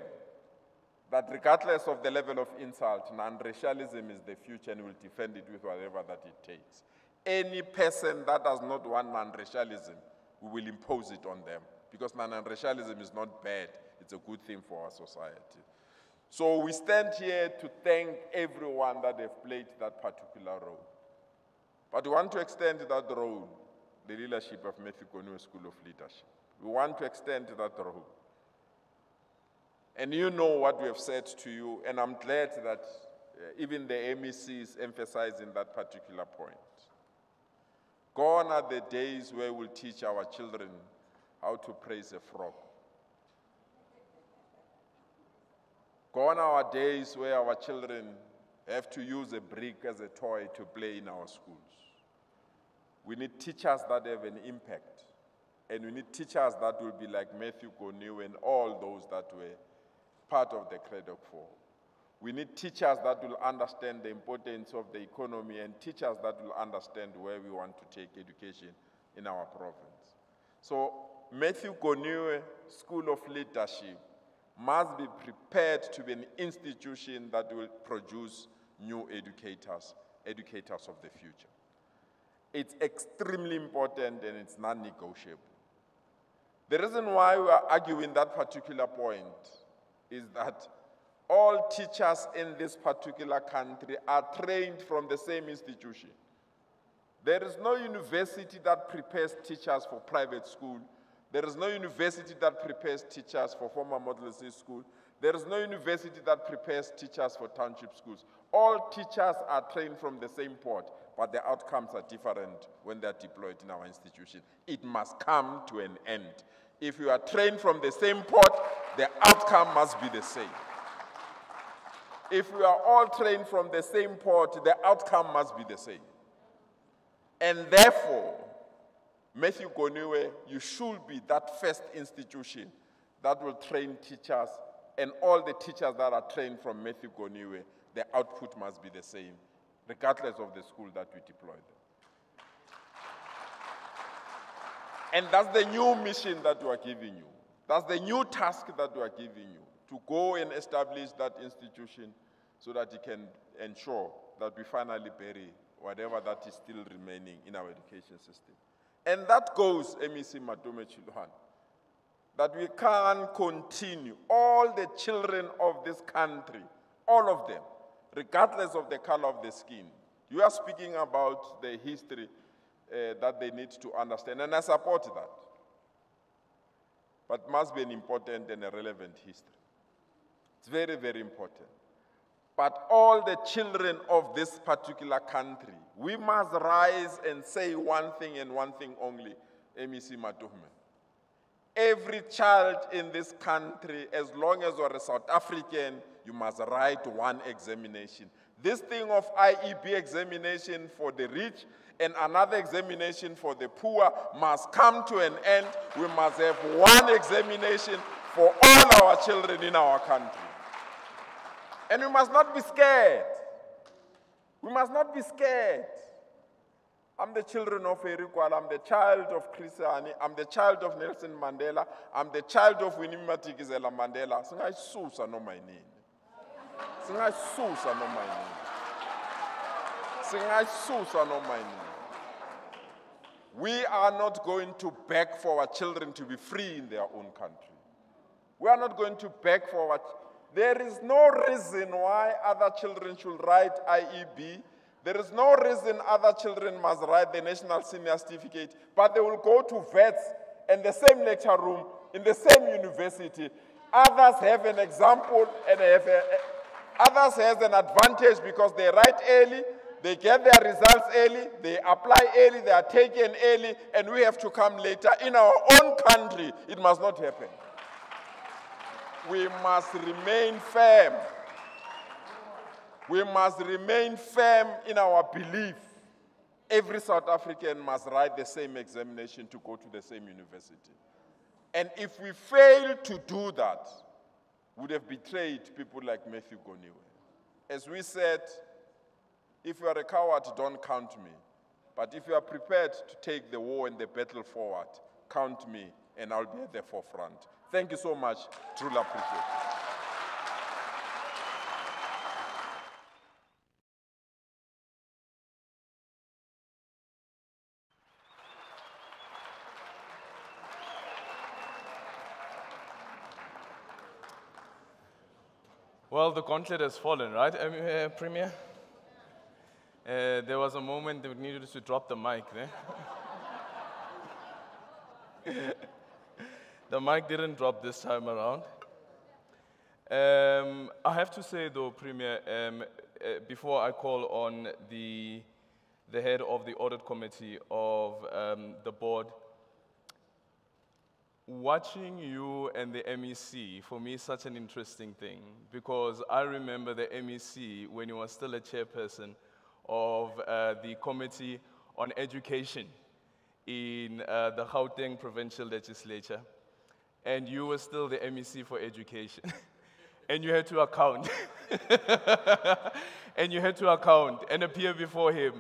that regardless of the level of insult, non-racialism is the future and we'll defend it with whatever that it takes. Any person that does not want non-racialism, we will impose it on them because non-racialism is not bad. It's a good thing for our society. So we stand here to thank everyone that have played that particular role. But we want to extend that role, the leadership of Matthew Goniwe School of Leadership. We want to extend that role. And you know what we have said to you, and I'm glad that uh, even the MEC is emphasizing that particular point. Gone are the days where we'll teach our children how to praise a frog. Gone are the days where our children have to use a brick as a toy to play in our schools. We need teachers that have an impact. And we need teachers that will be like Matthew Goniwe and all those that were part of the Cradock Four. We need teachers that will understand the importance of the economy and teachers that will understand where we want to take education in our province. So Matthew Goniwe School of Leadership must be prepared to be an institution that will produce new educators, educators of the future. It's extremely important and it's non-negotiable. The reason why we are arguing that particular point is that all teachers in this particular country are trained from the same institution. There is no university that prepares teachers for private school. There is no university that prepares teachers for former model school. There is no university that prepares teachers for township schools. All teachers are trained from the same port, but the outcomes are different when they're deployed in our institution. It must come to an end. If you are trained from the same port, the outcome must be the same. If we are all trained from the same port, the outcome must be the same. And therefore, Matthew Goniwe, you should be that first institution that will train teachers, and all the teachers that are trained from Matthew Goniwe, the output must be the same, regardless of the school that we deploy them. And that's the new mission that we are giving you. That's the new task that we are giving you to go and establish that institution so that you can ensure that we finally bury whatever that is still remaining in our education system. And that goes, MEC Matome Chiloane, that we can continue. All the children of this country, all of them, regardless of the color of the skin, you are speaking about the history uh, that they need to understand, and I support that. But must be an important and a relevant history. It's very, very important. But all the children of this particular country, we must rise and say one thing and one thing only, MEC Matome. Every child in this country, as long as you're a South African, you must write one examination. This thing of IEB examination for the rich and another examination for the poor must come to an end. We must have one examination for all our children in our country. And we must not be scared. We must not be scared. I'm the children of Eric I'm the child of Chris Hani. I'm the child of Nelson Mandela. I'm the child of Winnie Madikizela Mandela. Singayisusa noma yini. Singayisusa noma yini. Singayisusa noma yini. We are not going to beg for our children to be free in their own country. We are not going to beg for our there is no reason why other children should write IEB. There is no reason other children must write the National Senior Certificate, but they will go to vets in the same lecture room, in the same university. Others have an example and have a, others has an advantage because they write early, they get their results early, they apply early, they are taken early, and we have to come later. In our own country, it must not happen we must remain firm. We must remain firm in our belief. Every South African must write the same examination to go to the same university. And if we fail to do that, would have betrayed people like Matthew Goniwe. As we said, if you are a coward, don't count me. But if you are prepared to take the war and the battle forward, count me and I'll be at the forefront. Thank you so much. Truly appreciate it. Well, the gauntlet has fallen, right, uh, Premier? Uh, there was a moment that we needed to drop the mic there. <laughs> the mic didn't drop this time around. Um, I have to say, though, Premier, um, uh, before I call on the, the head of the audit committee of um, the board, watching you and the MEC, for me, is such an interesting thing because I remember the MEC when you were still a chairperson of uh, the Committee on Education in uh, the Gauteng Provincial Legislature, and you were still the MEC for Education. <laughs> and you had to account. <laughs> and you had to account and appear before him.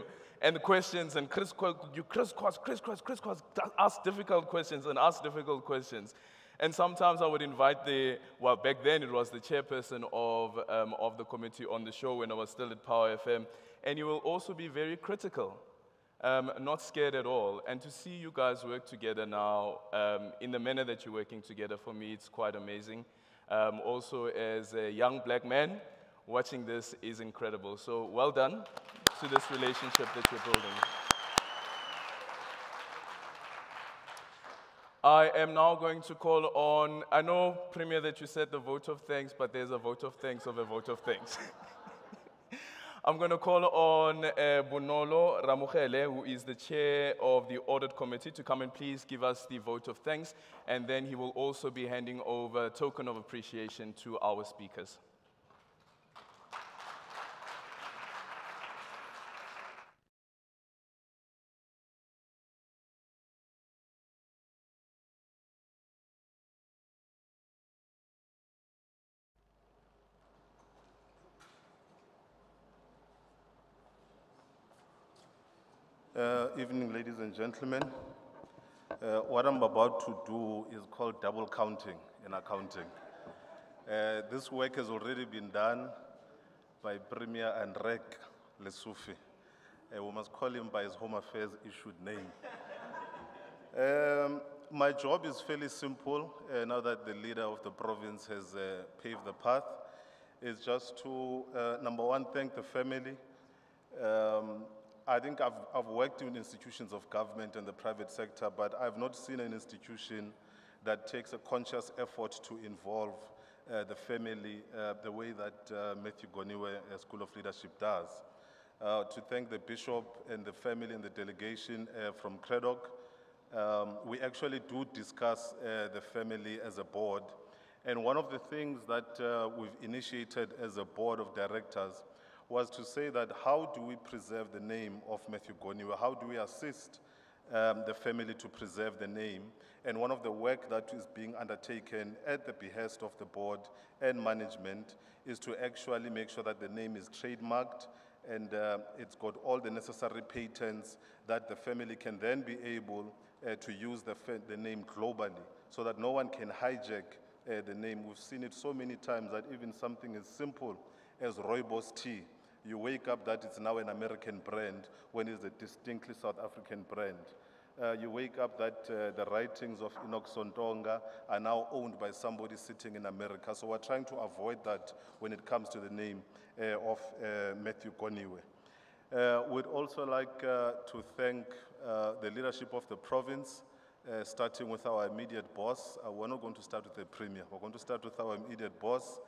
And questions and crisscross, you crisscross, crisscross, crisscross, ask difficult questions and ask difficult questions. And sometimes I would invite the, well, back then it was the chairperson of, um, of the committee on the show when I was still at Power FM. And you will also be very critical, um, not scared at all. And to see you guys work together now um, in the manner that you're working together, for me, it's quite amazing. Um, also, as a young black man, watching this is incredible. So, well done to this relationship that you're building. I am now going to call on, I know, Premier, that you said the vote of thanks, but there's a vote of thanks of a vote of thanks. <laughs> I'm going to call on uh, Bonolo Ramugele, who is the chair of the audit committee, to come and please give us the vote of thanks. And then he will also be handing over a token of appreciation to our speakers. Uh, evening, ladies and gentlemen. Uh, what I'm about to do is called double counting in accounting. Uh, this work has already been done by Premier Andrek Lesufi. Uh, we must call him by his Home Affairs issued name. Um, my job is fairly simple uh, now that the leader of the province has uh, paved the path. Is just to, uh, number one, thank the family. Um, I think I've, I've worked in institutions of government and the private sector, but I've not seen an institution that takes a conscious effort to involve uh, the family uh, the way that uh, Matthew Goniwe uh, School of Leadership does. Uh, to thank the bishop and the family and the delegation uh, from Cradock. Um, we actually do discuss the family as a board. And one of the things that we've initiated as a board of directors was to say that how do we preserve the name of Matthew Goniwe? How do we assist um, the family to preserve the name? And one of the work that is being undertaken at the behest of the board and management is to actually make sure that the name is trademarked and uh, it's got all the necessary patents that the family can then be able uh, to use the, the, name globally so that no one can hijack uh, the name. We've seen it so many times that even something as simple as Rooibos tea you wake up that it's now an American brand when it's a distinctly South African brand. Uh, you wake up that uh, the writings of Enoch Sontonga are now owned by somebody sitting in America. So we're trying to avoid that when it comes to the name uh, of uh, Matthew Goniwe. Uh, we'd also like uh, to thank the leadership of the province, starting with our immediate boss. we're not going to start with the premier. We're going to start with our immediate boss,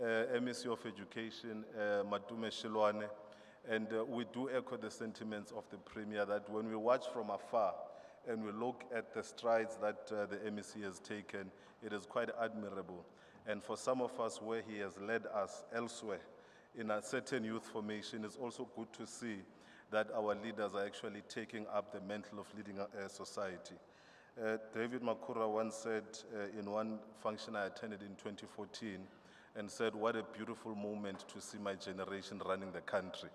MEC of Education, uh, Matome Chiloane, and uh, we do echo the sentiments of the Premier that when we watch from afar and we look at the strides that uh, the MEC has taken, it is quite admirable. And for some of us where he has led us elsewhere in a certain youth formation, it's also good to see that our leaders are actually taking up the mantle of leading a, society. Uh, David Makhura once said uh, in one function I attended in 2014, and said, what a beautiful moment to see my generation running the country.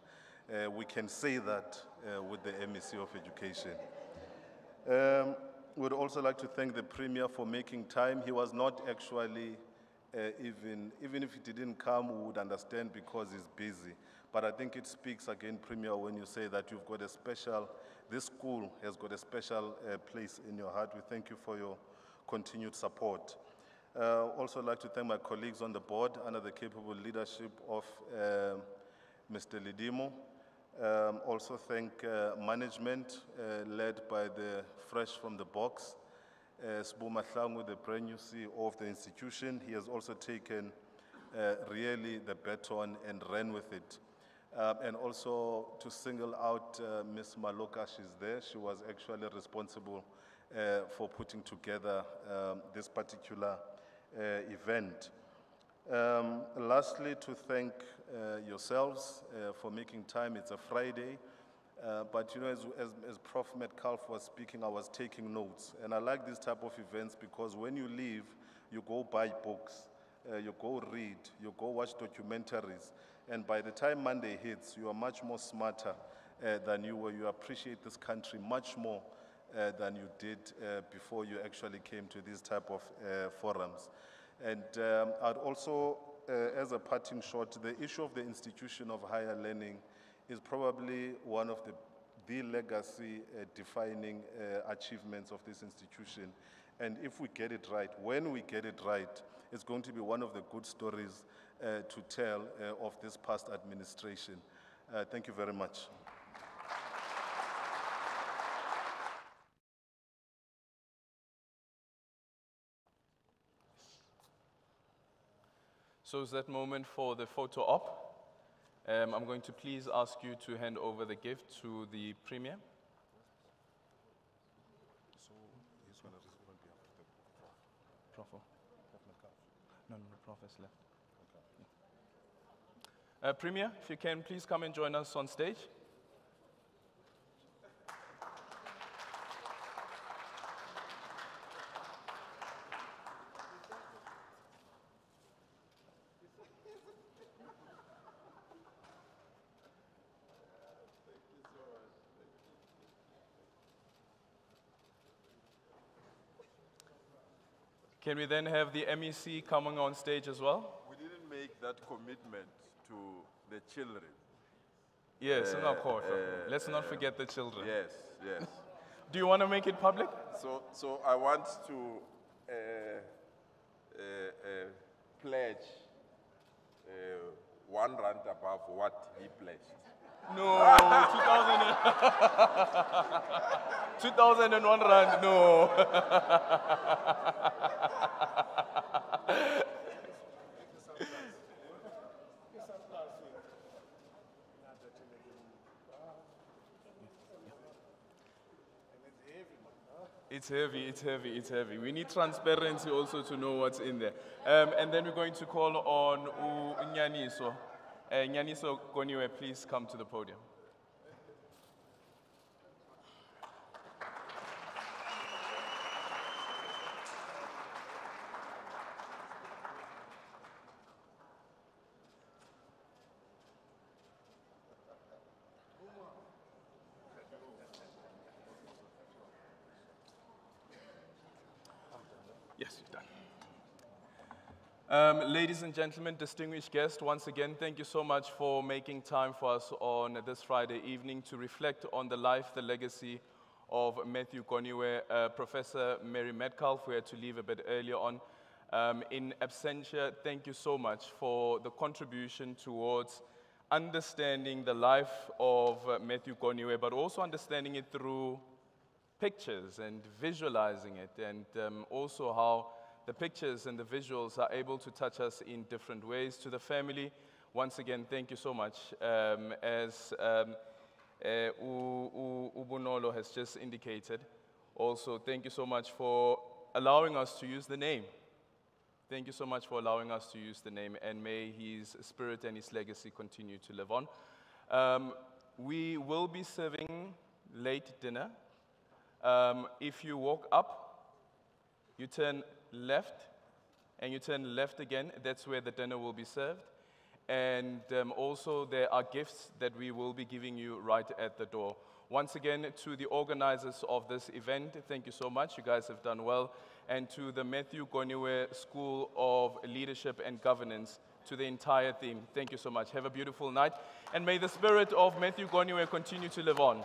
Uh, we can say that uh, with the MEC of Education. Um, we'd also like to thank the Premier for making time. He was not actually uh, even, even if he didn't come, we would understand because he's busy. But I think it speaks again, Premier, when you say that you've got a special, this school has got a special uh, place in your heart. We thank you for your continued support. Uh, also like to thank my colleagues on the board under the capable leadership of uh, Mr. Lidimo. Um, also thank uh, management uh, led by the fresh from the box, uh, Sbu the brand new CEO of the institution. He has also taken uh, really the baton and ran with it. Um, and also to single out uh, Ms. Maloka, she's there. She was actually responsible for putting together um, this particular event. Um, lastly, to thank uh, yourselves uh, for making time. It's a Friday. Uh, but you know, as, as, as Prof. Metcalfe was speaking, I was taking notes. And I like this type of events because when you leave, you go buy books, uh, you go read, you go watch documentaries. And by the time Monday hits, you are much more smarter uh, than you were. You appreciate this country much more uh, than you did uh, before you actually came to these type of uh, forums. And um, I'd also, uh, as a parting shot, the issue of the institution of higher learning is probably one of the, the legacy uh, defining uh, achievements of this institution. And if we get it right, when we get it right, it's going to be one of the good stories to tell of this past administration. Thank you very much. So is that moment for the photo op. Um, I'm going to please ask you to hand over the gift to the Premier. So he's going to respond on the Prof. No, no, the Prof has left. Uh, Premier, if you can please come and join us on stage. Can we then have the MEC coming on stage as well? We didn't make that commitment to the children. Yes, Uh, course. uh, Let's not uh, forget the children. Yes, yes. <laughs> Do you want to make it public? So, so I want to uh, uh, uh, pledge uh, one rand above what he pledged. No, 2000 <laughs> 2001 rand, no. It's heavy, it's heavy, it's heavy. We need transparency also to know what's in there. Um, and then we're going to call on U- Nyaniso. Uh, Nyaniso Goniwe, please come to the podium. Yes, you've done. Um, ladies and gentlemen, distinguished guests, once again, thank you so much for making time for us on this Friday evening to reflect on the life, the legacy of Matthew Goniwe. Uh, Professor Mary Metcalfe, we had to leave a bit earlier on. Um, in absentia, thank you so much for the contribution towards understanding the life of uh, Matthew Goniwe, but also understanding it through pictures and visualizing it, and um, also how the pictures and the visuals are able to touch us in different ways. To the family, once again, thank you so much. Um, as um, uh, Ubunolo has just indicated, also thank you so much for allowing us to use the name. Thank you so much for allowing us to use the name, and may his spirit and his legacy continue to live on. Um, we will be serving late dinner. Um, if you walk up, you turn left, and you turn left again, that's where the dinner will be served. And um, also, there are gifts that we will be giving you right at the door. Once again, to the organizers of this event, thank you so much. You guys have done well. And to the Matthew Goniwe School of Leadership and Governance, to the entire team, thank you so much. Have a beautiful night. And may the spirit of Matthew Goniwe continue to live on.